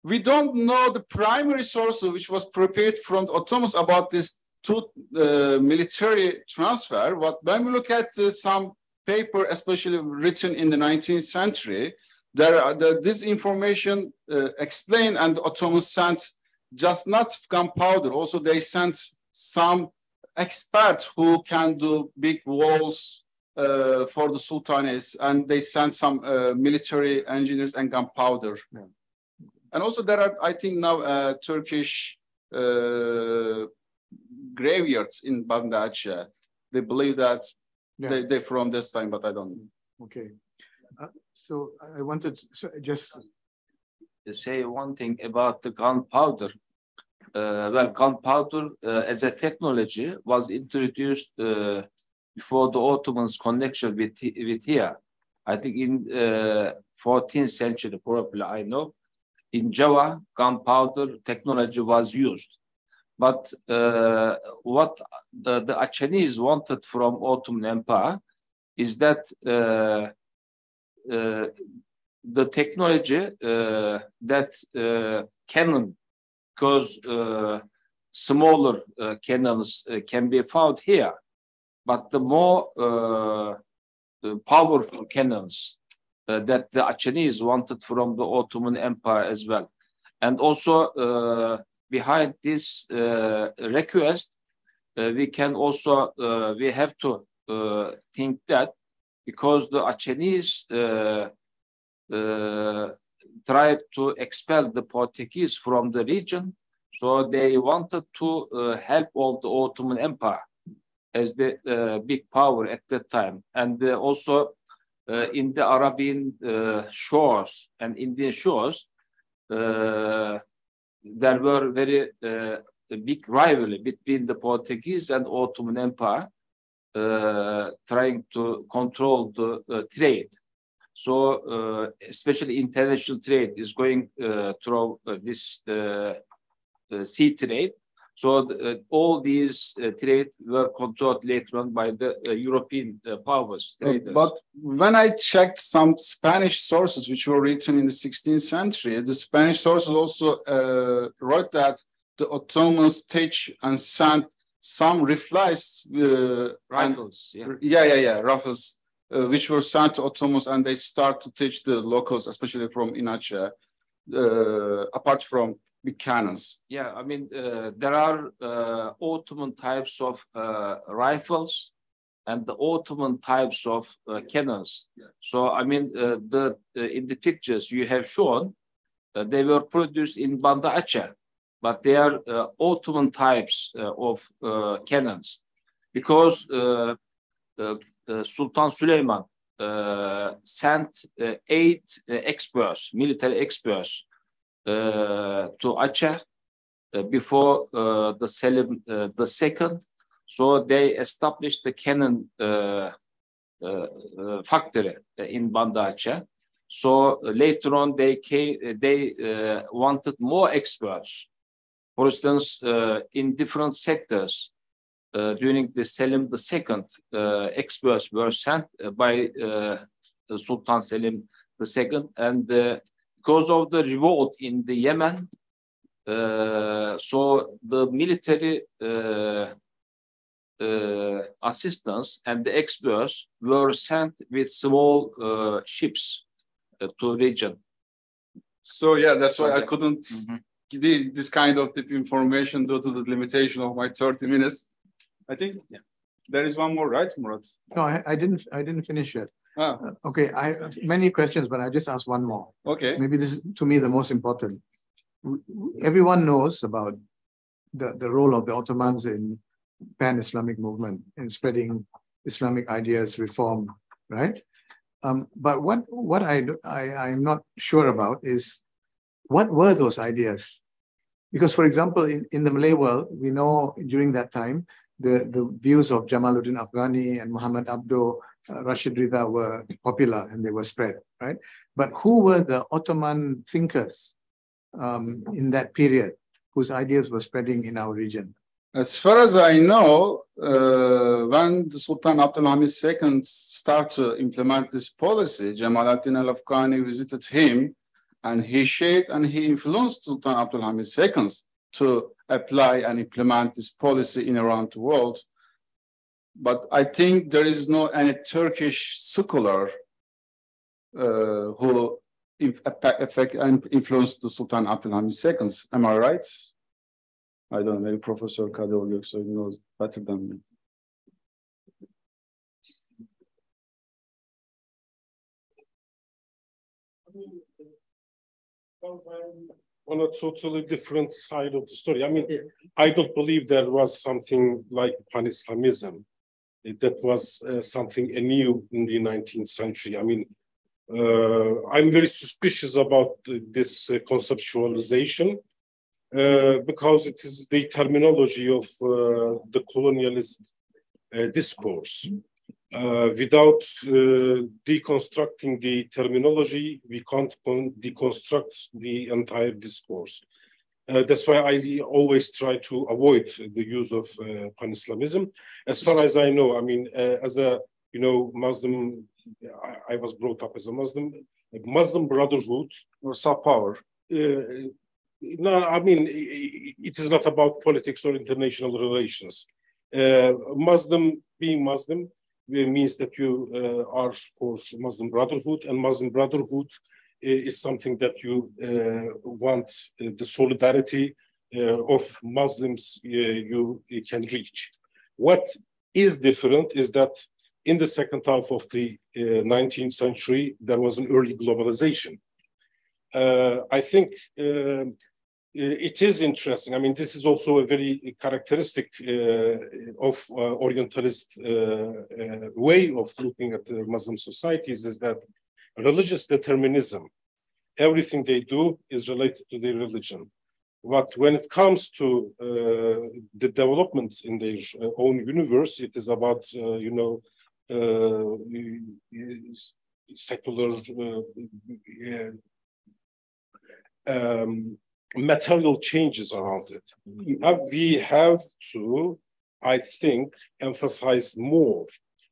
we don't know the primary source which was prepared from the Ottomans about this two uh, military transfer. But when we look at uh, some paper, especially written in the 19th century, there are the, this information uh, explained and the Ottomans sent just not gunpowder, also they sent some experts who can do big walls uh, for the sultanates, and they sent some uh, military engineers and gunpowder. Yeah. And also there are, I think now, uh, Turkish uh, graveyards in Banda Aceh. They believe that yeah. they, they're from this time, but I don't. Okay. Uh, so I wanted to just say one thing about the gunpowder. Uh, well, gunpowder uh, as a technology was introduced uh, before the Ottomans' connection with with here. I think in uh, 14th century, probably I know, in Java, gunpowder technology was used. But uh, what the, the Acehnese wanted from Ottoman Empire is that uh, uh, the technology uh, that uh, cannon, because uh, smaller uh, cannons uh, can be found here, but the more uh, the powerful cannons that the Acehnese wanted from the Ottoman Empire as well. And also behind this request, we can also, we have to think that because the Acehnese uh, tried to expel the Portuguese from the region. So they wanted to uh, help all the Ottoman Empire as the uh, big power at that time. And uh, also uh, in the Arabian uh, shores and Indian shores, there were very big rivalry between the Portuguese and Ottoman Empire, trying to control the trade. So uh, especially international trade is going uh, through uh, this sea trade. So the, all these trade were controlled later on by the European powers. But when I checked some Spanish sources which were written in the 16th century, the Spanish sources also wrote that the Ottomans teach and sent some replies uh, rifles and, yeah. yeah yeah yeah rifles uh, which were sent to Ottomans and they start to teach the locals, especially from Inacha, uh, apart from big cannons. Yeah, I mean, uh, there are uh, Ottoman types of uh, rifles and the Ottoman types of uh, cannons. Yeah. So, I mean, the in the pictures you have shown, they were produced in Banda Aceh, but they are Ottoman types of cannons because uh, Sultan Süleyman sent eight experts, military experts, to Aceh before the Selim the second. So they established the cannon factory in Banda Aceh. So later on, they came, they wanted more experts For instance, in different sectors, during the Selim II, uh, experts were sent by Sultan Selim II, and because of the revolt in the Yemen, so the military uh, assistants and the experts were sent with small uh, ships uh, to region. So yeah, that's why I couldn't mm -hmm. give this kind of information due to the limitation of my 30 minutes. I think yeah. there is one more, right, Murat? No, I, I didn't. I didn't finish it. Ah. Uh, okay, I have many questions, but I just ask one more. Okay. Maybe this is to me the most important. Everyone knows about the, the role of the Ottomans in pan-Islamic movement in spreading Islamic ideas, reform, right? Um, but what what I, I I'm not sure about is what were those ideas? Because, for example, in, in the Malay world, we know during that time the, the views of Jamaluddin Afghani and Muhammad Abduh, uh, Rashid Rida were popular and they were spread, right? But who were the Ottoman thinkers um, in that period whose ideas were spreading in our region? As far as I know, uh, when Sultan Abdulhamid II started to implement this policy, Jamaluddin al-Afghani visited him and he shaped and he influenced Sultan Abdulhamid II to apply and implement this policy in around the world. But I think there is no any Turkish scholar uh, who affect and influenced the Sultan Abdulhamid II. Am I right? I don't know, maybe Professor Kadir knows better than me. On a totally different side of the story. I mean, I don't believe there was something like pan-Islamism. That was uh, something new in the 19th century. I mean, uh, I'm very suspicious about this uh, conceptualization uh, because it is the terminology of uh, the colonialist uh, discourse. Uh, without uh, deconstructing the terminology, we can't deconstruct the entire discourse. that's why I always try to avoid the use of pan-Islamism. As far as I know, I mean, as a you know Muslim, I, I, was brought up as a Muslim. Muslim Brotherhood or soft power no, I mean, it is not about politics or international relations. Uh, Muslim, being Muslim, means that you uh, are for Muslim Brotherhood, and Muslim Brotherhood uh, is something that you uh, want the solidarity of Muslims you, can reach. What is different is that in the second half of the 19th century, there was an early globalization. I think uh, it is interesting. I mean, this is also a very characteristic uh, of uh, Orientalist uh, uh, way of looking at Muslim societies is that religious determinism, everything they do is related to their religion. But when it comes to uh, the developments in their uh, own universe, it is about, you know, secular um, material changes around it. Now we have to, I think, emphasize more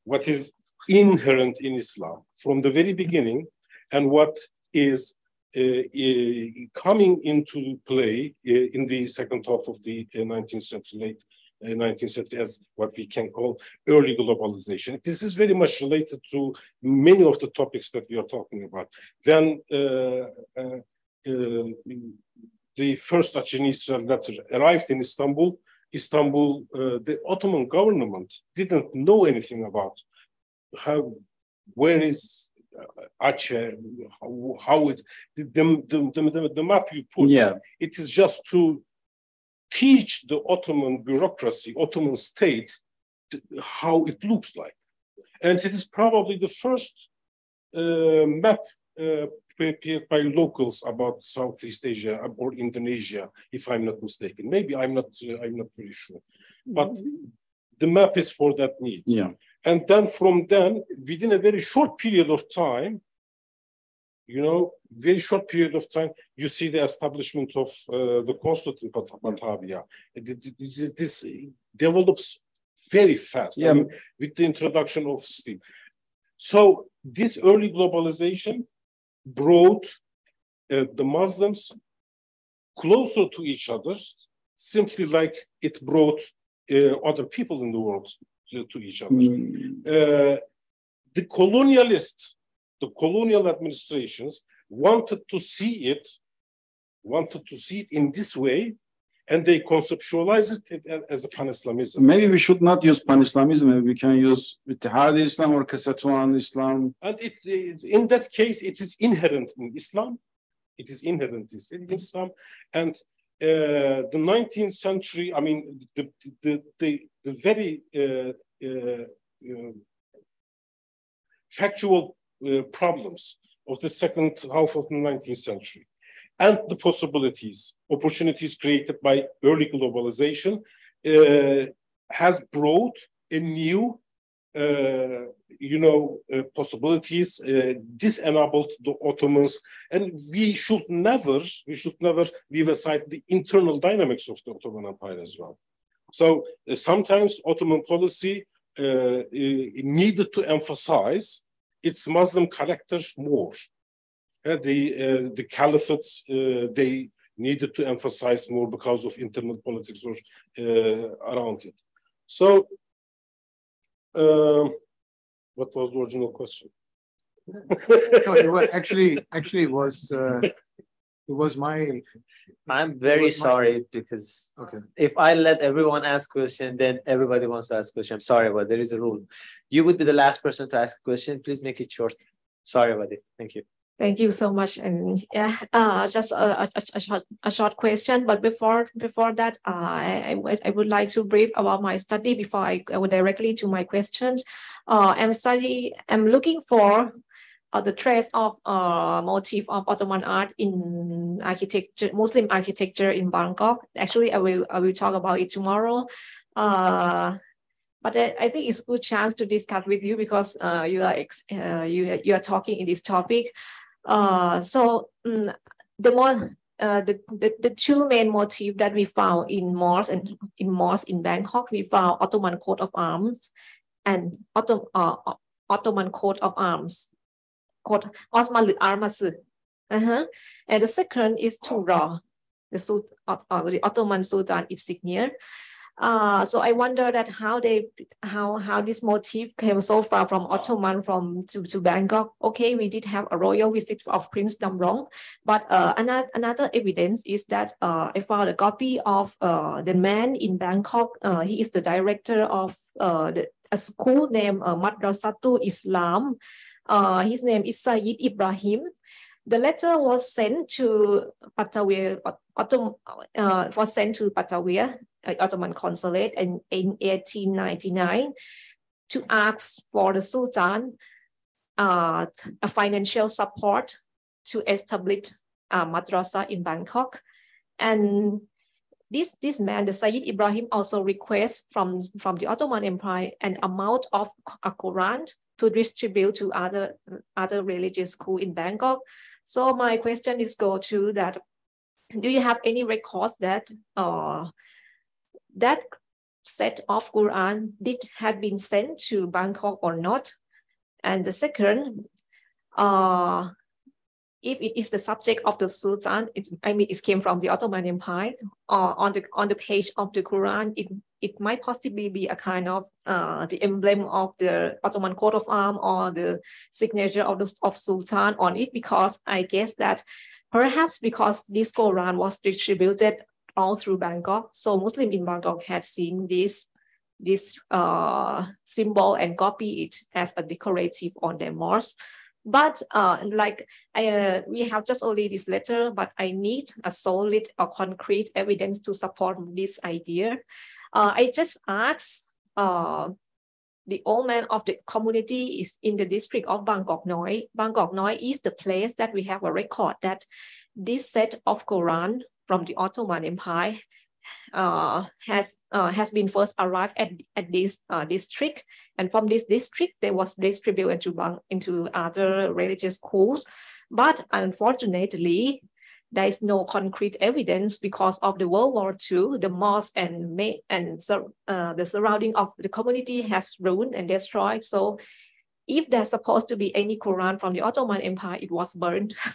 what is inherent in Islam from the very beginning and what is uh, uh, coming into play uh, in the second half of the 19th uh, century, late 19th uh, century, as what we can call early globalization. This is very much related to many of the topics that we are talking about. Then uh, the first Acehnese that arrived in Istanbul, Istanbul, uh, the Ottoman government didn't know anything about how, where is uh, Aceh, how, how it, the, the, the, the, map you put, yeah. it is just to teach the Ottoman bureaucracy, Ottoman state, how it looks like. And it is probably the first uh, map uh, prepared by locals about Southeast Asia or Indonesia, if I'm not mistaken. Maybe I'm not. Uh, I'm not very sure, but the map is for that need. Yeah. And then from then, within a very short period of time, you know, very short period of time, you see the establishment of uh, the consulate in Batavia. This develops very fast yeah. I mean, with the introduction of steam. So this early globalization brought uh, the Muslims closer to each other, simply like it brought uh, other people in the world to, to each other. Mm. Uh, the colonialists, the colonial administrations wanted to see it, wanted to see it in this way, and they conceptualize it as a pan-Islamism. Maybe we should not use pan-Islamism. Maybe we can use Ittihad Islam or Kesatuan Islam. And it, it, in that case, it is inherent in Islam. It is inherent in Islam. And uh, the 19th century, I mean, the, the, the, the very uh, uh, uh factual uh, problems of the second half of the 19th century and the possibilities, opportunities created by early globalization uh, has brought a new, uh, you know, uh, possibilities, uh, disenabled the Ottomans, and we should never, we should never leave aside the internal dynamics of the Ottoman Empire as well. So uh, sometimes Ottoman policy uh, needed to emphasize its Muslim character more the uh, the caliphates uh, they needed to emphasize more because of internal politics or, around it. So, um, what was the original question? *laughs* no, it was actually actually was uh, it was my i'm very sorry my... because okay. if i let everyone ask question then everybody wants to ask question. I'm sorry but there is a rule. You would be the last person to ask a question. Please make it short. Sorry about it. Thank you Thank you so much. And yeah, uh, just a, a, a, short, a short question. But before before that, uh, I, I would like to brief about my study before I go directly to my questions. Uh, I'm study. I'm looking for uh, the trace of uh, motif of Ottoman art in architecture, Muslim architecture in Bangkok. Actually, I will I will talk about it tomorrow. Uh, but I, think it's a good chance to discuss with you because uh, you are uh, you you are talking in this topic. Uh, so um, the more uh, the, the, the two main motifs that we found in mosques and in mosques in Bangkok, we found Ottoman coat of arms and Ottoman, uh, Ottoman coat of arms, coat Osmanlı arması. Uh-huh. And the second is Tughra, the, uh, the Ottoman Sultan insignia. Uh, so I wonder that how they how how this motif came so far from Ottoman from to, to Bangkok. Okay, we did have a royal visit of Prince Damrong, but uh, another another evidence is that uh, I found a copy of uh, the man in Bangkok. Uh, he is the director of uh, the, a school named uh, Madrasatul Islam. Uh, his name is Sayyid Ibrahim. The letter was sent to uh, was sent to Batavia Ottoman consulate in, in 1899 to ask for the Sultan uh, a financial support to establish a madrasa in Bangkok. And this, this man, the Sayyid Ibrahim, also requests from, from the Ottoman Empire an amount of a Quran to distribute to other, other religious school in Bangkok. So my question is go to that, do you have any records that uh, that set of Quran did have been sent to Bangkok or not. And the second, uh, if it is the subject of the Sultan, it, I mean, it came from the Ottoman Empire, uh, on the on the page of the Quran, it, it might possibly be a kind of uh, the emblem of the Ottoman coat of arms or the signature of the of Sultan on it, because I guess that perhaps because this Quran was distributed all through Bangkok. So Muslim in Bangkok had seen this this uh, symbol and copy it as a decorative on their mosque. But uh, like I, uh, we have just only this letter, but I need a solid or concrete evidence to support this idea. Uh, I just asked uh, the old man of the community is in the district of Bangkok Noi. Bangkok Noi is the place that we have a record that this set of Quran from the Ottoman Empire uh, has uh, has been first arrived at, at this uh, district, and from this district they was distributed into into other religious schools. But unfortunately, there is no concrete evidence because of the World War II, the mosque and and uh, the surrounding of the community has ruined and destroyed. So if there's supposed to be any Quran from the Ottoman Empire, it was burned. *laughs*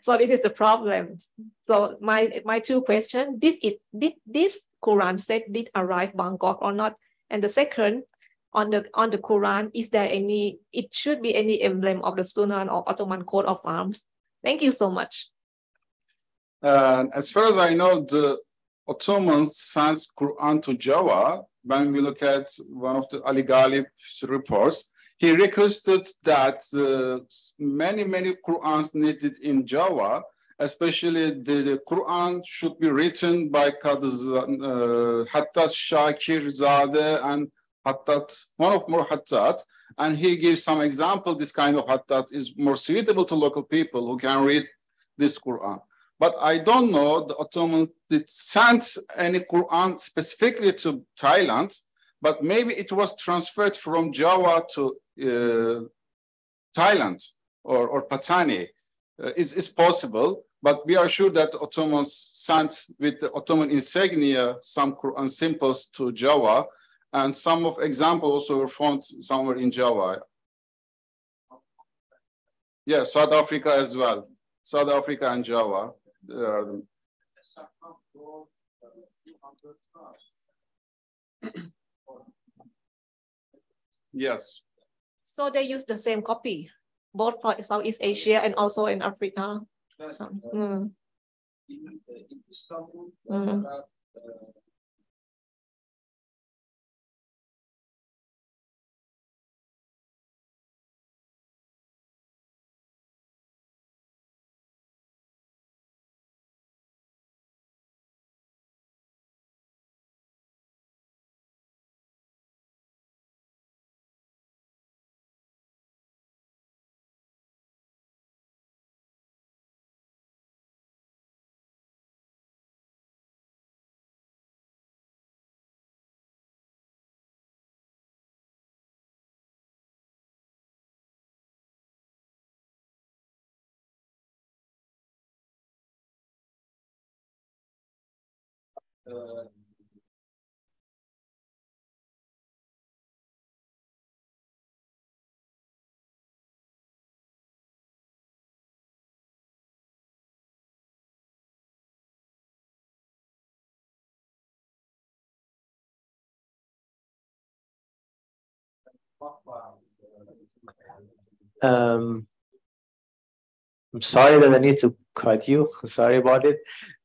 so this is the problem. So my my two questions: Did it did this Quran set did arrive Bangkok or not? And the second, on the on the Quran, is there any? It should be any emblem of the Sunan or Ottoman coat of arms. Thank you so much. Uh, as far as I know, the Ottomans sent Quran to Java. When we look at one of the Ali Ghalib's reports, he requested that uh, many, many Qurans needed in Java, especially the, the Quran should be written by Qadi uh, Hattat Shakir Zadeh and Hattat, one of more Hattat. And he gives some example, this kind of Hattat is more suitable to local people who can read this Quran. But I don't know the Ottoman did send any Quran specifically to Thailand, but maybe it was transferred from Java to uh, Thailand or, or Patani. Uh, it's, it's possible, but we are sure that the Ottomans sent with the Ottoman insignia some Quran symbols to Java, and some of examples also were found somewhere in Java. Yeah, South Africa as well. South Africa and Java. *clears throat* Uh, yes. So they use the same copy, both for Southeast Asia and also in Africa. So, mm. Mm. Uh, Um, I'm sorry that I need to cut you. *laughs* Sorry about it.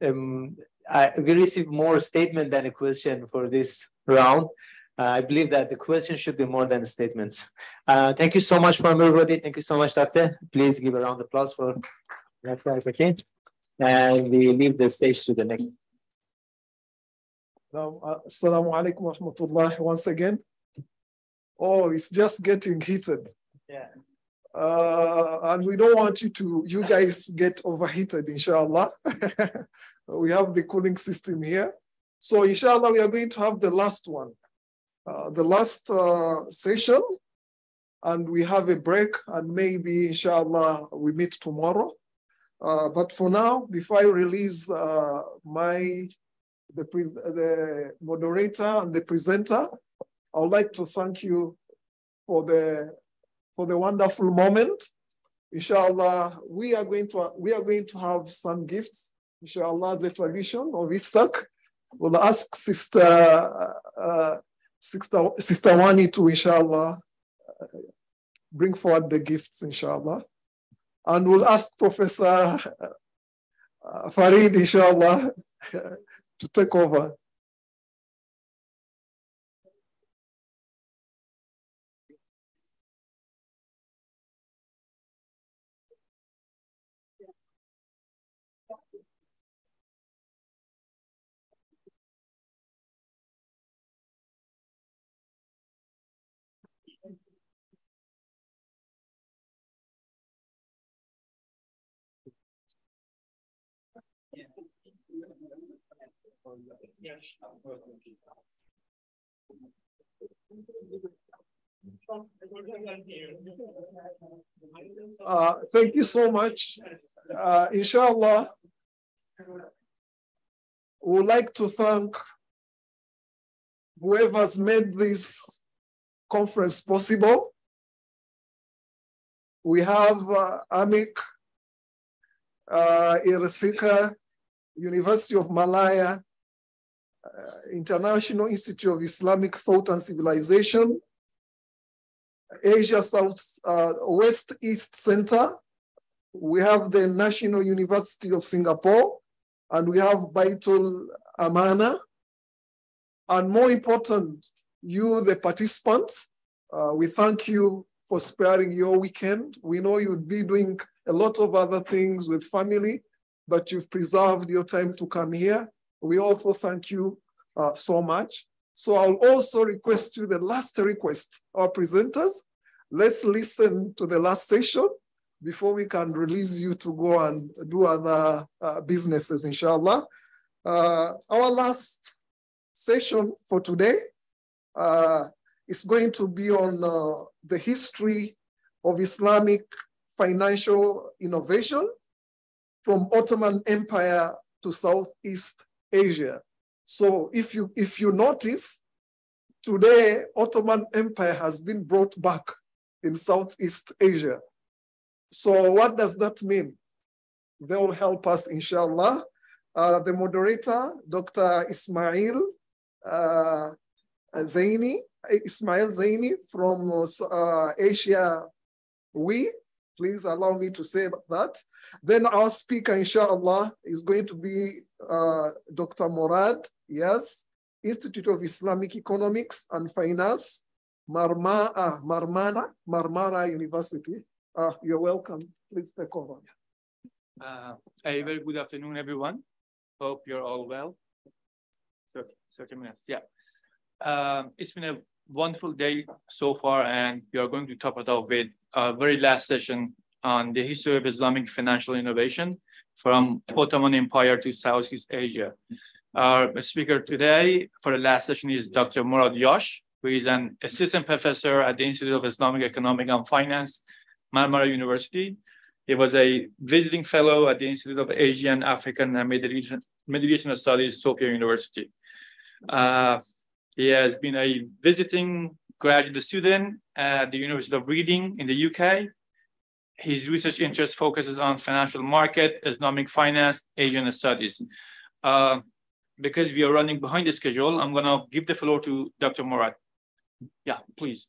Um, I, we received more statement than a question for this round. Uh, I believe that the question should be more than statements. Uh, thank you so much from everybody. Thank you so much, Doctor. Please give a round of applause for that guys, okay? And we leave the stage to the next. Uh, assalamu alaikum wa rahmatullah once again. Oh, it's just getting heated. Yeah. Uh, and we don't want you to, you guys get overheated, inshallah. *laughs* we have the cooling system here. So inshallah, we are going to have the last one, uh, the last uh, session, and we have a break, and maybe inshallah, we meet tomorrow. Uh, but for now, before I release uh, my, the, the moderator and the presenter, I would like to thank you for the for the wonderful moment. Inshallah, we are going to we are going to have some gifts. Inshallah, the tradition of ISTAC. We'll ask Sister uh, Sister Sister Wani to Inshallah uh, bring forward the gifts, Inshallah, and we'll ask Professor uh, Farid, Inshallah, *laughs* to take over. Uh, thank you so much. Uh, inshallah, we would like to thank whoever's made this conference possible. We have uh, AMEC, uh, University of Malaya, International Institute of Islamic Thought and Civilization, Asia South uh, West East Center. We have the National University of Singapore, and we have Baitul Amana. And more important, you, the participants, uh, we thank you for sparing your weekend. We know you'd be doing a lot of other things with family, but you've preserved your time to come here. We also thank you uh, so much. So I'll also request you the last request, our presenters, let's listen to the last session before we can release you to go and do other uh, businesses, inshallah. Uh, our last session for today uh, is going to be on uh, the history of Islamic financial innovation from Ottoman Empire to Southeast Asia. So if you, if you notice, today Ottoman Empire has been brought back in Southeast Asia. So what does that mean? They will help us, inshallah. Uh, the moderator, Dr. Ismail uh, Zaini, Ismail Zaini from uh, Asia We. Please allow me to say that. Then our speaker, inshallah, is going to be uh, Dr. Murat, yes, Institute of Islamic Economics and Finance, Marma, uh, Marmana, Marmara University. Uh, you're welcome. Please take over. Uh, a very good afternoon, everyone. Hope you're all well. 30, 30 minutes, yeah. Um, it's been a wonderful day so far, and we are going to top it off with a very last session on the history of Islamic financial innovation from Ottoman Empire to Southeast Asia. Our speaker today for the last session is Dr. Murat Yaş, who is an assistant professor at the Institute of Islamic Economic and Finance, Marmara University. He was a visiting fellow at the Institute of Asian, African, and Middle Eastern, Middle Eastern Studies, Sophia University. Uh, he has been a visiting graduate student at the University of Reading in the UK. His research interest focuses on financial market, Islamic finance, Asian studies. Uh, because we are running behind the schedule, I'm gonna give the floor to Dr. Murat. Yeah, please.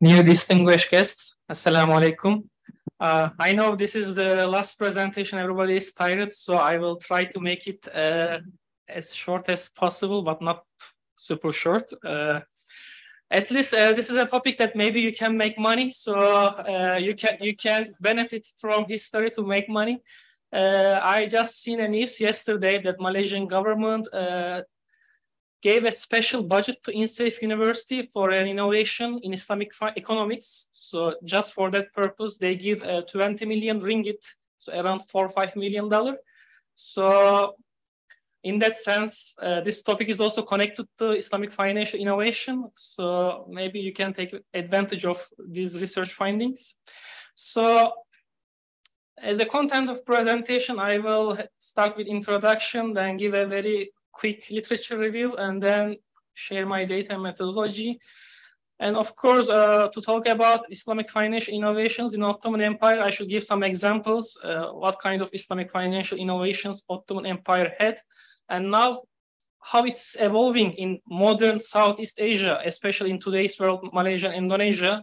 Dear distinguished guests, Assalamu alaikum. Uh, I know this is the last presentation, everybody is tired, so I will try to make it uh, as short as possible, but not super short. Uh, at least uh, this is a topic that maybe you can make money, so uh, you can you can benefit from history to make money. Uh, I just seen a news yesterday that Malaysian government gave a special budget to INCEIF University for an innovation in Islamic economics. So just for that purpose, they give uh, 20 million ringgit, so around four or five million dollar. So in that sense, uh, this topic is also connected to Islamic financial innovation. So maybe you can take advantage of these research findings. So as a content of presentation, I will start with introduction, then give a very quick literature review, and then share my data methodology. And of course, uh, to talk about Islamic financial innovations in Ottoman Empire, I should give some examples, uh, what kind of Islamic financial innovations Ottoman Empire had, and now how it's evolving in modern Southeast Asia, especially in today's world, Malaysia and Indonesia,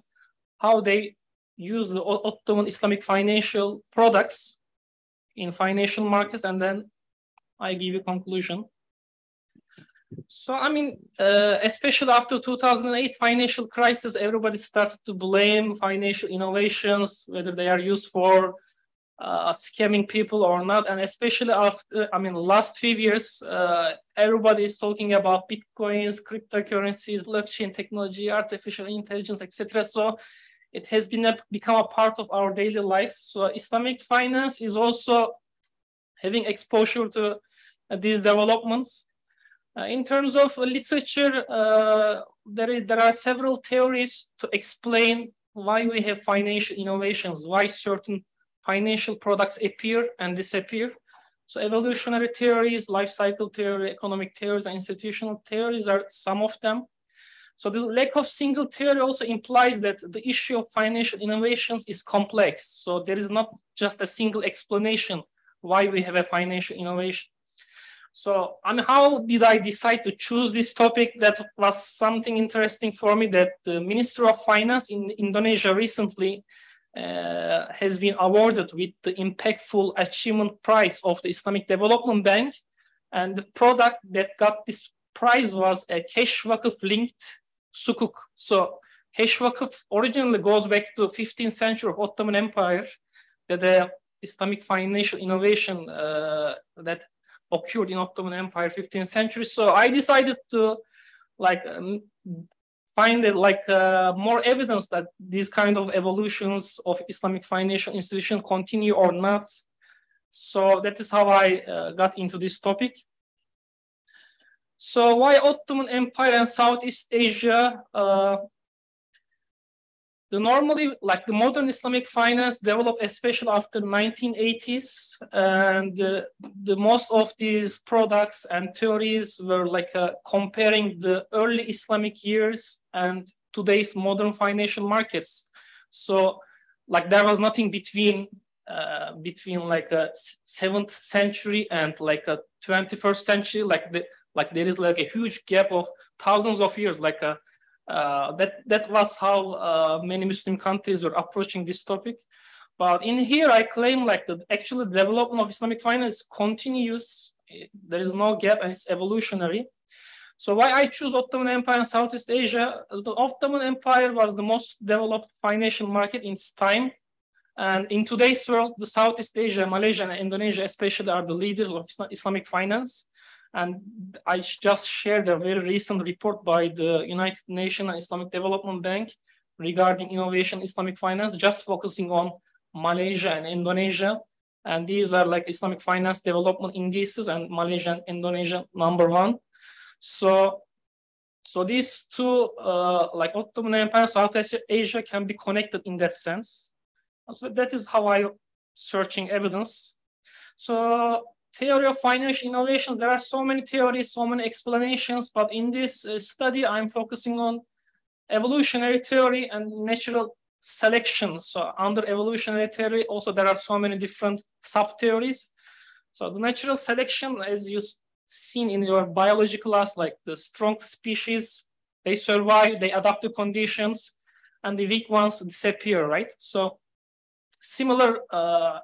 how they use the Ottoman Islamic financial products in financial markets, and then I give you conclusion. So I mean, uh, especially after 2008 financial crisis, everybody started to blame financial innovations, whether they are used for uh, scamming people or not. And especially after, I mean, last few years, uh, everybody is talking about bitcoins, cryptocurrencies, blockchain technology, artificial intelligence, etc. So it has been a, become a part of our daily life. So Islamic finance is also having exposure to uh, these developments. Uh, in terms of literature, uh, there, is, there are several theories to explain why we have financial innovations, why certain financial products appear and disappear. So evolutionary theories, life cycle theory, economic theories, and institutional theories are some of them. So the lack of single theory also implies that the issue of financial innovations is complex. So there is not just a single explanation why we have a financial innovation. So, mean, how did I decide to choose this topic? That was something interesting for me that the Minister of Finance in Indonesia recently uh, has been awarded with the impactful achievement prize of the Islamic Development Bank. And the product that got this prize was a cash wakaf linked sukuk. So cash wakaf originally goes back to 15th century of Ottoman Empire, that the Islamic financial innovation uh, that occurred in Ottoman Empire 15th century. So I decided to like um, find it like uh, more evidence that these kind of evolutions of Islamic financial institution continue or not. So that is how I uh, got into this topic. So why Ottoman Empire and Southeast Asia? Uh, the normally like the modern Islamic finance developed especially after 1980s and uh, the most of these products and theories were like uh, comparing the early Islamic years and today's modern financial markets. So like there was nothing between uh, between like a seventh century and like a 21st century like the like there is like a huge gap of thousands of years like a uh, that that was how uh, many Muslim countries were approaching this topic. But in here, I claim like the actual development of Islamic finance continues. There is no gap and it's evolutionary. So why I choose Ottoman Empire and Southeast Asia? The Ottoman Empire was the most developed financial market in its time. And in today's world, the Southeast Asia, Malaysia, and Indonesia especially are the leaders of Islamic finance. And I just shared a very recent report by the United Nations and Islamic Development Bank regarding innovation Islamic finance, just focusing on Malaysia and Indonesia. And these are like Islamic finance development indices and Malaysia and Indonesia number one. So, so these two, uh, like Ottoman Empire, Southeast Asia can be connected in that sense. So that is how I searching evidence. So theory of financial innovations, there are so many theories, so many explanations, but in this uh, study, I'm focusing on evolutionary theory and natural selection. So under evolutionary theory, also there are so many different sub-theories. So the natural selection, as you seen in your biology class, like the strong species, they survive, they adapt to conditions, and the weak ones disappear, right? So similar uh,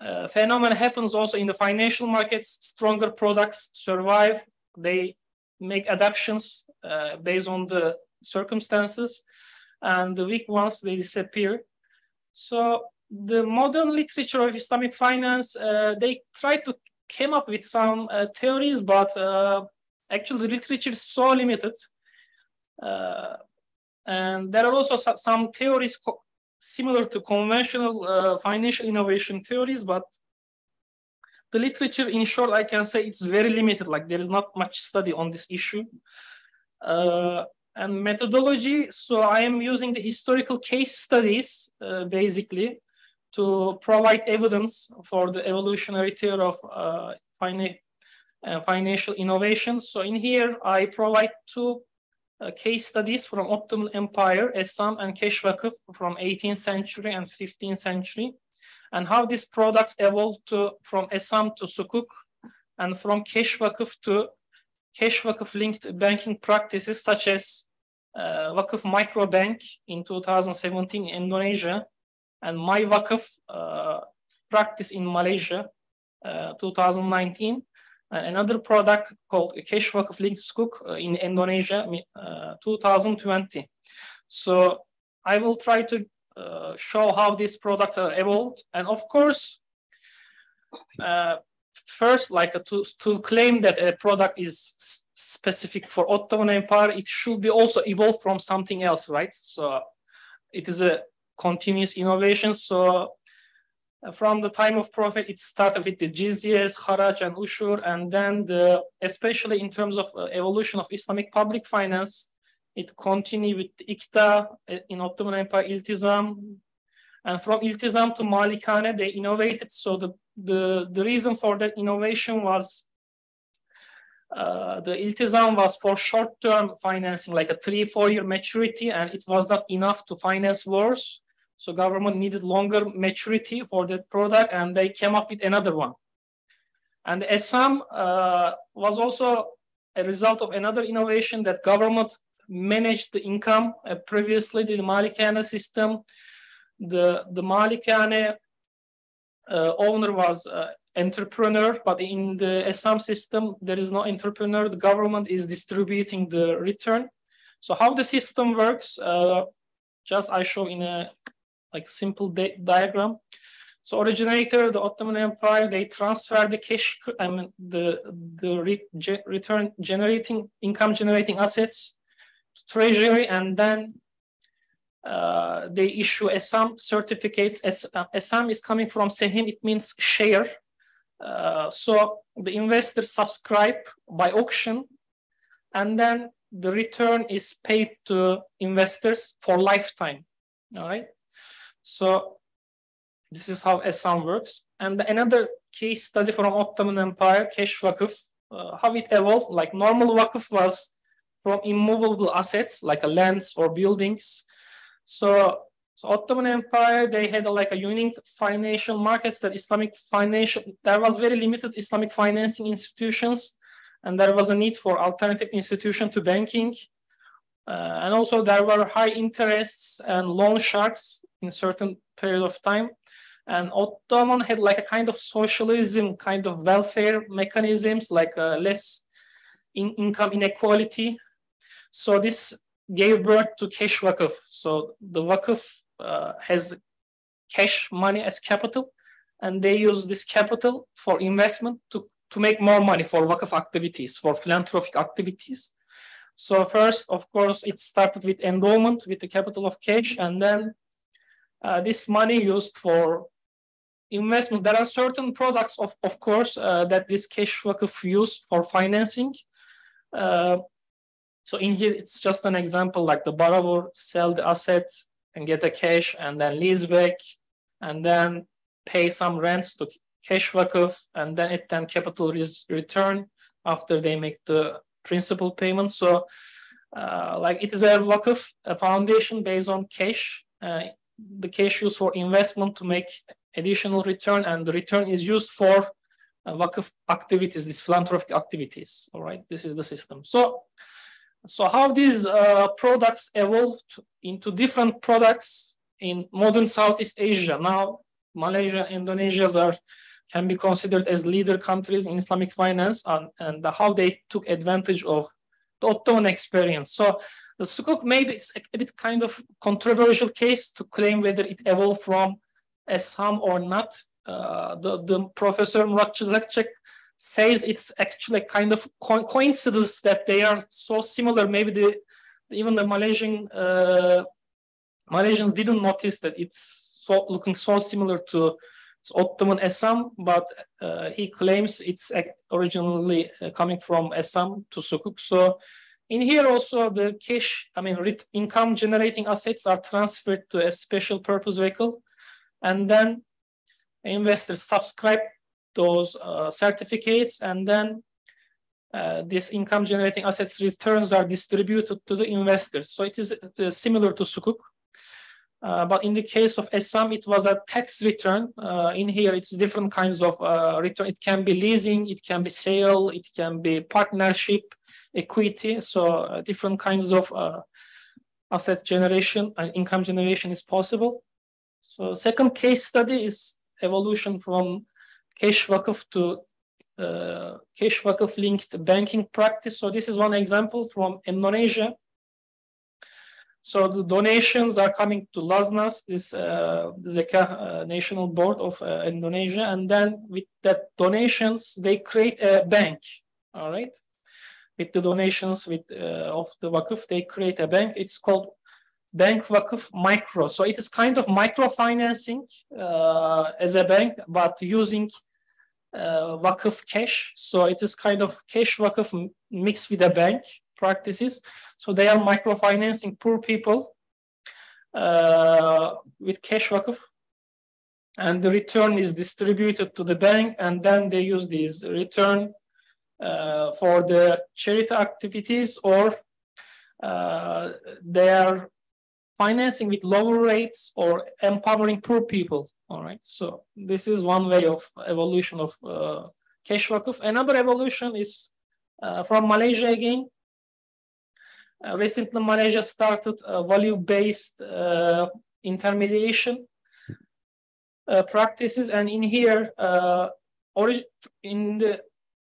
uh, phenomenon happens also in the financial markets. Stronger products survive. They make adaptations uh, based on the circumstances, and the weak ones they disappear. So the modern literature of Islamic finance uh, they try to came up with some uh, theories, but uh, actually the literature is so limited. And there are also some theories similar to conventional uh, financial innovation theories, but the literature, in short, I can say it's very limited. Like there is not much study on this issue. Uh, and methodology, so I am using the historical case studies, uh, basically, to provide evidence for the evolutionary theory of uh, uh, financial innovation. So in here, I provide two uh, case studies from Ottoman Empire, Esham and Kesh from 18th century and 15th century, and how these products evolved to, from Esham to Sukuk, and from Kesh to Kesh Vakıf linked banking practices such as uh, Microbank in 2017 in Indonesia, and My Vakıf uh, practice in Malaysia, uh, 2019, another product called Cash Waqf Link Sukuk uh, in Indonesia, uh, 2020. So I will try to uh, show how these products are evolved. And of course, uh, first, like uh, to, to claim that a product is specific for Ottoman Empire, it should be also evolved from something else, right? So it is a continuous innovation. So Uh, from the time of Prophet, it started with the jizyas, haraj, and ushur, and then the, especially in terms of uh, evolution of Islamic public finance, it continued with Ikta uh, in Ottoman Empire, Iltizam, and from Iltizam to Malikane, they innovated. So the, the, the reason for that innovation was uh, the Iltizam was for short-term financing, like a three, four-year maturity, and it was not enough to finance wars. So government needed longer maturity for that product and they came up with another one. And Esham uh, was also a result of another innovation that government managed the income. Uh, previously, the Malikane system, the, the Malikane uh, owner was uh, entrepreneur, but in the Esham system, there is no entrepreneur. The government is distributing the return. So how the system works, uh, just I show in a like simple di diagram. So originator, the Ottoman Empire, they transfer the cash, I mean, the, the re return generating, income generating assets to treasury, and then uh, they issue Esham certificates. Esham uh, is coming from Sehim, it means share. Uh, so the investors subscribe by auction, and then the return is paid to investors for lifetime. All right. So this is how Esham works. And another case study from Ottoman Empire, cash Vakıf, uh, how it evolved. Like normal Vakıf was from immovable assets like a lands or buildings. So, so Ottoman Empire, they had a, like a unique financial markets that Islamic financial, there was very limited Islamic financing institutions and there was a need for alternative institution to banking. Uh, and also there were high interests and loan sharks in certain period of time. And Ottoman had like a kind of socialism, kind of welfare mechanisms, like uh, less in income inequality. So this gave birth to cash wakaf. So the wakaf uh, has cash money as capital, and they use this capital for investment to, to make more money for wakaf activities, for philanthropic activities. So first, of course, it started with endowment with the capital of cash, and then uh, this money used for investment. There are certain products, of, of course, uh, that this cash wakaf use for financing. Uh, so in here, it's just an example like the borrower sell the asset and get the cash and then lease back and then pay some rents to cash wakaf and then it then capital is return after they make the principal payments. So uh, like it is a wakaf, a foundation based on cash. Uh, the cash used for investment to make additional return and the return is used for uh, activities, these philanthropic activities. All right, this is the system. So, so how these uh, products evolved into different products in modern Southeast Asia. Now, Malaysia, Indonesia are can be considered as leader countries in Islamic finance and, and how they took advantage of the Ottoman experience. So the sukuk maybe it's a, a, bit kind of controversial case to claim whether it evolved from Esham or not. Uh, the, the professor Murat Çizakça says it's actually a kind of co coincidence that they are so similar. Maybe the, even the Malaysian uh, Malaysians didn't notice that it's so looking so similar to it's Ottoman Esham, but uh, he claims it's originally uh, coming from Esham to Sukuk. So in here also the cash, I mean, income generating assets are transferred to a special purpose vehicle. And then investors subscribe those uh, certificates and then uh, this income generating assets returns are distributed to the investors. So it is uh, similar to Sukuk. Uh, but in the case of Esham, it was a tax return. Uh, in here, it's different kinds of uh, return. It can be leasing, it can be sale, it can be partnership, equity. So uh, different kinds of uh, asset generation and income generation is possible. So second case study is evolution from cash wakaf to cash wakaf linked banking practice. So this is one example from Indonesia. So the donations are coming to Laznas, this uh, Zakah uh, National Board of uh, Indonesia, and then with that donations, they create a bank. All right, with the donations with uh, of the Wakuf, they create a bank. It's called Bank Vakıf Micro. So it is kind of microfinancing uh, as a bank, but using uh, Vakıf cash. So it is kind of cash Vakıf mixed with a bank practices. So they are microfinancing poor people uh, with cash Vakıf. And the return is distributed to the bank, and then they use this return uh, for the charity activities or uh, they are financing with lower rates or empowering poor people. All right. So this is one way of evolution of uh, cash vakuf. Another evolution is uh, from Malaysia again. Uh, recently, Malaysia started a value-based uh, intermediation uh, practices, and in here, uh, in the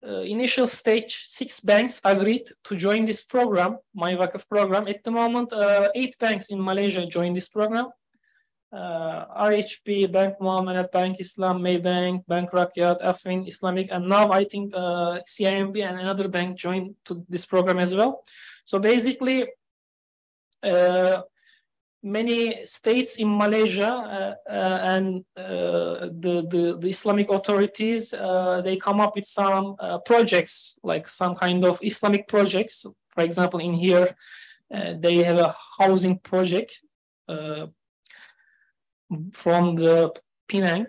uh, initial stage, six banks agreed to join this program, my MyVakif program. At the moment, uh, eight banks in Malaysia join this program. Uh, RHB, Bank Muamalat, Bank Islam, Maybank, Bank Rakyat, Affin, Islamic, and now I think CIMB and another bank joined to this program as well. So basically, uh, many states in Malaysia uh, uh, and uh, the, the, the, Islamic authorities, they come up with some projects, like some kind of Islamic projects. For example, in here, they have a housing project from the Penang.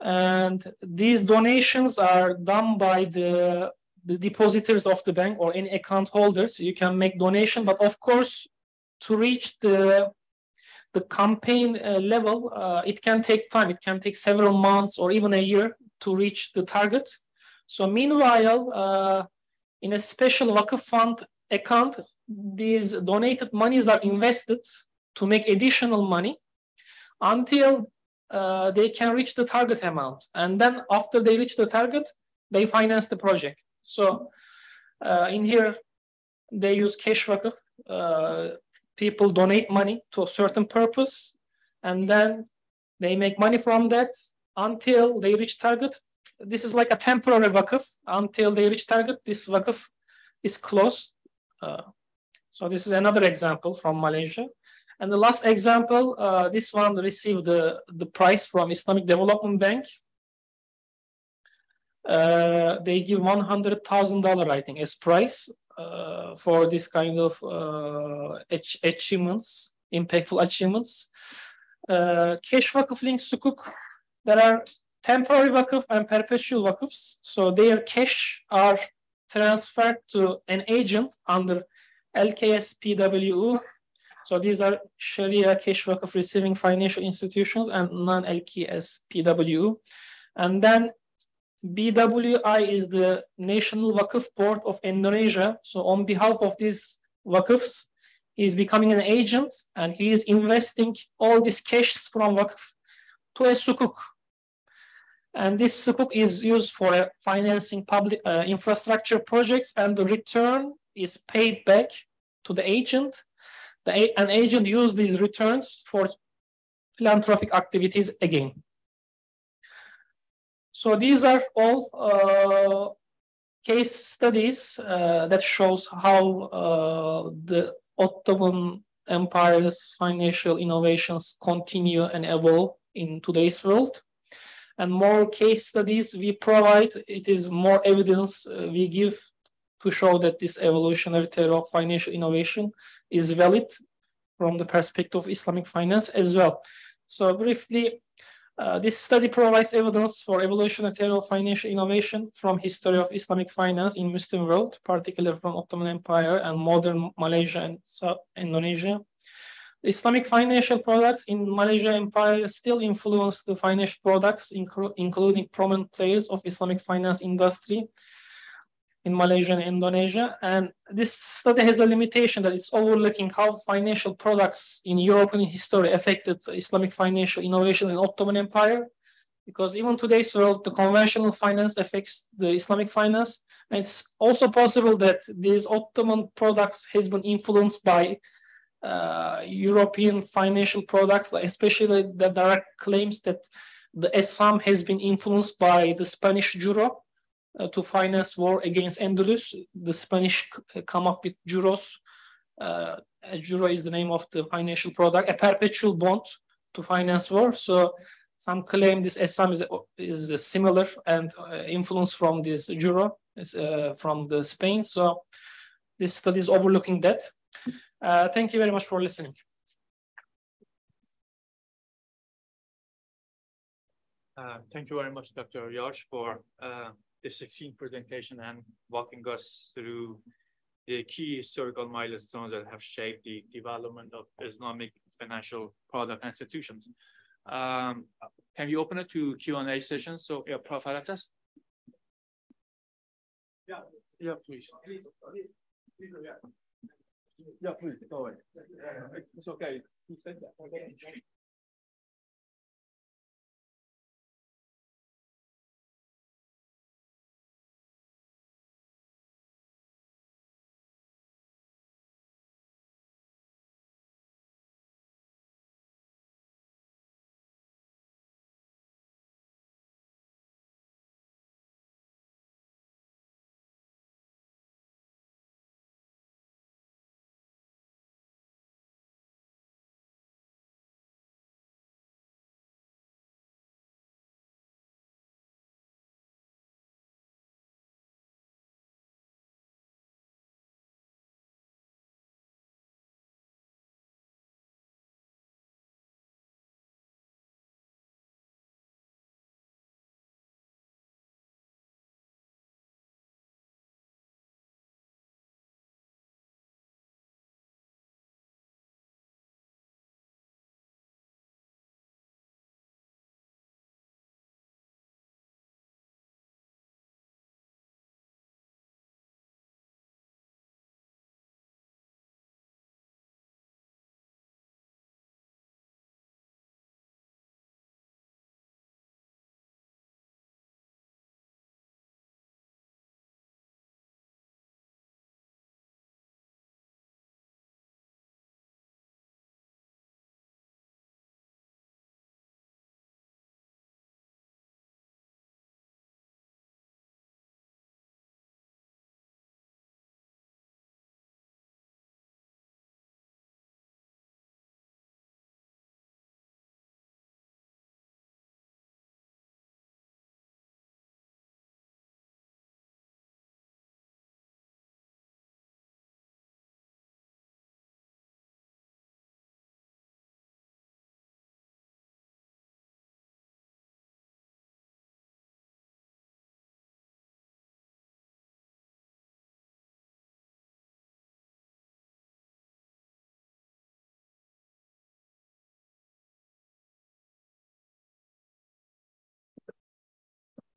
And these donations are done by the, the depositors of the bank or any account holders. You can make donation, but of course, to reach the the campaign uh, level, uh, it can take time. It can take several months or even a year to reach the target. So meanwhile, uh, in a special Vakıf fund account, these donated monies are invested to make additional money until uh, they can reach the target amount. And then after they reach the target, they finance the project. So uh, in here, they use cash vakıf uh, people donate money to a certain purpose and then they make money from that until they reach target. This is like a temporary vakıf until they reach target. This vakıf is closed. Uh, so this is another example from Malaysia. And the last example, uh, this one received the, the prize from Islamic Development Bank. Uh, they give $100,000, I think, as price uh, for this kind of uh, achievements, impactful achievements. Uh, cash vakıf link sukuk, there are temporary vakıf and perpetual vakıfs. So their cash are transferred to an agent under LKS PWU. So these are Sharia cash vakıf receiving financial institutions and non-LKS PWU. And then BWI is the National Wakuf Board of Indonesia. So on behalf of these wakufs, he's becoming an agent and he is investing all these cash from wakuf to a sukuk. And this sukuk is used for financing public uh, infrastructure projects and the return is paid back to the agent. The, an agent uses these returns for philanthropic activities again. So these are all uh, case studies uh, that shows how uh, the Ottoman Empire's financial innovations continue and evolve in today's world. And more case studies we provide, it is more evidence we give to show that this evolutionary theory of financial innovation is valid from the perspective of Islamic finance as well. So briefly, uh, this study provides evidence for evolutionary of financial innovation from history of Islamic finance in Muslim world, particularly from Ottoman Empire and modern Malaysia and South Indonesia. Islamic financial products in Malaysia Empire still influence the financial products, including prominent players of Islamic finance industry, in Malaysia and Indonesia. And this study has a limitation that it's overlooking how financial products in European history affected Islamic financial innovations in Ottoman Empire. Because even today's world, the conventional finance affects the Islamic finance. And it's also possible that these Ottoman products has been influenced by uh, European financial products, especially the direct claims that the Esham has been influenced by the Spanish juro uh, to finance war against Andalus. The Spanish uh, come up with juros uh, a juro is the name of the financial product, a perpetual bond to finance war. So some claim this Esham is, is similar and uh, influence from this uh, from the Spain. So this study is overlooking that. Thank you very much for listening. Uh, thank you very much, Dr. Yaş, for uh, this succinct presentation and walking us through the key historical milestones that have shaped the development of Islamic financial product institutions. Um, can you open it to Q&A session? So, yeah, Prof. Alatas? Yeah, yeah, please. Please, please, please, yeah. Yeah, please, go ahead. It's okay. He said that. Okay.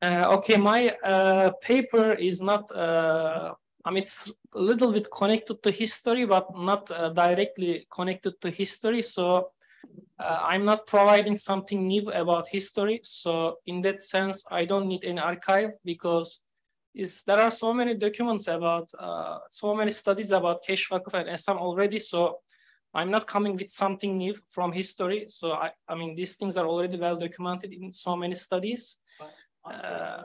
Okay, my uh, paper is not, uh, I mean, it's a little bit connected to history, but not uh, directly connected to history. So uh, I'm not providing something new about history. So in that sense, I don't need any archive because is there are so many documents about, uh, so many studies about Kesh and Esham already. So I'm not coming with something new from history. So I, I mean, these things are already well documented in so many studies. Uh,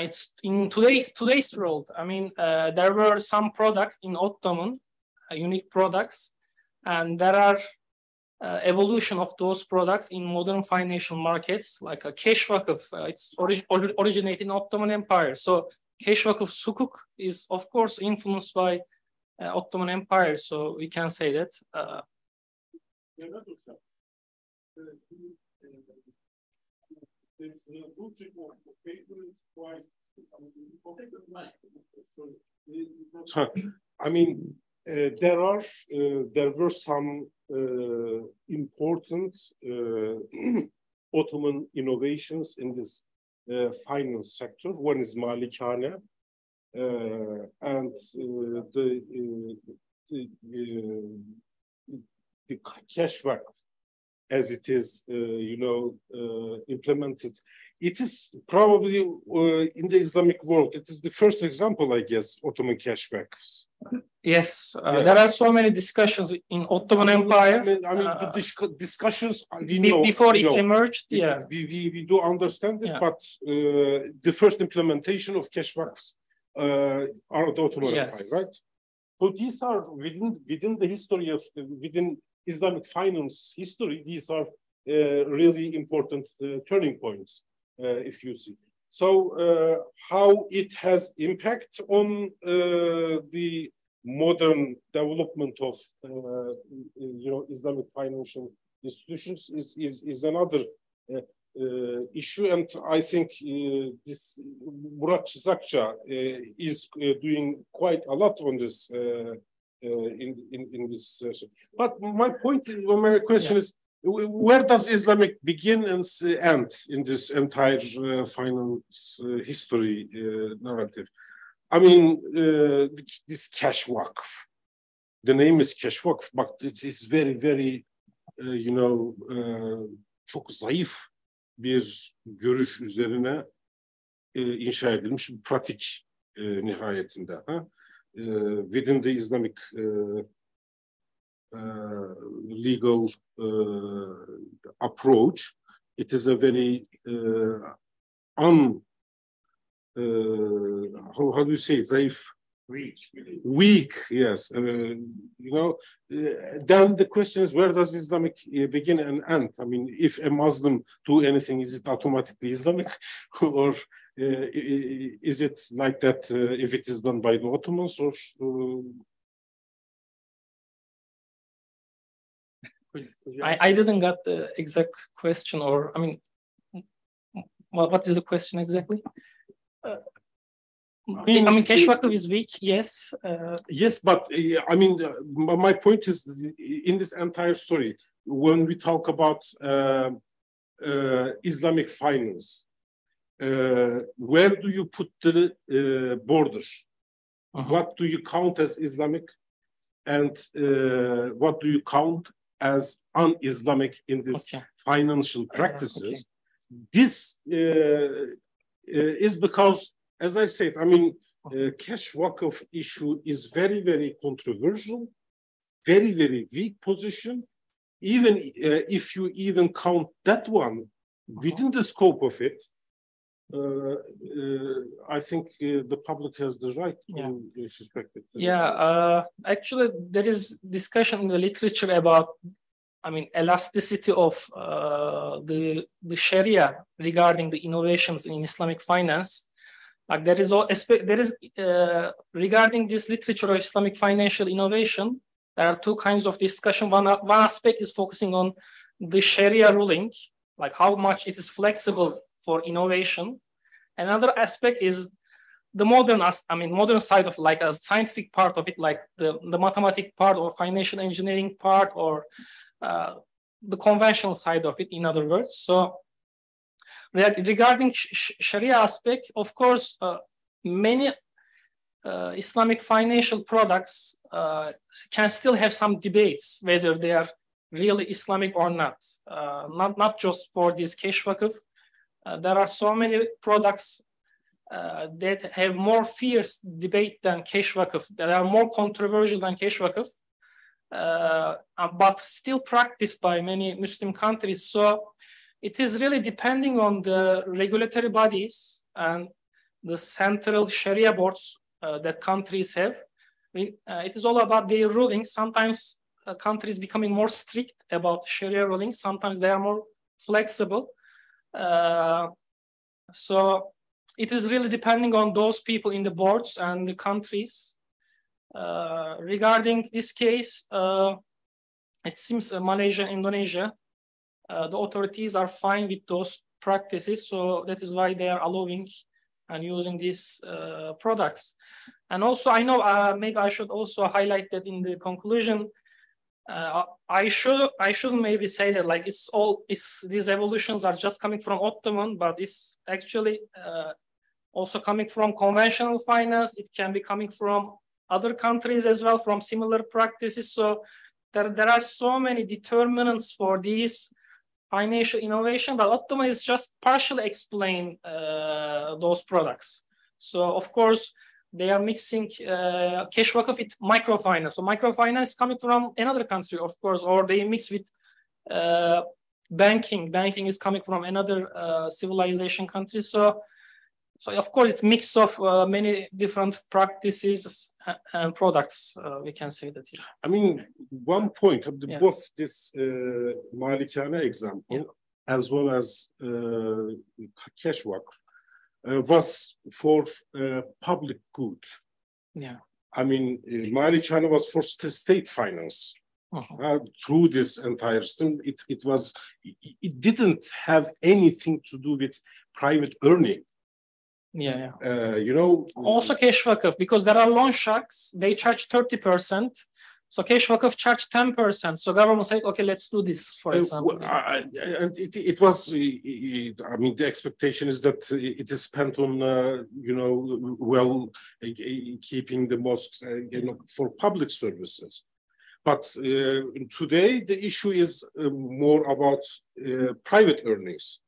it's in today's today's world. I mean, uh, there were some products in Ottoman, uh, unique products, and there are uh, evolution of those products in modern financial markets, like a cash vakıf. Uh, it's orig originated in Ottoman Empire. So cash vakıf sukuk is of course influenced by uh, Ottoman Empire. So we can say that. I mean, uh, there are uh, there were some uh, important uh, *clears throat* Ottoman innovations in this uh, finance sector. One is Malikane, uh, and the the, the cash as it is, uh, you know, uh, implemented. It is probably uh, in the Islamic world, it is the first example, I guess, Ottoman cashbacks. Yes, uh, yeah. there are so many discussions in Ottoman Empire. I mean, I mean the dis discussions we know, before it know, emerged. Yeah, we, we, we do understand it, yeah. but uh, the first implementation of cashbacks uh, are the Ottoman Yes. Empire, right? So these are within within the history of within Islamic finance history. These are uh, really important uh, turning points, uh, if you see. So how it has impact on the modern development of you know Islamic financial institutions is is, is another uh, uh, issue, and I think uh, this Murat uh, is doing quite a lot on this uh, in, in in this. session. But my point, or my question is, wh- where does Islamic begin and end in this entire uh, finance uh, history uh, narrative? I mean, uh, this cash wakf. The name is cash wakf, but it is very, very, uh, you know, çok zayıf bir görüş üzerine inşa edilmiş bir pratik nihayetinde. Ha? Within the Islamic legal approach, it is a very uh, un uh, how, how do you say zayıf weak weak yes. Uh, you know uh, then the question is where does islamic uh, begin and end? I mean if a muslim do anything is it automatically islamic? *laughs* Or is it like that uh, if it is done by the ottomans or uh, I, I didn't get the exact question, or I mean, what, what is the question exactly? Uh, I mean, cash wakf is weak, yes. Uh, Yes, but uh, I mean, uh, my my point is in this entire story, when we talk about uh, uh, Islamic finance, uh, where do you put the uh, borders? What do you count as Islamic, and uh, what do you count as un-Islamic in this financial practices? This uh, uh, is because, as I said, I mean, uh, cash wakf issue is very, very controversial, very, very weak position. Even uh, if you even count that one within the scope of it, uh, uh, I think uh, the public has the right to uh, suspect it. Yeah, uh, actually, there is discussion in the literature about, I mean, elasticity of uh, the the Sharia regarding the innovations in Islamic finance. Like there is all there is uh, regarding this literature of Islamic financial innovation. There are two kinds of discussion. One one aspect is focusing on the Sharia ruling, like how much it is flexible for innovation. Another aspect is the modern I mean modern side of like a scientific part of it, like the, the mathematic part or financial engineering part or uh, the conventional side of it, in other words. So regarding sh- sh- Sharia aspect, of course, uh, many uh, Islamic financial products uh, can still have some debates whether they are really Islamic or not. Uh, not not just for this cash wakf. Uh, there are so many products uh, that have more fierce debate than cash wakf, that are more controversial than cash uh, uh, but still practiced by many Muslim countries. So it is really depending on the regulatory bodies and the central Sharia boards uh, that countries have. It is all about their rulings. Sometimes countries becoming more strict about Sharia rulings. Sometimes they are more flexible. Uh, so it is really depending on those people in the boards and the countries. Uh, regarding this case, uh, it seems Malaysia, Indonesia, the authorities are fine with those practices. So that is why they are allowing and using these uh, products. And also, I know uh, maybe I should also highlight that in the conclusion, uh, I should I should maybe say that like it's all it's these evolutions are just coming from Ottoman, but it's actually uh, also coming from conventional finance. It can be coming from other countries as well, from similar practices. So there, there are so many determinants for these financial innovation, but Ottoman is just partially explain uh, those products. So of course, they are mixing uh, cash wakf with microfinance. So microfinance coming from another country, of course, or they mix with uh, banking. Banking is coming from another uh, civilization country. So So of course, it's mix of uh, many different practices and products. Uh, we can say that. Yeah. I mean, one point of the, Yeah. both this uh, Malikana example as well as uh, cash work was for uh, public good. Yeah. I mean, uh, Malikana was for st- state finance. Uh-huh. Uh, through this entire system, it, it was it, didn't have anything to do with private earning. Yeah, yeah. Uh, you know, Also cash because there are loan sharks. They charge 30%. So cash vakıf charge 10%. So government said, okay, let's do this, for Uh, example. I- and it, it was, uh, uh, I mean, the expectation is that it is spent on, uh, you know, well, uh, keeping the mosques, uh, you know, for public services. But uh, today, the issue is uh, more about uh, private earnings.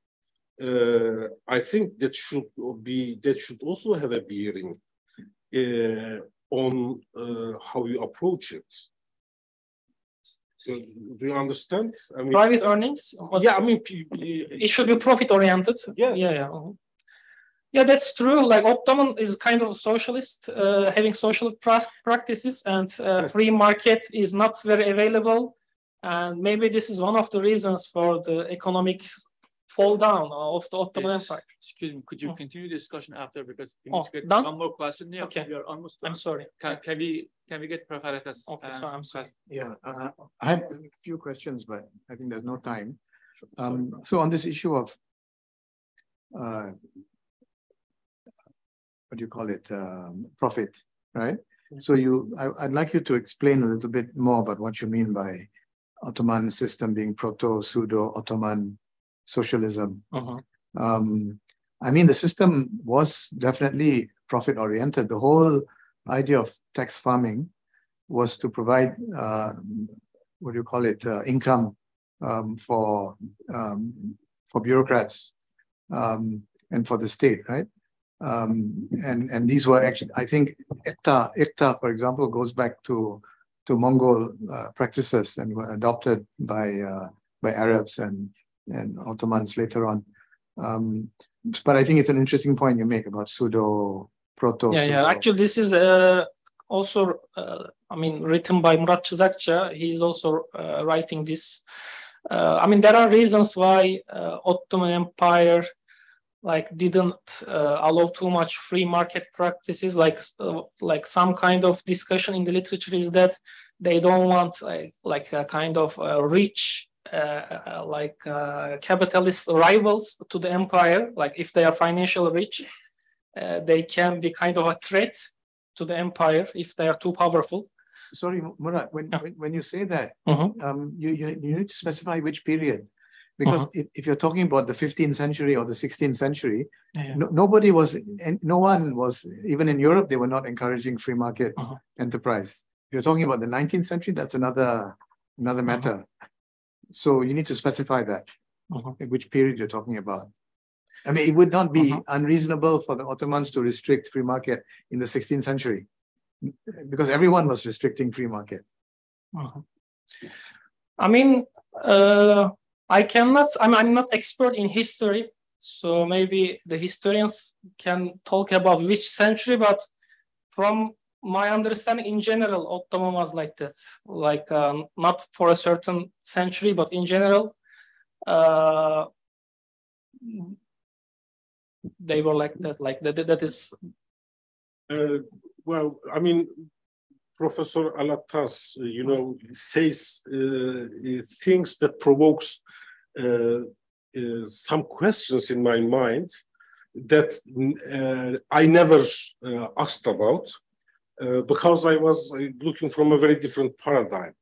Uh, I think that should be, that should also have a bearing uh, on uh, how you approach it. So, do you understand? I mean, Private earnings? yeah, I mean, it should be profit oriented. Yes. Yeah, yeah. uh-huh. Yeah, that's true. Like Ottoman is kind of socialist, uh, having social practices, and uh, free market is not very available. And maybe this is one of the reasons for the economic fall down of the Ottoman Yes. Empire. Excuse me, could you continue the discussion after because we Oh, need to get done? one more question. Yeah, Okay. we are almost. I'm sorry. Can, can we can we get Professor? Okay, so I'm sorry. Yeah, uh, I have a few questions, but I think there's no time. Um, so on this issue of uh, what do you call it, um, profit, right? So you, I, I'd like you to explain a little bit more about what you mean by Ottoman system being proto pseudo Ottoman socialism. Uh-huh. Um, I mean, the system was definitely profit oriented. The whole idea of tax farming was to provide, uh, what do you call it, uh, income um, for um, for bureaucrats um, and for the state, right? Um, and and these were actually, I think, Iqta, Iqta, for example, goes back to to Mongol uh, practices and were adopted by uh, by Arabs and and Ottomans later on. Um, but I think it's an interesting point you make about pseudo proto. Yeah, yeah. Actually, this is uh, also, uh, I mean, written by Murat Çizakça. He's also uh, writing this. Uh, I mean, there are reasons why uh, Ottoman Empire like didn't uh, allow too much free market practices. Like, like some kind of discussion in the literature is that they don't want like, like a kind of uh, rich uh, uh, like uh, capitalist rivals to the empire. Like if they are financially rich, uh, they can be kind of a threat to the empire if they are too powerful. Sorry, Murat, when, when, when you say that, Mhm. um, you, you, you need to specify which period. Because Uh-huh. if, if you're talking about the 15th century or the 16th century, Yeah. no, nobody was, and no one was, even in Europe, they were not encouraging free market Uh-huh. enterprise. If you're talking about the 19th century, that's another, another Uh-huh. matter. So you need to specify that, Uh-huh. which period you're talking about. I mean, it would not be Uh-huh. unreasonable for the Ottomans to restrict free market in the 16th century because everyone was restricting free market. Uh-huh. I mean, uh, I cannot, I'm, I'm not expert in history, so maybe the historians can talk about which century, but from my understanding in general, Ottoman was like that, like um, not for a certain century, but in general, uh, they were like that, like that, that is, Uh, well, I mean, Professor Alatas, uh, you know, says uh, uh, things that provokes some questions in my mind that I never asked about uh, because I was uh, looking from a very different paradigm.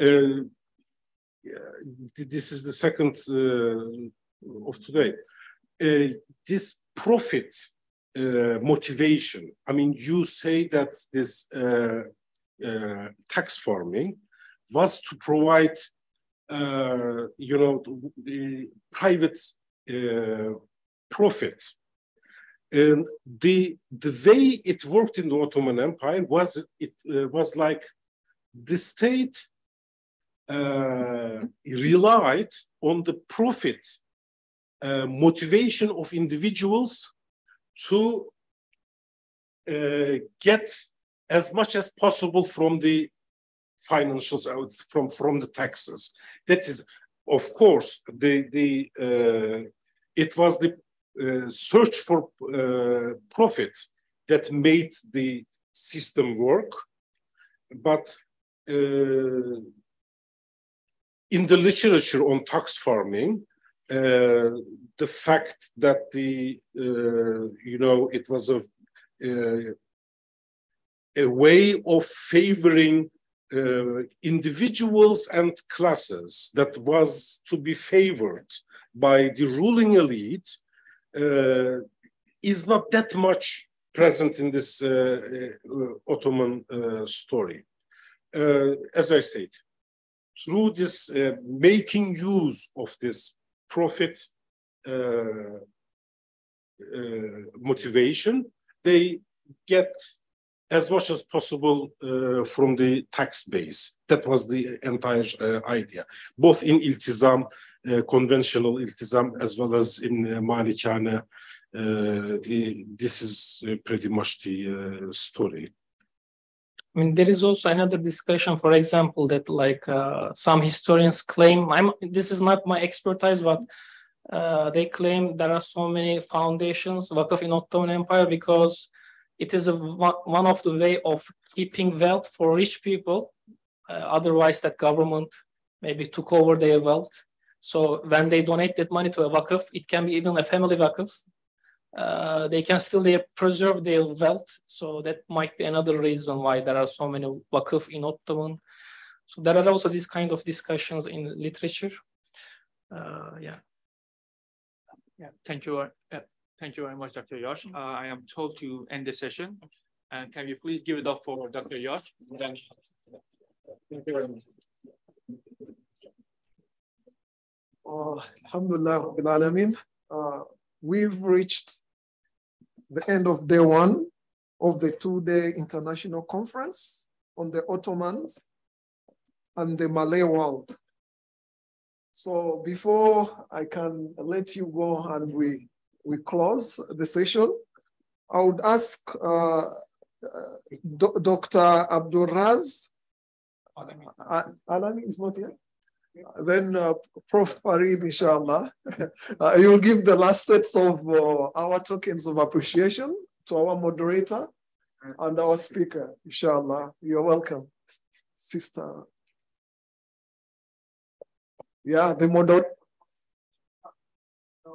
Uh, this is the second uh, of today. This profit motivation. I mean, you say that this tax farming was to provide, you know, the private profit. And the the way it worked in the Ottoman Empire was it uh, was like the state uh, relied on the profit uh, motivation of individuals to uh, get as much as possible from the financials, uh, from, from the taxes. That is, of course, the, the, uh, it was the search for uh, profit that made the system work. But uh, in the literature on tax farming, uh, the fact that the uh, you know it was a uh, a way of favoring uh, individuals and classes that was to be favored by the ruling elite uh, is not that much present in this uh, Ottoman story. as I said, through this uh, making use of this profit uh, uh, motivation, they get as much as possible uh, from the tax base. That was the entire uh, idea, both in iltizam, uh, conventional iltizam, as well as in uh, Malikana. this is pretty much the story. I mean, there is also another discussion, for example, that like uh, some historians claim, I'm, this is not my expertise, but uh, they claim there are so many foundations, Wakaf in Ottoman Empire, because it is a, one of the way of keeping wealth for rich people. Uh, otherwise, that government maybe took over their wealth. So when they donate that money to a Wakaf, it can be even a family Wakaf, uh, they can still they preserve their wealth. So that might be another reason why there are so many wakuf in Ottoman. So there are also these kind of discussions in literature. Uh, yeah. Yeah, thank you. Uh, thank you very much, Dr. Yosh. Uh, I am told to end the session. And can you please give it up for Dr. Yosh? Then, thank you very much. Uh, Alhamdulillah, uh, we've reached the end of day one of the two-day international conference on the Ottomans and the Malay world. So before I can let you go and we, we close the session, I would ask uh, uh, Dr. Abdul Raz, uh, Alami is not here? Then uh, Prof. Farid, inshallah, *laughs* uh, you will give the last sets of uh, our tokens of appreciation to our moderator and our speaker, inshallah. You're welcome, sister. Yeah, the moderator.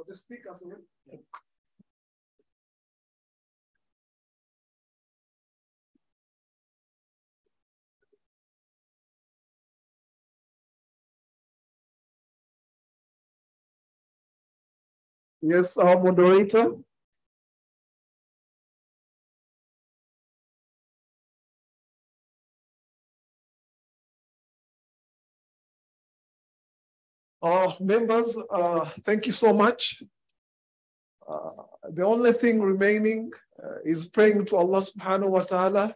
the speakers. Yes, our moderator. Uh, members, uh, thank you so much. Uh, the only thing remaining uh, is praying to Allah subhanahu wa ta'ala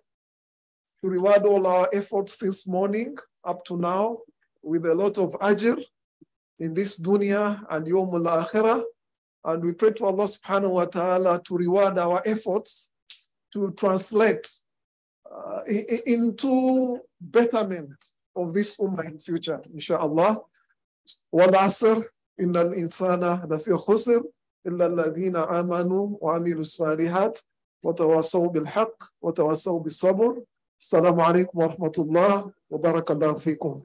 to reward all our efforts since morning up to now with a lot of ajr in this dunya and yawmul akhirah. And we pray to Allah subhanahu wa ta'ala to reward our efforts to translate uh, into betterment of this ummah in future, inshallah. Wal asr, in al-insana lafi khusr, illa alladhina amanu wa amilu salihat, wa tawasaw bil haqq, wa tawasaw bil sabr. Assalamu alaykum wa rahmatullah wa barakallahu.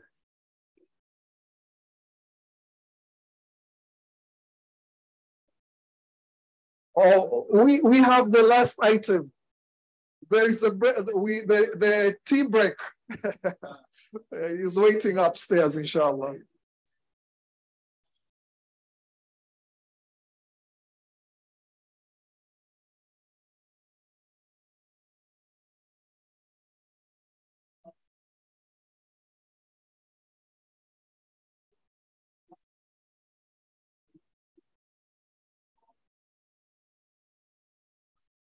Oh, we, we have the last item. There is a we the, the tea break *laughs* is waiting upstairs, inshallah.